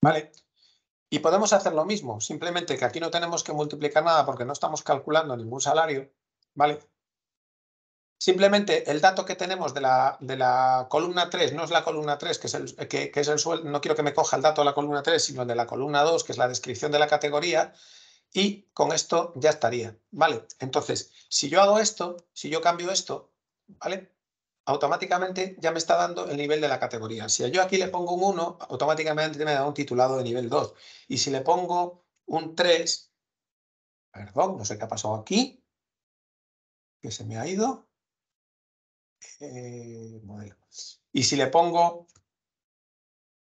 Speaker 1: ¿Vale? Y podemos hacer lo mismo, simplemente que aquí no tenemos que multiplicar nada porque no estamos calculando ningún salario, ¿vale? Simplemente el dato que tenemos de la, de la columna 3 no es la columna 3, que es, el, que, es el sueldo, no quiero que me coja el dato de la columna 3, sino de la columna 2, que es la descripción de la categoría, y con esto ya estaría, ¿vale? Entonces, si yo hago esto, si yo cambio esto, ¿vale? Automáticamente ya me está dando el nivel de la categoría. Si yo aquí le pongo un 1, automáticamente me da un titulado de nivel 2. Y si le pongo un 3, perdón, no sé qué ha pasado aquí, que se me ha ido, eh, modelo. Y si le pongo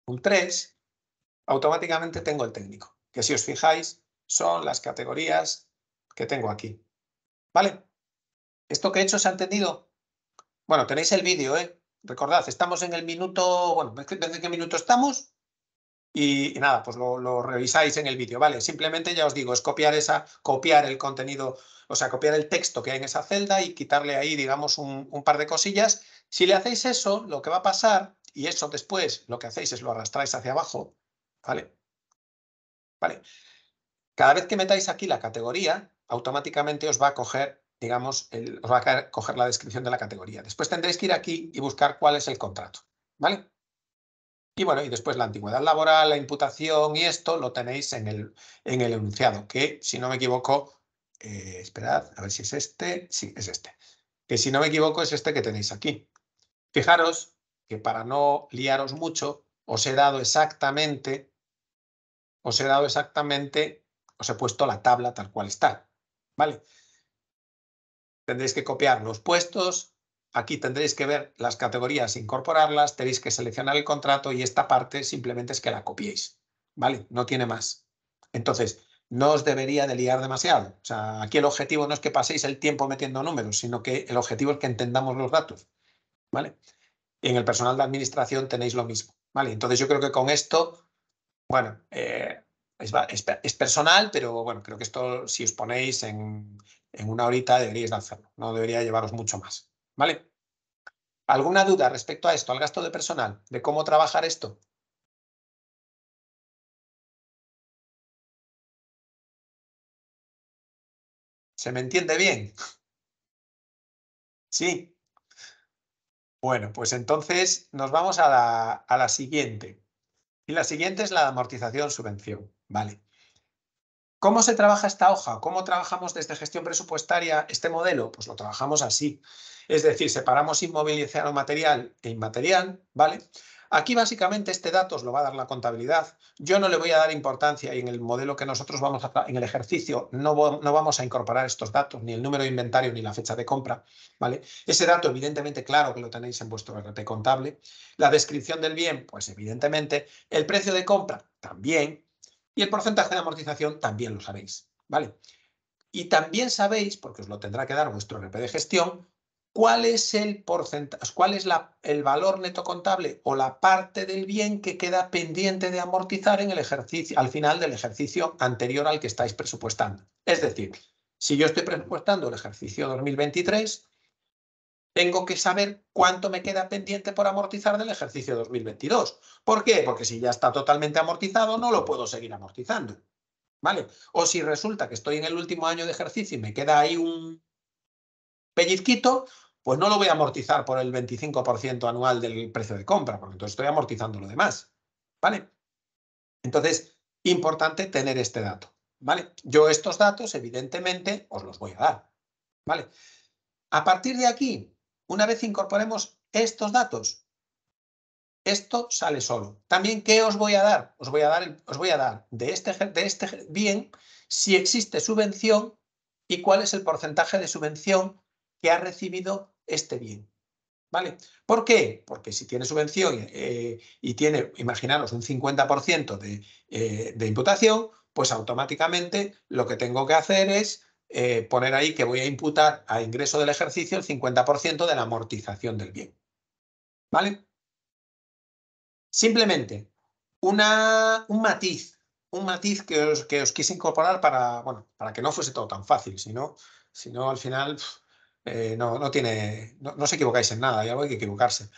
Speaker 1: un 3, automáticamente tengo el técnico, que si os fijáis son las categorías que tengo aquí. ¿Vale? ¿Esto que he hecho se ha entendido? Bueno, tenéis el vídeo, ¿eh? Recordad, estamos en el minuto, bueno, ¿en qué minuto estamos? Y, nada, pues lo, revisáis en el vídeo, ¿vale? Simplemente ya os digo, es copiar esa, copiar el contenido, o sea, copiar el texto que hay en esa celda y quitarle ahí, digamos, un, un par de cosillas. Si le hacéis eso, lo que va a pasar, y eso después lo que hacéis es lo arrastráis hacia abajo, ¿vale? Vale. Cada vez que metáis aquí la categoría, automáticamente os va a coger, digamos, os va a coger la descripción de la categoría. Después tendréis que ir aquí y buscar cuál es el contrato, ¿vale? Y bueno, y después la antigüedad laboral, la imputación y esto lo tenéis en el, en el enunciado, que si no me equivoco, eh, esperad, a ver si es este, sí, es este. Que si no me equivoco es este que tenéis aquí. Fijaros que para no liaros mucho, os he dado exactamente, os he dado exactamente, os he puesto la tabla tal cual está, ¿vale? Tendréis que copiar los puestos, Aquí tendréis que ver las categorías, incorporarlas, tenéis que seleccionar el contrato y esta parte simplemente es que la copiéis. ¿Vale? No tiene más. Entonces, no os debería de liar demasiado. O sea, aquí el objetivo no es que paséis el tiempo metiendo números, sino que el objetivo es que entendamos los datos. ¿Vale? Y en el personal de administración tenéis lo mismo. ¿Vale? Entonces yo creo que con esto, bueno, eh, es, personal, pero bueno, creo que esto si os ponéis en, en una horita deberíais de hacerlo. No debería llevaros mucho más. ¿Vale? ¿Alguna duda respecto a esto, al gasto de personal, de cómo trabajar esto? ¿Se me entiende bien? Sí. Bueno, pues entonces nos vamos a la, a la siguiente. Y la siguiente es la amortización subvención. Vale. ¿Cómo se trabaja esta hoja? ¿Cómo trabajamos desde gestión presupuestaria este modelo? Pues lo trabajamos así. Es decir, separamos inmovilizado material e inmaterial, ¿vale? Aquí básicamente este dato os lo va a dar la contabilidad. Yo no le voy a dar importancia y en el modelo que nosotros vamos a, en el ejercicio no, no vamos a incorporar estos datos, ni el número de inventario ni la fecha de compra, ¿vale? Ese dato evidentemente claro que lo tenéis en vuestro RT contable. La descripción del bien, pues evidentemente. El precio de compra, también. Y el porcentaje de amortización también lo sabéis, ¿vale? Y también sabéis, porque os lo tendrá que dar vuestro RP de gestión, ¿Cuál es el porcentaje, cuál es la, el valor neto contable o la parte del bien que queda pendiente de amortizar en el ejercicio, al final del ejercicio anterior al que estáis presupuestando? Es decir, si yo estoy presupuestando el ejercicio 2023, tengo que saber cuánto me queda pendiente por amortizar del ejercicio 2022. ¿Por qué? Porque si ya está totalmente amortizado, no lo puedo seguir amortizando. ¿Vale? O si resulta que estoy en el último año de ejercicio y me queda ahí un pellizquito, pues no lo voy a amortizar por el 25% anual del precio de compra, porque entonces estoy amortizando lo demás. ¿Vale? Entonces, importante tener este dato. ¿Vale? Yo estos datos, evidentemente, os los voy a dar. ¿Vale? A partir de aquí, una vez incorporemos estos datos, esto sale solo. También, ¿qué os voy a dar? Os voy a dar, os voy a dar de, este, de este bien si existe subvención y cuál es el porcentaje de subvención que ha recibido este bien. ¿Vale? ¿Por qué? Porque si tiene subvención eh, y tiene, imaginaros, un 50% de, eh, de, imputación, pues automáticamente lo que tengo que hacer es eh, poner ahí que voy a imputar a ingreso del ejercicio el 50% de la amortización del bien. ¿Vale? Simplemente una, un matiz, un matiz que os, que os quise incorporar para, bueno, para que no fuese todo tan fácil, sino, sino al final... Eh, no, no tiene, no, os equivocáis en nada, algo hay que equivocarse.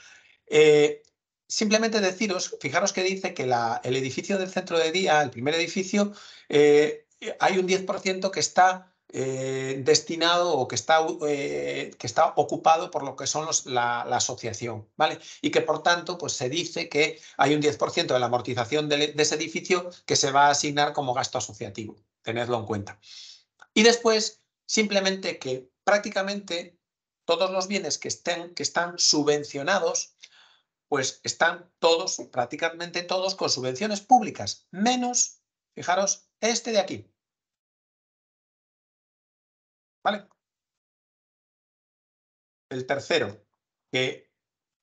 Speaker 1: Eh, simplemente deciros, fijaros que dice que la, el edificio del centro de día, el primer edificio, hay un 10% que está eh, destinado o que está, eh, que está ocupado por lo que son la, asociación, ¿vale? Y que por tanto, pues se dice que hay un 10% de la amortización de, ese edificio que se va a asignar como gasto asociativo. Tenedlo en cuenta. Y después, simplemente que prácticamente todos los bienes que, estén, que están subvencionados, pues están todos, prácticamente todos, con subvenciones públicas, menos, fijaros, este de aquí, ¿Vale? El tercero, que,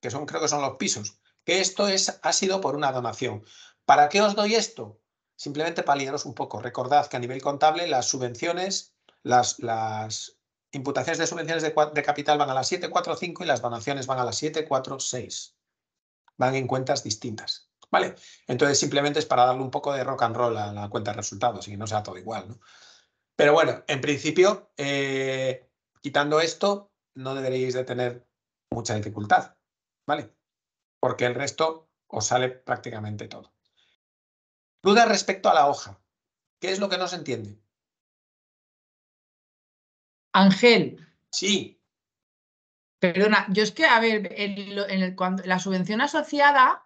Speaker 1: son, creo que son los pisos, que esto es, ha sido por una donación. ¿Para qué os doy esto? Simplemente para liaros un poco. Recordad que a nivel contable las subvenciones, las, las imputaciones de subvenciones de, de, capital van a las 745 y las donaciones van a las 746. Van en cuentas distintas. ¿Vale? Entonces simplemente es para darle un poco de rock and roll a la cuenta de resultados y que no sea todo igual. ¿no? Pero bueno, en principio, eh, quitando esto, no deberíais de tener mucha dificultad, ¿vale? Porque el resto os sale prácticamente todo. Duda respecto a la hoja. ¿Qué es lo que no se entiende?
Speaker 5: Ángel.
Speaker 1: Sí.
Speaker 5: Perdona, yo es que, a ver, en, cuando, la subvención asociada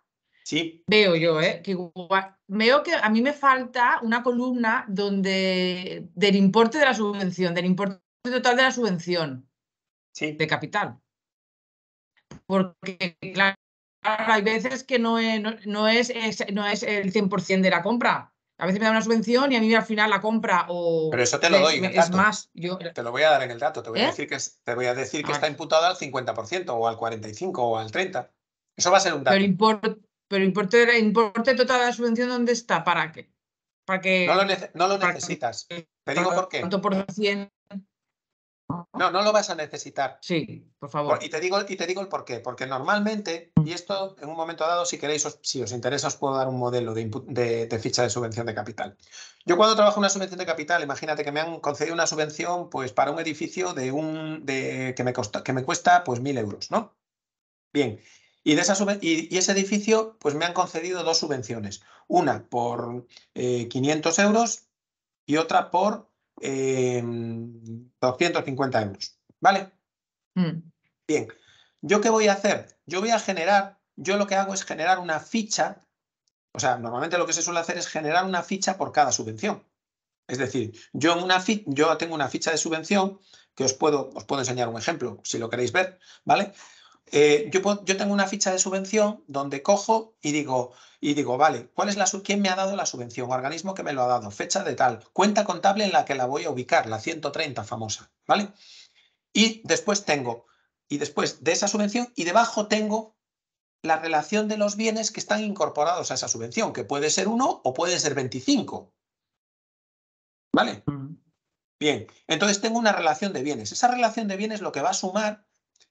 Speaker 1: Sí.
Speaker 5: Veo yo, ¿eh? Que veo que a mí me falta una columna donde del importe de la subvención, del importe total de la subvención
Speaker 1: sí.
Speaker 5: de capital. Porque, claro, hay veces que no es, no, es, no es el 100% de la compra. A veces me da una subvención y a mí al final la compra o...
Speaker 1: Pero eso te lo doy.
Speaker 5: En es más, yo...
Speaker 1: Te lo voy a dar en el dato. Te voy a ¿Eh? decir que, te voy a decir que está imputado al 50% o al 45% o al 30%. Eso va a ser un dato.
Speaker 5: Pero importe, pero importe, importe total de la subvención, ¿dónde está? ¿Para qué?
Speaker 1: Para que, no lo, no lo necesitas. Te digo por qué.
Speaker 5: ¿Cuánto por cien?
Speaker 1: No, no lo vas a necesitar.
Speaker 5: Sí, por favor.
Speaker 1: Y te digo, y te digo el por qué. Porque normalmente, y esto en un momento dado, si queréis, si os interesa, os puedo dar un modelo de, de, ficha de subvención de capital. Yo cuando trabajo una subvención de capital, imagínate que me han concedido una subvención pues, para un edificio de un, de, que, me costa, que me cuesta pues, mil euros, ¿no? Bien, y, de esa y, ese edificio, pues me han concedido dos subvenciones. Una por 500 eh, euros y otra por 250 em, euros. ¿Vale?
Speaker 5: Mm.
Speaker 1: Bien. ¿Yo qué voy a hacer? Yo voy a generar, yo lo que hago es generar una ficha. O sea, normalmente lo que se suele hacer es generar una ficha por cada subvención. Es decir, yo, en una yo tengo una ficha de subvención que os puedo, os puedo enseñar un ejemplo, si lo queréis ver, ¿vale? Eh, yo, yo, tengo una ficha de subvención donde cojo y digo, y digo, vale, ¿cuál es la quién me ha dado la subvención? Organismo que me lo ha dado, fecha de tal, cuenta contable en la que la voy a ubicar, la 130 famosa, ¿vale? Y después tengo, y después de esa subvención, y debajo tengo la relación de los bienes que están incorporados a esa subvención, que puede ser uno o puede ser 25. ¿Vale? Bien, entonces tengo una relación de bienes. Esa relación de bienes lo que va a sumar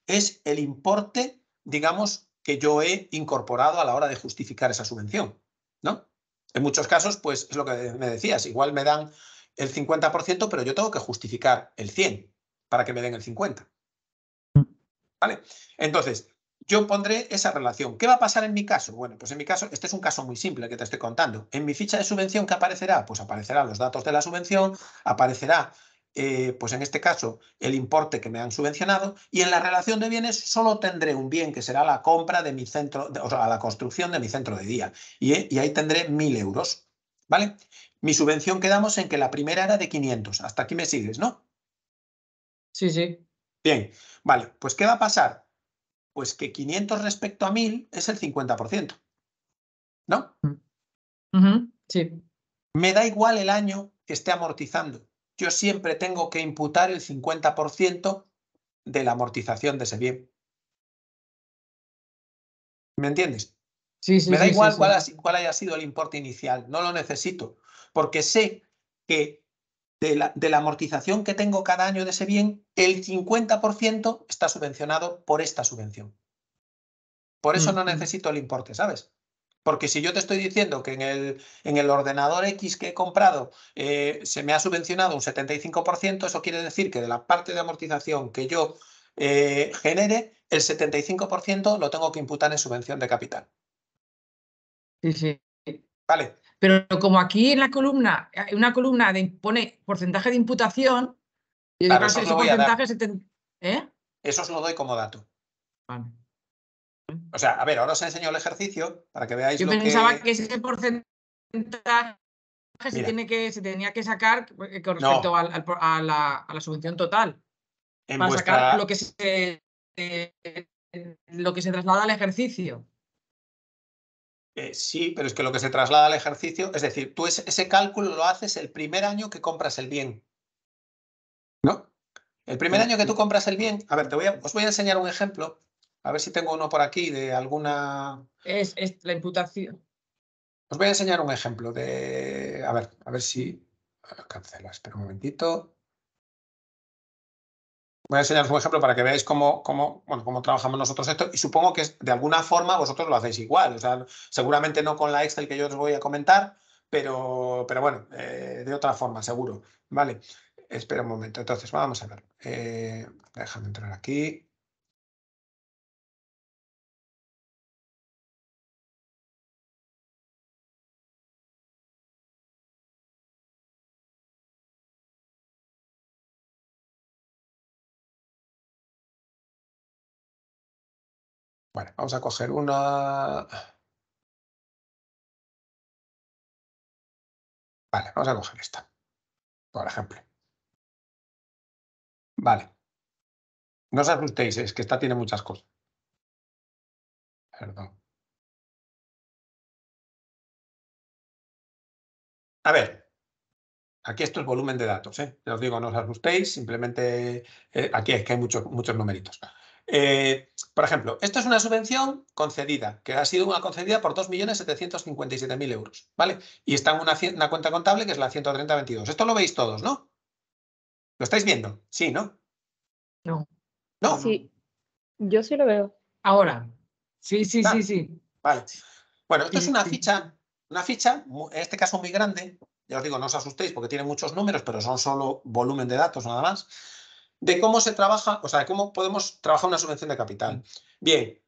Speaker 1: es el importe, digamos, que yo he incorporado a la hora de justificar esa subvención, ¿no? En muchos casos, pues es lo que me decías, igual me dan el 50%, pero yo tengo que justificar el 100 para que me den el 50. ¿Vale? Entonces, yo pondré esa relación. ¿Qué va a pasar en mi caso? Bueno, pues en mi caso, este es un caso muy simple que te estoy contando. En mi ficha de subvención, ¿qué aparecerá? Pues aparecerán los datos de la subvención, aparecerá eh, pues en este caso, el importe que me han subvencionado y en la relación de bienes solo tendré un bien que será la compra de mi centro, o sea, la construcción de mi centro de día y, ahí tendré mil euros, ¿vale? Mi subvención quedamos en que la primera era de 500. Hasta aquí me sigues, ¿no?
Speaker 5: Sí, sí.
Speaker 1: Bien, vale, pues ¿qué va a pasar? Pues que 500 respecto a 1000 es el 50%, ¿no?
Speaker 5: Sí.
Speaker 1: Me da igual el año que esté amortizando yo siempre tengo que imputar el 50% de la amortización de ese bien. ¿Me entiendes?
Speaker 5: Sí, sí,
Speaker 1: Me da igual
Speaker 5: cuál,
Speaker 1: cuál, haya sido el importe inicial, no lo necesito, porque sé que de la, de la amortización que tengo cada año de ese bien, el 50% está subvencionado por esta subvención. Por eso no necesito el importe, ¿sabes? Porque si yo te estoy diciendo que en el, en el ordenador X que he comprado eh, se me ha subvencionado un 75%, eso quiere decir que de la parte de amortización que yo eh, genere, el 75% lo tengo que imputar en subvención de capital.
Speaker 5: Sí, sí.
Speaker 1: Vale.
Speaker 5: Pero como aquí en la columna, una columna de pone porcentaje de imputación, y
Speaker 1: Claro,
Speaker 5: ese
Speaker 1: eso os lo voy a dar.
Speaker 5: porcentaje se te- ¿eh?
Speaker 1: Eso os lo doy como dato.
Speaker 5: Vale.
Speaker 1: O sea, a ver, ahora os enseño el ejercicio para que veáis
Speaker 5: Yo
Speaker 1: lo
Speaker 5: pensaba
Speaker 1: que...
Speaker 5: que ese porcentaje se, tiene que, se tenía que sacar eh, con respecto al- al por- a, la, a la subvención total.
Speaker 1: en
Speaker 5: para
Speaker 1: vuestra...
Speaker 5: sacar lo que se eh, lo que se traslada al ejercicio.
Speaker 1: Eh, sí, pero es que lo que se traslada al ejercicio, es decir, tú ese, ese cálculo lo haces el primer año que compras el bien. ¿No? El primer año que tú compras el bien, a ver, te voy a, os voy a enseñar un ejemplo, a ver si tengo uno por aquí de alguna...
Speaker 5: Es, es la imputación.
Speaker 1: Os voy a enseñar un ejemplo de... A ver, a ver si... Cancela, espera un momentito. Voy a enseñaros un ejemplo para que veáis cómo, cómo, bueno, cómo trabajamos nosotros esto y supongo que de alguna forma vosotros lo hacéis igual. O sea, seguramente no con la Excel que yo os voy a comentar, pero, pero bueno, eh, de otra forma, seguro. Vale, espera un momento. Entonces, vamos a ver. Eh, déjame entrar aquí. Bueno, vamos a coger una. Vale, vamos a coger esta, por ejemplo. Vale. No os asustéis, es que esta tiene muchas cosas. Perdón. A ver, aquí esto es volumen de datos, ¿eh? Ya os digo, no os asustéis, simplemente eh, aquí es que hay muchos, muchos numeritos. Eh, por ejemplo, esto es una subvención concedida, que ha sido una concedida por 2.757.000 euros, ¿vale? Y está en una, cuenta contable que es la 13022. Esto lo veis todos, ¿no? ¿Lo estáis viendo? Sí, ¿no?
Speaker 5: No.
Speaker 1: No.
Speaker 4: Sí, yo sí lo veo.
Speaker 5: Ahora. Sí, sí, sí, sí.
Speaker 1: Vale. Bueno, esto es una
Speaker 5: sí.
Speaker 1: ficha, una ficha, en este caso muy grande, ya os digo, no os asustéis porque tiene muchos números, pero son solo volumen de datos nada más, de cómo se trabaja, o sea, de cómo podemos trabajar una subvención de capital. Bien,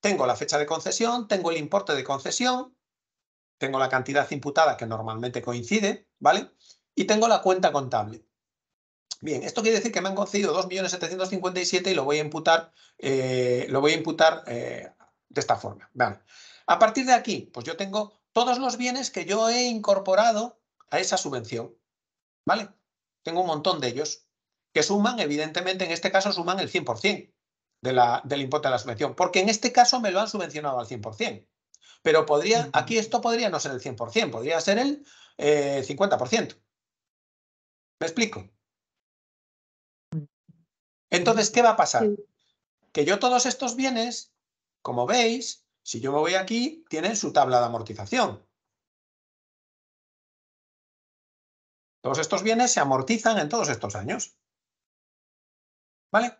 Speaker 1: tengo la fecha de concesión, tengo el importe de concesión, tengo la cantidad imputada que normalmente coincide, ¿vale? Y tengo la cuenta contable. Bien, esto quiere decir que me han concedido 2.757.000 y lo voy a imputar, eh, lo voy a imputar eh, de esta forma. Vale. A partir de aquí, pues yo tengo todos los bienes que yo he incorporado a esa subvención. ¿Vale? Tengo un montón de ellos que suman, evidentemente, en este caso suman el 100% de la, del importe de la subvención, porque en este caso me lo han subvencionado al 100%. Pero podría, aquí esto podría no ser el 100%, podría ser el eh, 50%. ¿Me explico? Entonces, ¿qué va a pasar?
Speaker 4: Sí.
Speaker 1: Que yo todos estos bienes, como veis, si yo me voy aquí, tienen su tabla de amortización. Todos estos bienes se amortizan en todos estos años. ¿Vale?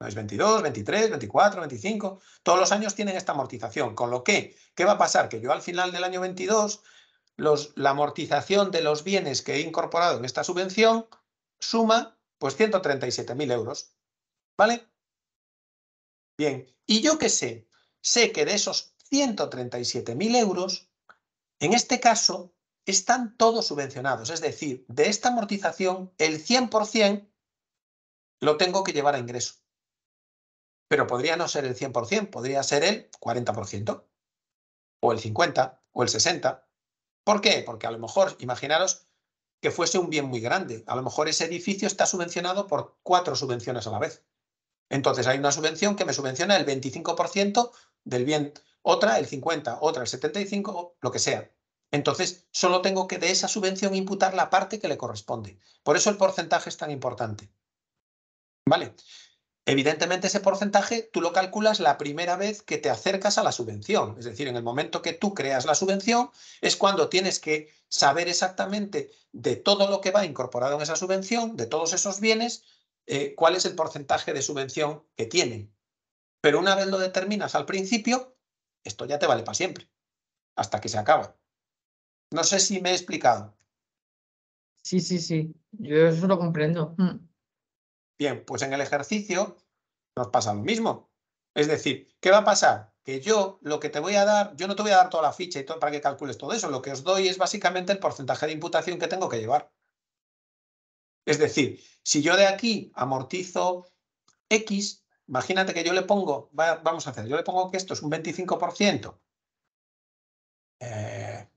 Speaker 1: No es 22, 23, 24, 25. Todos los años tienen esta amortización. Con lo que, ¿qué va a pasar? Que yo al final del año 22, los, la amortización de los bienes que he incorporado en esta subvención suma pues 137.000 euros. ¿Vale? Bien. ¿Y yo qué sé? Sé que de esos 137.000 euros, en este caso, están todos subvencionados. Es decir, de esta amortización, el 100% lo tengo que llevar a ingreso. Pero podría no ser el 100%, podría ser el 40%, o el 50%, o el 60%. ¿Por qué? Porque a lo mejor, imaginaros que fuese un bien muy grande. A lo mejor ese edificio está subvencionado por cuatro subvenciones a la vez. Entonces hay una subvención que me subvenciona el 25% del bien, otra el 50%, otra el 75%, lo que sea. Entonces solo tengo que de esa subvención imputar la parte que le corresponde. Por eso el porcentaje es tan importante. ¿Vale? Evidentemente ese porcentaje tú lo calculas la primera vez que te acercas a la subvención. Es decir, en el momento que tú creas la subvención es cuando tienes que saber exactamente de todo lo que va incorporado en esa subvención, de todos esos bienes, eh, cuál es el porcentaje de subvención que tienen. Pero una vez lo determinas al principio, esto ya te vale para siempre, hasta que se acaba. No sé si me he explicado.
Speaker 5: Sí, sí, sí. Yo eso lo comprendo. Mm.
Speaker 1: Bien, pues en el ejercicio nos pasa lo mismo. Es decir, ¿qué va a pasar? Que yo lo que te voy a dar, yo no te voy a dar toda la ficha y todo para que calcules todo eso. Lo que os doy es básicamente el porcentaje de imputación que tengo que llevar. Es decir, si yo de aquí amortizo X, imagínate que yo le pongo, vamos a hacer, yo le pongo que esto es un 25%. Eh,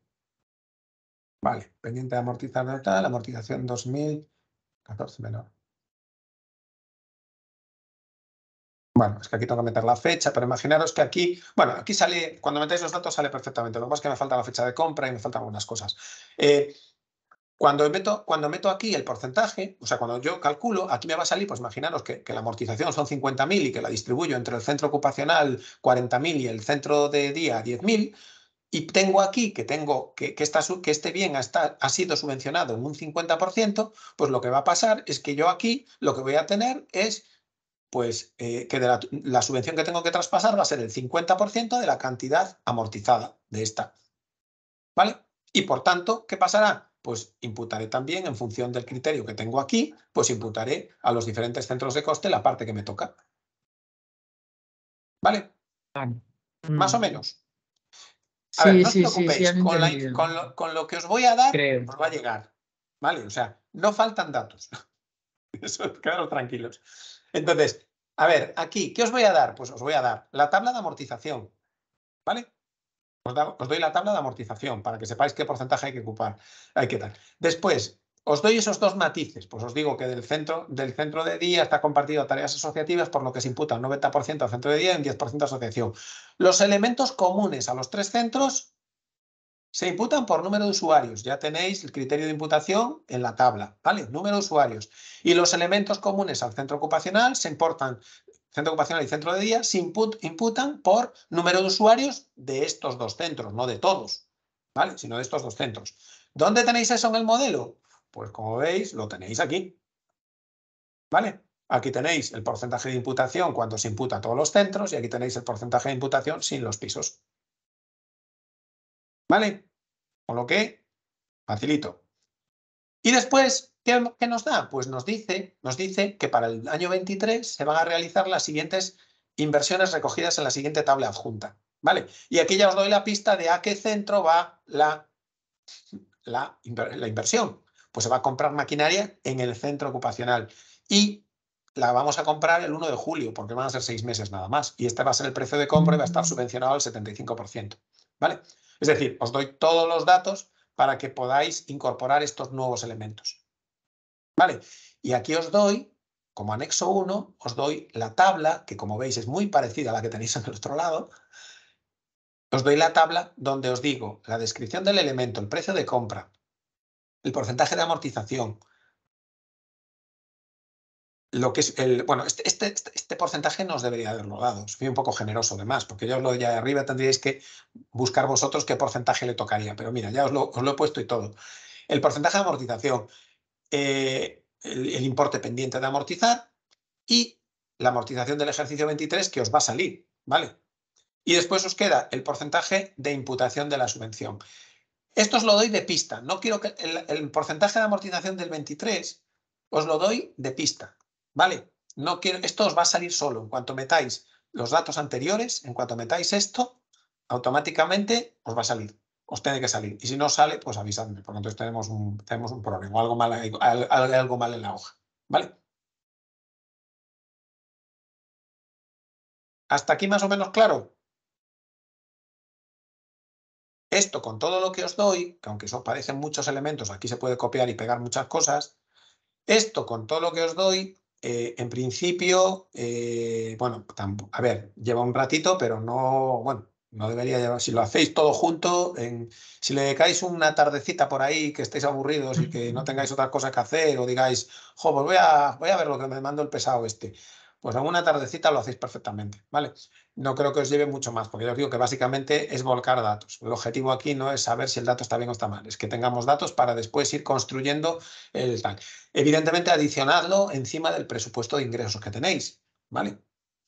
Speaker 1: vale, pendiente de amortizar la amortización 2014 menor. Bueno, es que aquí tengo que meter la fecha, pero imaginaros que aquí, bueno, aquí sale, cuando metéis los datos sale perfectamente. Lo que pasa es que me falta la fecha de compra y me faltan algunas cosas. Eh, cuando meto, cuando meto aquí el porcentaje, o sea, cuando yo calculo, aquí me va a salir, pues imaginaros que, la amortización son 50.000 y que la distribuyo entre el centro ocupacional 40.000 y el centro de día 10.000, y tengo aquí que tengo que, que, que este bien ha sido subvencionado en un 50%, pues lo que va a pasar es que yo aquí lo que voy a tener es pues eh, que de la, la, subvención que tengo que traspasar va a ser el 50% de la cantidad amortizada de esta. ¿Vale? Y por tanto, ¿qué pasará? Pues imputaré también, en función del criterio que tengo aquí, pues imputaré a los diferentes centros de coste la parte que me toca. ¿Vale? Más o mm. menos. A ver, no os preocupéis, con, lo, que os voy a dar, os va a llegar. ¿Vale? O sea, no faltan datos. Eso, quedaros tranquilos. Entonces, a ver, aquí, ¿qué os voy a dar? Pues os voy a dar la tabla de amortización, ¿vale? Os, doy la tabla de amortización para que sepáis qué porcentaje hay que ocupar, hay que dar. Después, os doy esos dos matices, pues os digo que del centro, del centro de día está compartido tareas asociativas, por lo que se imputa un 90% al centro de día y un 10% a asociación. Los elementos comunes a los tres centros se imputan por número de usuarios. Ya tenéis el criterio de imputación en la tabla, ¿vale? Número de usuarios. Y los elementos comunes al centro ocupacional se importan, centro ocupacional y centro de día, se imputan por número de usuarios de estos dos centros, no de todos, ¿vale? Sino de estos dos centros. ¿Dónde tenéis eso en el modelo? Pues como veis, lo tenéis aquí, ¿vale? Aquí tenéis el porcentaje de imputación cuando se imputa a todos los centros y aquí tenéis el porcentaje de imputación sin los pisos. ¿Vale? Con lo que, facilito. Y después, ¿qué, nos da? Pues nos dice, nos dice que para el año 23 se van a realizar las siguientes inversiones recogidas en la siguiente tabla adjunta. ¿Vale? Y aquí ya os doy la pista de a qué centro va la, la, la inversión. Pues se va a comprar maquinaria en el centro ocupacional. Y la vamos a comprar el 1 de julio, porque van a ser seis meses nada más. Y este va a ser el precio de compra y va a estar subvencionado al 75%. ¿Vale? Es decir, os doy todos los datos para que podáis incorporar estos nuevos elementos. ¿Vale? Y aquí os doy, como anexo 1, os doy la tabla, que como veis es muy parecida a la que tenéis en el otro lado. Os doy la tabla donde os digo la descripción del elemento, el precio de compra, el porcentaje de amortización, lo que es el, bueno, este, este, este, este, porcentaje no os debería haberlo dado. Soy un poco generoso además, porque yo os lo de arriba tendríais que buscar vosotros qué porcentaje le tocaría. Pero mira, ya os lo, he puesto y todo. El porcentaje de amortización, eh, el, importe pendiente de amortizar y la amortización del ejercicio 23 que os va a salir, ¿vale? Y después os queda el porcentaje de imputación de la subvención. Esto os lo doy de pista. No quiero que el porcentaje de amortización del 23 os lo doy de pista. ¿Vale? No quiero, esto os va a salir solo. En cuanto metáis los datos anteriores, en cuanto metáis esto, automáticamente os va a salir. Os tiene que salir. Y si no sale, pues avisadme, porque entonces tenemos un, tenemos un problema, algo mal, algo mal en la hoja. ¿Vale? ¿Hasta aquí más o menos claro? Esto con todo lo que os doy, que aunque os parecen muchos elementos, aquí se puede copiar y pegar muchas cosas, esto con todo lo que os doy eh, en principio, eh, bueno, a ver, lleva un ratito, pero no, bueno, no debería llevar, si lo hacéis todo junto, en, si le dedicáis una tardecita por ahí, que estéis aburridos y que no tengáis otra cosa que hacer, o digáis, jo, pues voy a, voy a ver lo que me mando el pesado este, pues en una tardecita lo hacéis perfectamente, ¿vale? No creo que os lleve mucho más, porque yo os digo que básicamente es volcar datos. El objetivo aquí no es saber si el dato está bien o está mal, es que tengamos datos para después ir construyendo el tal. Evidentemente, adicionadlo encima del presupuesto de ingresos que tenéis, ¿vale?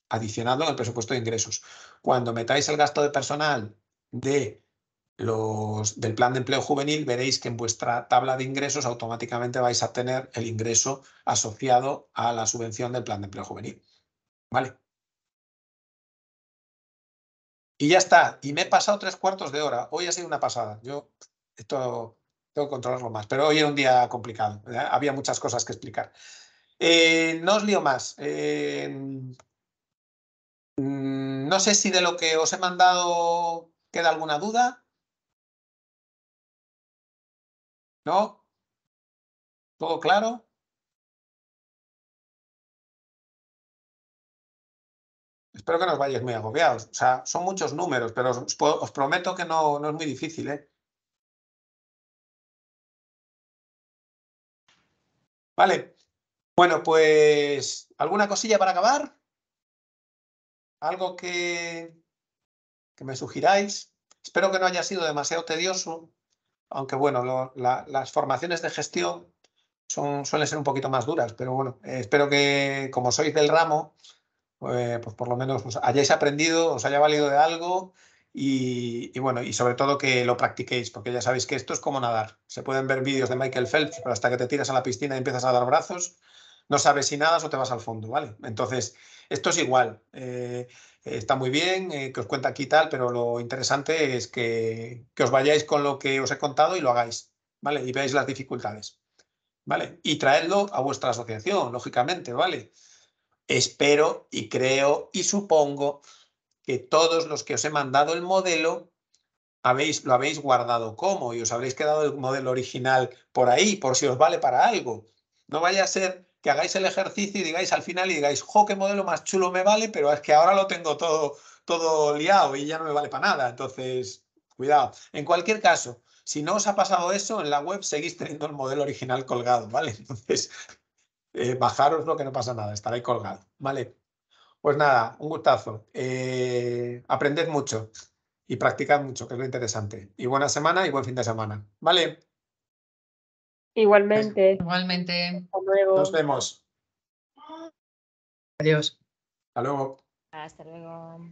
Speaker 1: Adicionadlo en el presupuesto de ingresos. Cuando metáis el gasto de personal de los, del plan de empleo juvenil, veréis que en vuestra tabla de ingresos automáticamente vais a tener el ingreso asociado a la subvención del plan de empleo juvenil. ¿Vale? Y ya está. Y me he pasado tres cuartos de hora. Hoy ha sido una pasada. Yo tengo que controlarlo más. Pero hoy era un día complicado. Había muchas cosas que explicar. Eh, no os lío más. Eh, mm, no sé si de lo que os he mandado queda alguna duda. ¿No? ¿Todo claro? Espero que no os vayáis muy agobiados. O sea, son muchos números, pero os, prometo que no, no, es muy difícil. ¿eh? Vale. Bueno, pues, ¿alguna cosilla para acabar? ¿Algo que, que me sugiráis? Espero que no haya sido demasiado tedioso, aunque bueno, las formaciones de gestión son, suelen ser un poquito más duras, pero bueno, espero que como sois del ramo, pues, pues por lo menos pues, hayáis aprendido, os haya valido de algo y, bueno, y sobre todo que lo practiquéis, porque ya sabéis que esto es como nadar. Se pueden ver vídeos de Michael Phelps, pero hasta que te tiras a la piscina y empiezas a dar brazos, no sabes si nadas o te vas al fondo, ¿vale? Entonces, esto es igual. Eh, está muy bien eh, que os cuenta aquí tal, pero lo interesante es que, que os vayáis con lo que os he contado y lo hagáis, ¿vale? Y veáis las dificultades, ¿vale? Y traedlo a vuestra asociación, lógicamente, ¿vale? Espero y creo y supongo que todos los que os he mandado el modelo habéis, lo habéis guardado como y os habréis quedado el modelo original por ahí, por si os vale para algo. No vaya a ser que hagáis el ejercicio y digáis al final y digáis, jo, qué modelo más chulo me vale, pero es que ahora lo tengo todo, todo liado y ya no me vale para nada. Entonces, cuidado. En cualquier caso, si no os ha pasado eso, en la web seguís teniendo el modelo original colgado, ¿vale? Entonces, eh, bajaros lo que no pasa nada, estará colgado. Vale. Pues nada, un gustazo. Eh, aprended mucho y practicad mucho, que es lo interesante. Y buena semana y buen fin de semana. Vale.
Speaker 6: Igualmente.
Speaker 2: Igualmente.
Speaker 6: Hasta luego.
Speaker 1: Nos vemos.
Speaker 5: Adiós.
Speaker 1: Hasta luego.
Speaker 4: Hasta luego.